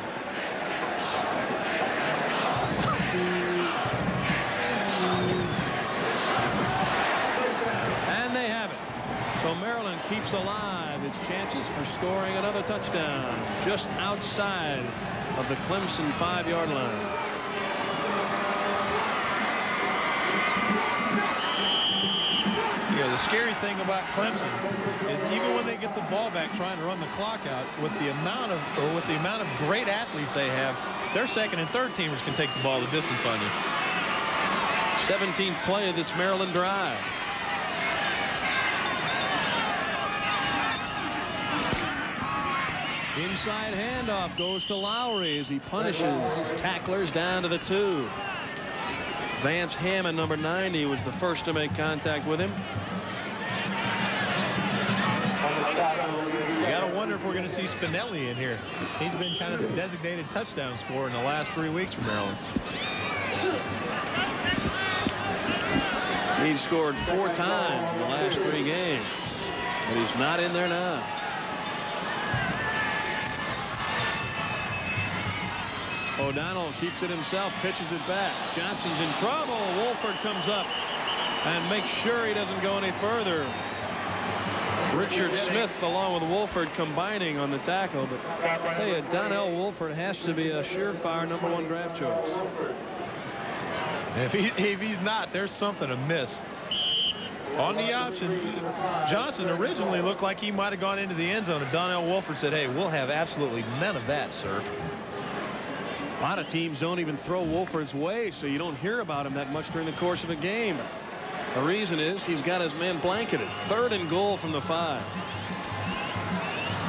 And they have it. So Maryland keeps alive its chances for scoring another touchdown just outside of the Clemson five-yard line. Know, the scary thing about Clemson is even when they get the ball back trying to run the clock out with the amount of or with the amount of great athletes they have, their second and third teamers can take the ball the distance on you. 17th play of this Maryland drive. Inside handoff goes to Lowry as he punishes tacklers down to the two. Vance Hammond, number 90, was the first to make contact with him. You got to wonder if we're going to see Spinelli in here. He's been kind of the designated touchdown scorer in the last three weeks for Maryland. He's scored four times in the last three games, but he's not in there now. O'Donnell keeps it himself, pitches it back. Johnson's in trouble. Woolford comes up and makes sure he doesn't go any further. Richard Smith along with Woolford combining on the tackle. But I'll tell you, Donnell Woolford has to be a surefire number one draft choice. If, he, if he's not, there's something amiss. On the option, Johnson originally looked like he might have gone into the end zone, and Donnell Woolford said, hey, we'll have absolutely none of that, sir. A lot of teams don't even throw Woolford's way, so you don't hear about him that much during the course of a game. The reason is he's got his man blanketed. Third and goal from the five.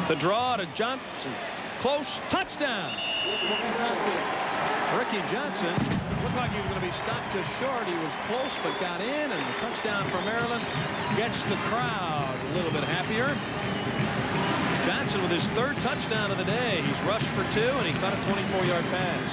The draw to Johnson. Close touchdown. Ricky Johnson looked like he was going to be stopped just short. He was close but got in and the touchdown for Maryland gets the crowd a little bit happier. Johnson with his third touchdown of the day. He's rushed for two and he caught a 24-yard pass.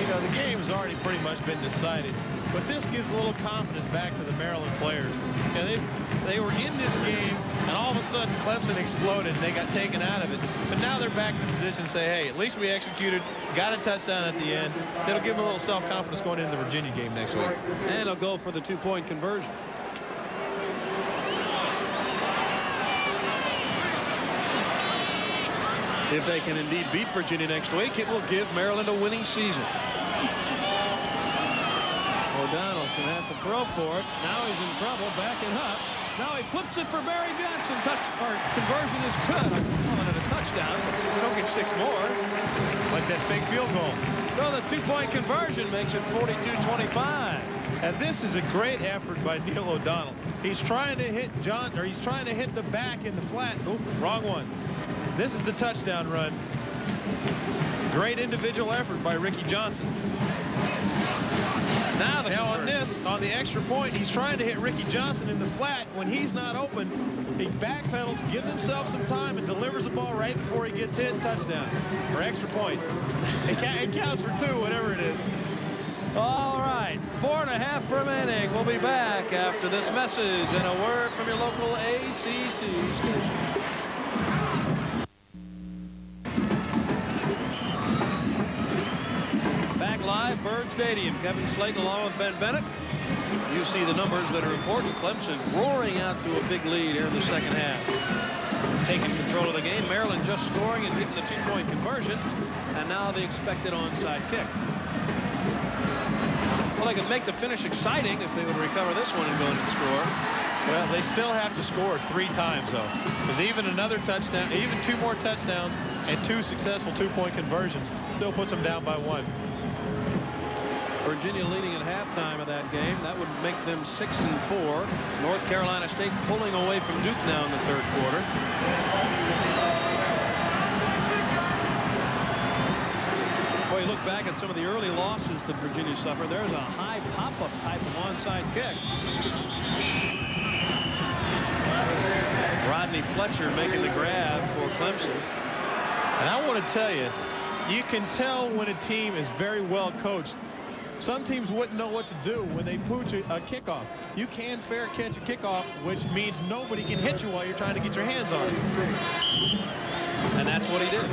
You know, the game's already pretty much been decided. But this gives a little confidence back to the Maryland players. You know, they, they were in this game, and all of a sudden Clemson exploded, and they got taken out of it. But now they're back in position to say, hey, at least we executed, got a touchdown at the end. That'll give them a little self-confidence going into the Virginia game next week. And they'll go for the two-point conversion. If they can indeed beat Virginia next week, it will give Maryland a winning season. O'Donnell can have to throw for it. Now he's in trouble, backing up. Now he flips it for Barry Johnson. Touch or conversion is good. Calling it a touchdown. We don't get six more. It's like that fake field goal. So the two-point conversion makes it 42-25. And this is a great effort by Neil O'Donnell. He's trying to hit John, or he's trying to hit the back in the flat. Oh, wrong one. This is the touchdown run. Great individual effort by Ricky Johnson. Now, the now on this, on the extra point, he's trying to hit Ricky Johnson in the flat. When he's not open, he backpedals, gives himself some time, and delivers the ball right before he gets hit. Touchdown. For extra point. It, it counts for two, whatever it is. All right, four and a half remaining. We'll be back after this message and a word from your local ACC station. Byrd Stadium. Kevin Slayton along with Ben Bennett. You see the numbers that are important. Clemson roaring out to a big lead here in the second half. Taking control of the game. Maryland just scoring and getting the two-point conversion. And now the expected onside kick. Well, they could make the finish exciting if they would recover this one and go and score. Well, they still have to score three times, though. Because even another touchdown, even two more touchdowns and two successful two-point conversions still puts them down by one. Virginia leading at halftime of that game. That would make them 6 and 4. North Carolina State pulling away from Duke now in the third quarter. Boy, you look back at some of the early losses that Virginia suffered. There's a high pop-up type of onside kick. Rodney Fletcher making the grab for Clemson. And I want to tell you, you can tell when a team is very well coached. Some teams wouldn't know what to do when they pooch a, a kickoff. You can fair catch a kickoff, which means nobody can hit you while you're trying to get your hands on it. And that's what he did.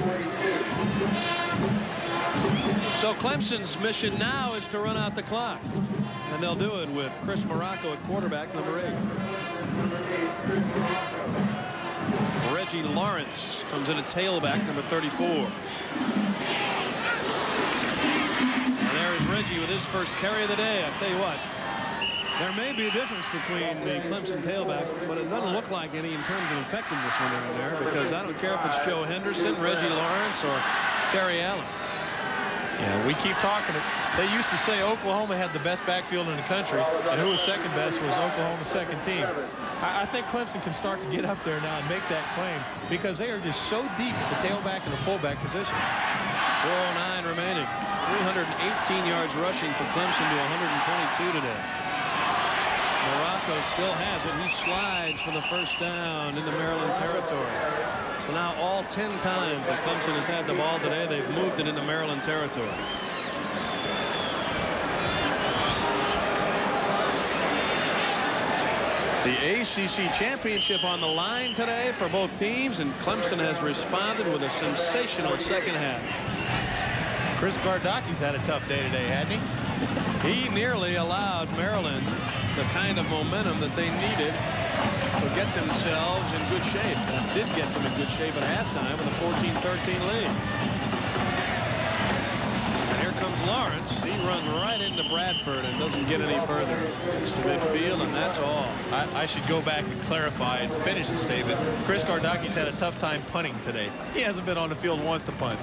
So Clemson's mission now is to run out the clock. And they'll do it with Chris Morocco at quarterback, number eight. Reggie Lawrence comes in at tailback, number 34. There is Reggie with his first carry of the day. I tell you what, there may be a difference between the Clemson tailbacks, but it doesn't look like any in terms of effectiveness when they're in there because I don't care if it's Joe Henderson, Reggie Lawrence, or Terry Allen. We keep talking. It. They used to say Oklahoma had the best backfield in the country, and who was second best was Oklahoma's second team. I, I think Clemson can start to get up there now and make that claim because they are just so deep at the tailback and the fullback positions. 409 remaining. 318 yards rushing for Clemson to 122 today. Morocco still has it. He slides for the first down in the Maryland territory. So now all 10 times that Clemson has had the ball today, they've moved it into Maryland territory. The ACC championship on the line today for both teams, and Clemson has responded with a sensational second half. Chris Gardocki's had a tough day today, hadn't he? He nearly allowed Maryland the kind of momentum that they needed to get themselves in good shape. And did get them in good shape at halftime with a 14-13 lead And here comes Lawrence. He runs right into Bradford and doesn't get any further. It's to midfield, and that's all. I, I, should go back and clarify and finish the statement. Chris Gardocki's had a tough time punting today. He hasn't been on the field once to punt.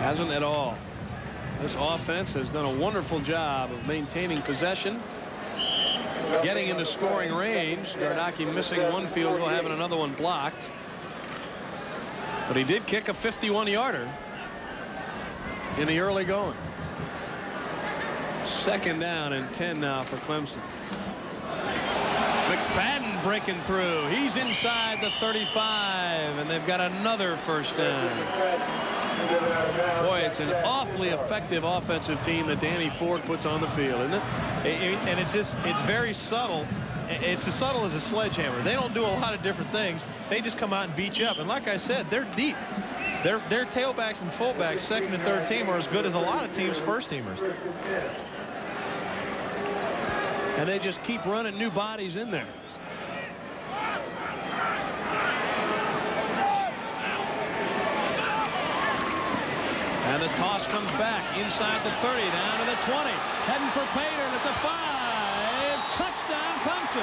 Hasn't at all. This offense has done a wonderful job of maintaining possession, getting into scoring range. Gardocki missing one field goal, having another one blocked. But he did kick a 51-yarder in the early going. Second down and 10 now for Clemson. McFadden breaking through. He's inside the 35, and they've got another first down. Boy, it's an awfully effective offensive team that Danny Ford puts on the field, isn't it? And it's just, it's very subtle. It's as subtle as a sledgehammer. They don't do a lot of different things. They just come out and beat you up. And like I said, they're deep. Their, their tailbacks and fullbacks, second and third team, are as good as a lot of teams' first teamers. And they just keep running new bodies in there. And the toss comes back inside the 30, down to the 20. Heading for Pater at the 5. Touchdown, Thompson.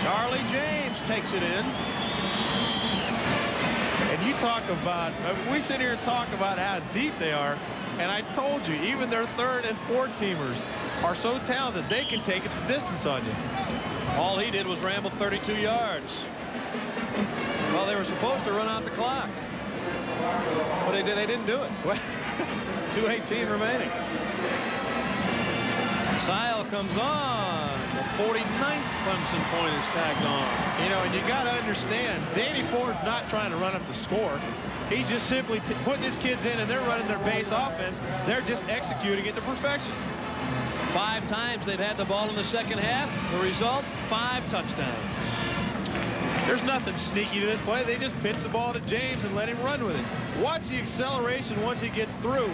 Charlie James takes it in. And you talk about, uh, we sit here and talk about how deep they are. And I told you, even their third and fourth teamers are so talented, they can take it the distance on you. All he did was ramble 32 yards. Well, they were supposed to run out the clock. But they, did, they didn't do it. 2.18 remaining. Sile comes on. The 49th Clemson point is tagged on. You know, and you got to understand, Danny Ford's not trying to run up the score. He's just simply putting his kids in, and they're running their base offense. They're just executing it to perfection. Five times they've had the ball in the second half. The result, five touchdowns. There's nothing sneaky to this play. They just pitch the ball to James and let him run with it. Watch the acceleration once he gets through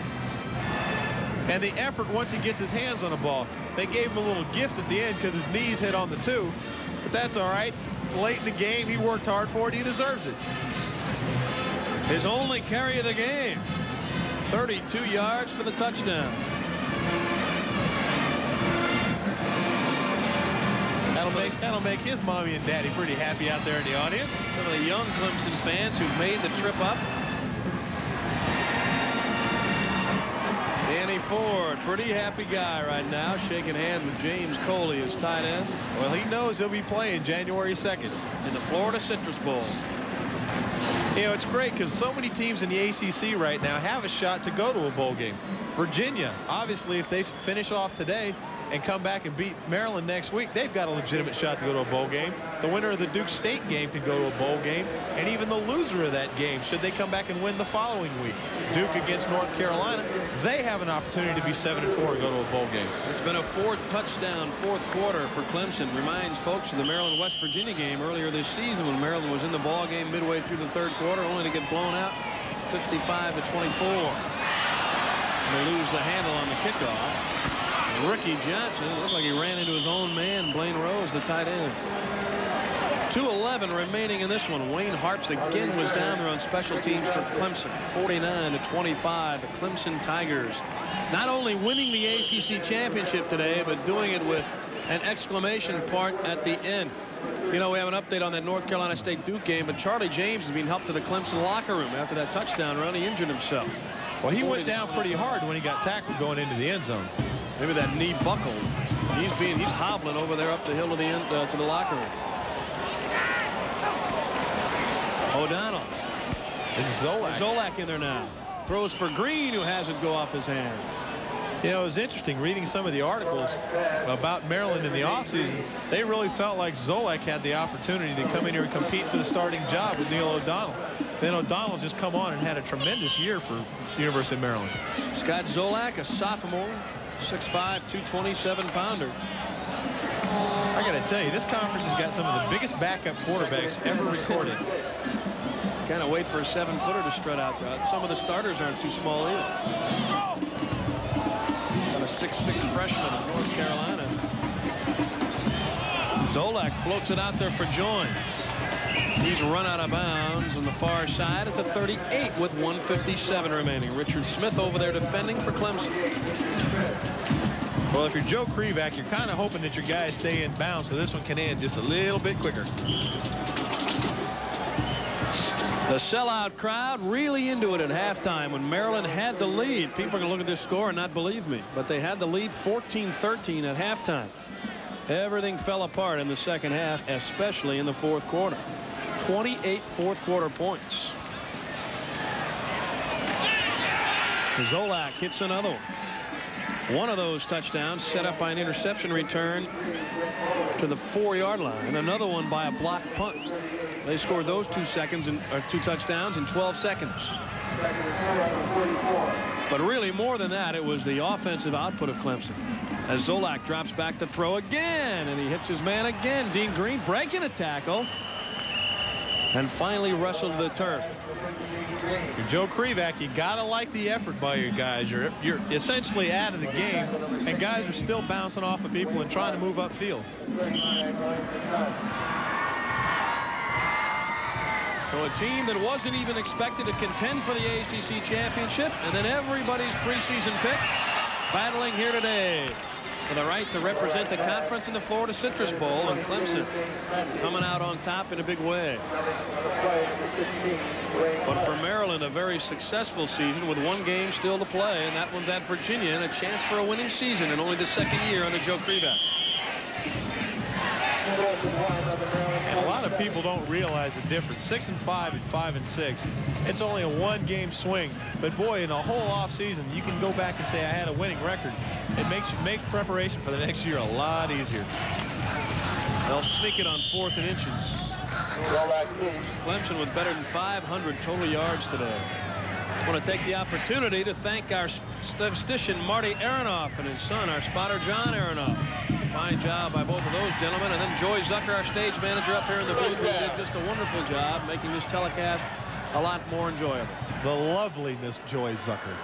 and the effort once he gets his hands on the ball. They gave him a little gift at the end because his knees hit on the two, but that's all right. It's late in the game. He worked hard for it. He deserves it. His only carry of the game. 32 yards for the touchdown. That'll make that'll make his mommy and daddy pretty happy out there in the audience. Some of the young Clemson fans who made the trip up Danny Ford, pretty happy guy right now, shaking hands with James Coley, his tight end. Well, he knows he'll be playing January 2nd in the Florida Citrus Bowl. You know, it's great because so many teams in the ACC right now have a shot to go to a bowl game. Virginia, obviously, if they finish off today, and come back and beat Maryland next week, they've got a legitimate shot to go to a bowl game. The winner of the Duke State game can go to a bowl game, and even the loser of that game, should they come back and win the following week, Duke against North Carolina, they have an opportunity to be 7 and 4 and go to a bowl game. It's been a four touchdown fourth quarter for Clemson. Reminds folks of the Maryland West Virginia game earlier this season when Maryland was in the ball game midway through the third quarter, only to get blown out 55 to 24. They lose the handle on the kickoff. Ricky Johnson looked like he ran into his own man, Blaine Rose, the tight end. 2.11 remaining in this one. Wayne Harps again was down there on special teams for Clemson. 49 to 25, the Clemson Tigers. Not only winning the ACC championship today, but doing it with an exclamation part at the end. You know, we have an update on that North Carolina State Duke game, but Charlie James is being helped to the Clemson locker room after that touchdown run. He injured himself. Well, he went down pretty hard when he got tackled going into the end zone. Maybe that knee buckled. He's being he's hobbling over there up the hill to the end uh, to the locker room. O'Donnell. This is Zolak. Zolak in there now. Throws for Green, who has it go off his hand. You know, it was interesting reading some of the articles about Maryland in the offseason. They really felt like Zolak had the opportunity to come in here and compete for the starting job with Neil O'Donnell. Then O'Donnell's just come on and had a tremendous year for the University of Maryland. Scott Zolak, a sophomore, 6'5", 227 pounder. I got to tell you, this conference has got some of the biggest backup quarterbacks ever recorded. Kind of wait for a seven-footer to strut out. Some of the starters aren't too small either. Got a six-six freshman of North Carolina. Zolak floats it out there for Joines. He's run out of bounds on the far side at the 38 with 157 remaining. Richard Smith over there defending for Clemson. Well, if you're Joe Krivak, you're kind of hoping that your guys stay in bounds so this one can end just a little bit quicker. The sellout crowd really into it at halftime when Maryland had the lead. People are going to look at this score and not believe me, but they had the lead 14-13 at halftime. Everything fell apart in the second half, especially in the fourth quarter. 28 fourth quarter points. Zolak hits another one. One of those touchdowns set up by an interception return to the four-yard line. And another one by a block punt. They scored those two seconds and two touchdowns in 12 seconds. But really more than that, it was the offensive output of Clemson. As Zolak drops back to throw again, and he hits his man again. Dean Green breaking a tackle and finally wrestled to the turf. Joe Krivak, you gotta like the effort by your guys. You're you're essentially out of the game, and guys are still bouncing off of people and trying to move upfield. So a team that wasn't even expected to contend for the ACC championship, and then everybody's preseason pick battling here today for the right to represent the conference in the Florida Citrus Bowl, and Clemson coming out on top in a big way. But for Maryland, a very successful season with one game still to play, and that one's at Virginia, and a chance for a winning season in only the second year under Joe Krivak. And a lot of people don't realize the difference. Six and five and five and six. It's only a one-game swing. But boy, in the whole offseason, you can go back and say I had a winning record. It makes makes preparation for the next year a lot easier. They'll sneak it on fourth and inches. Clemson with better than 500 total yards today. I want to take the opportunity to thank our statistician Marty Aronoff and his son, our spotter John Aronoff. Fine job by both of those gentlemen. And then Joy Zucker, our stage manager up here in the booth, who did just a wonderful job making this telecast a lot more enjoyable. The lovely Miss Joy Zucker.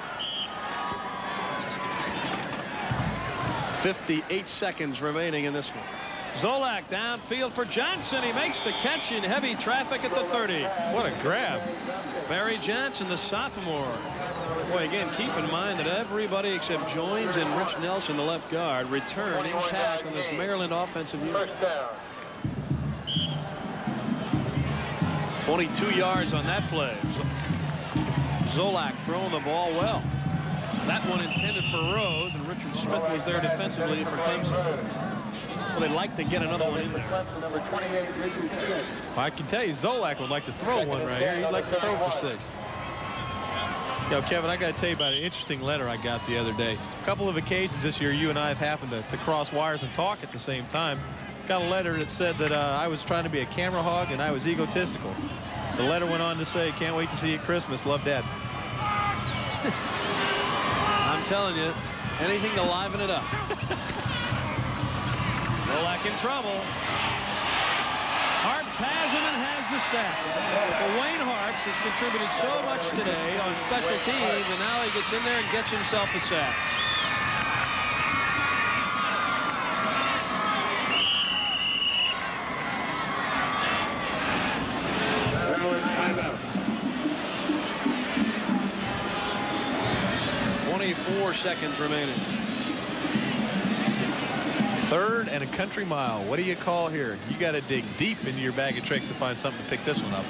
58 seconds remaining in this one. Zolak downfield for Johnson. He makes the catch in heavy traffic at the 30. What a grab. Barry Johnson, the sophomore. Boy, again, keep in mind that everybody except Joines and Rich Nelson, the left guard, return intact on this Maryland offensive unit. 22 yards on that play. Zolak throwing the ball well. That one intended for Rose, and Richard Smith was there defensively for Clemson. Well, they'd like to get another one in there. I can tell you, Zolak would like to throw one right here. He'd like to throw for six. Yo, Kevin, I got to tell you about an interesting letter I got the other day. A couple of occasions this year, you and I have happened to, to cross wires and talk at the same time. Got a letter that said that uh, I was trying to be a camera hog and I was egotistical. The letter went on to say, can't wait to see you at Christmas. Love, Dad. I'm telling you, anything to liven it up. Zolak in trouble. Harps has him and has the sack. But Wayne Harps has contributed so much today on special teams, and now he gets in there and gets himself a sack. And a country mile. What do you call here? You got to dig deep into your bag of tricks to find something to pick this one up.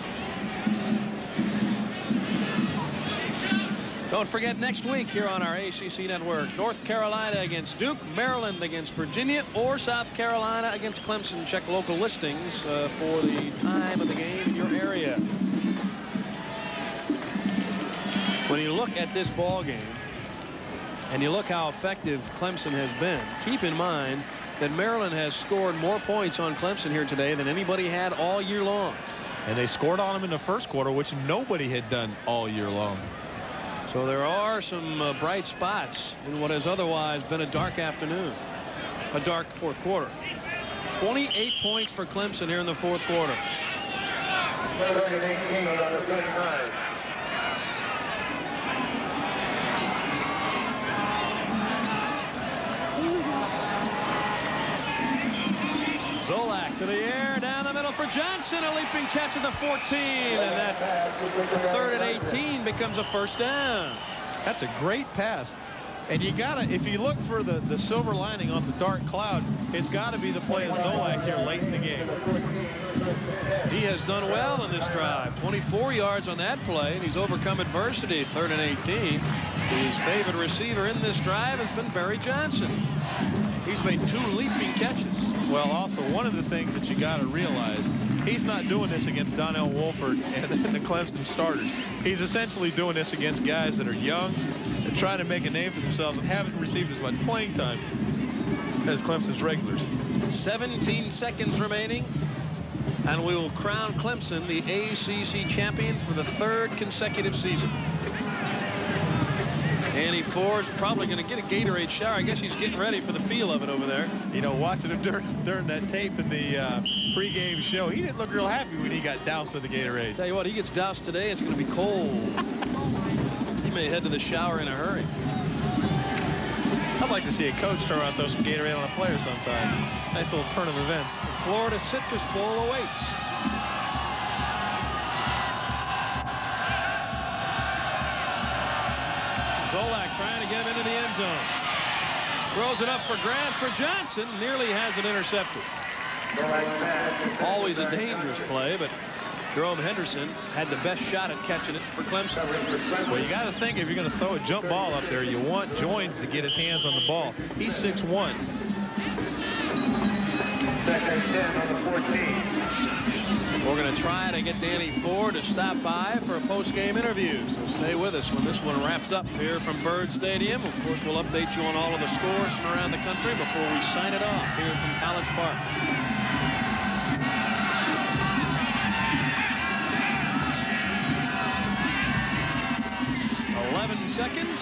Don't forget next week here on our ACC network, North Carolina against Duke, Maryland against Virginia, or South Carolina against Clemson. Check local listings uh, for the time of the game in your area. When you look at this ball game and you look how effective Clemson has been, keep in mind that Maryland has scored more points on Clemson here today than anybody had all year long. And they scored on them in the first quarter, which nobody had done all year long. So there are some uh, bright spots in what has otherwise been a dark afternoon, a dark fourth quarter. 28 points for Clemson here in the fourth quarter. To the air, down the middle for Johnson. A leaping catch at the 14. And that third and 18 becomes a first down. That's a great pass. And you got to, if you look for the, the silver lining on the dark cloud, it's got to be the play of Zolak here late in the game. He has done well in this drive. 24 yards on that play, and he's overcome adversity. Third and 18. His favorite receiver in this drive has been Barry Johnson. He's made two leaping catches. Well, also, one of the things that you got to realize, he's not doing this against Donnell Woolford and the Clemson starters. He's essentially doing this against guys that are young and trying to make a name for themselves and haven't received as much playing time as Clemson's regulars. 17 seconds remaining. And we will crown Clemson the ACC champion for the third consecutive season. Danny Ford's probably going to get a Gatorade shower. I guess he's getting ready for the feel of it over there. You know, watching him during, during that tape in the uh, pregame show, he didn't look real happy when he got doused with the Gatorade. Tell you what, he gets doused today, it's going to be cold. he may head to the shower in a hurry. I'd like to see a coach throw around and throw some Gatorade on a player sometime. Nice little turn of events. The Florida Citrus Bowl awaits. Zolak trying to get him into the end zone. Throws it up for grabs for Johnson. Nearly has it intercepted. Always a dangerous play, but Jerome Henderson had the best shot at catching it for Clemson. Well, you got to think if you're going to throw a jump ball up there, you want Joines to get his hands on the ball. He's 6'1". Second 10 on the 14. We're going to try to get Danny Ford to stop by for a post-game interview. So stay with us when this one wraps up here from Byrd Stadium. Of course, we'll update you on all of the scores from around the country before we sign it off here from College Park. Seconds.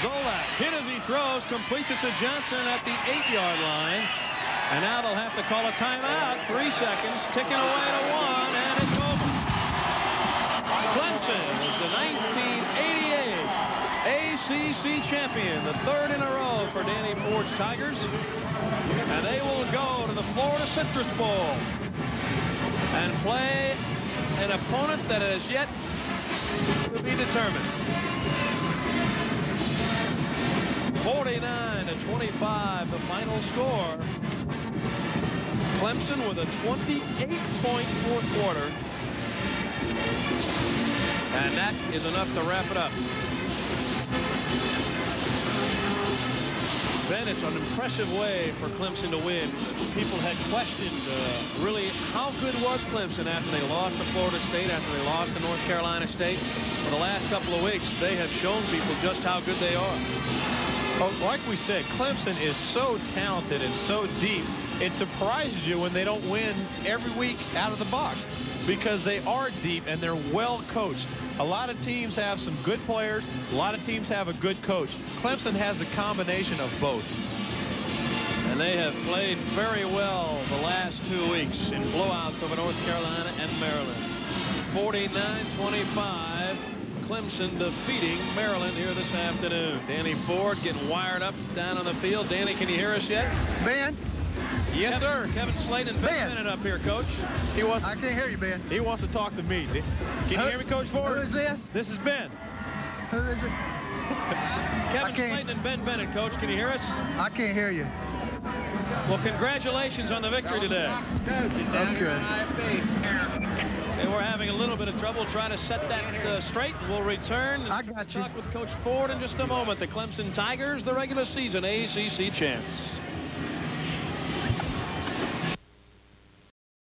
Zolak hit as he throws, completes it to Johnson at the eight-yard line. And now they'll have to call a timeout. Three seconds, ticking away to one, and it's over. Clemson is the 1988 ACC champion, the third in a row for Danny Ford's Tigers. And they will go to the Florida Citrus Bowl and play an opponent that is yet to be determined. 49 to 25, the final score. Clemson with a 28-point fourth quarter. And that is enough to wrap it up. Ben, it's an impressive way for Clemson to win. People had questioned uh, really how good was Clemson after they lost to Florida State, after they lost to North Carolina State. For the last couple of weeks, they have shown people just how good they are. Oh, like we said, Clemson is so talented and so deep. It surprises you when they don't win every week out of the box because they are deep and they're well coached. A lot of teams have some good players. A lot of teams have a good coach. Clemson has a combination of both. And they have played very well the last two weeks in blowouts over North Carolina and Maryland. 49-25. Clemson defeating Maryland here this afternoon. Danny Ford getting wired up down on the field. Danny, can you hear us yet? Ben? Yes, Kevin, sir. Kevin Slayton and Ben, Ben. Bennett up here, Coach. He wants, I can't hear you, Ben. he wants to talk to me. Can you Who- hear me, Coach Ford? Who is this? This is Ben. Who is it? Kevin can't- Slayton and Ben Bennett, Coach. Can you hear us? I can't hear you. Well, congratulations on the victory today. Okay. Okay, we're having a little bit of trouble trying to set that uh, straight. We'll return I got you. talk with Coach Ford in just a moment. The Clemson Tigers, the regular season ACC champs.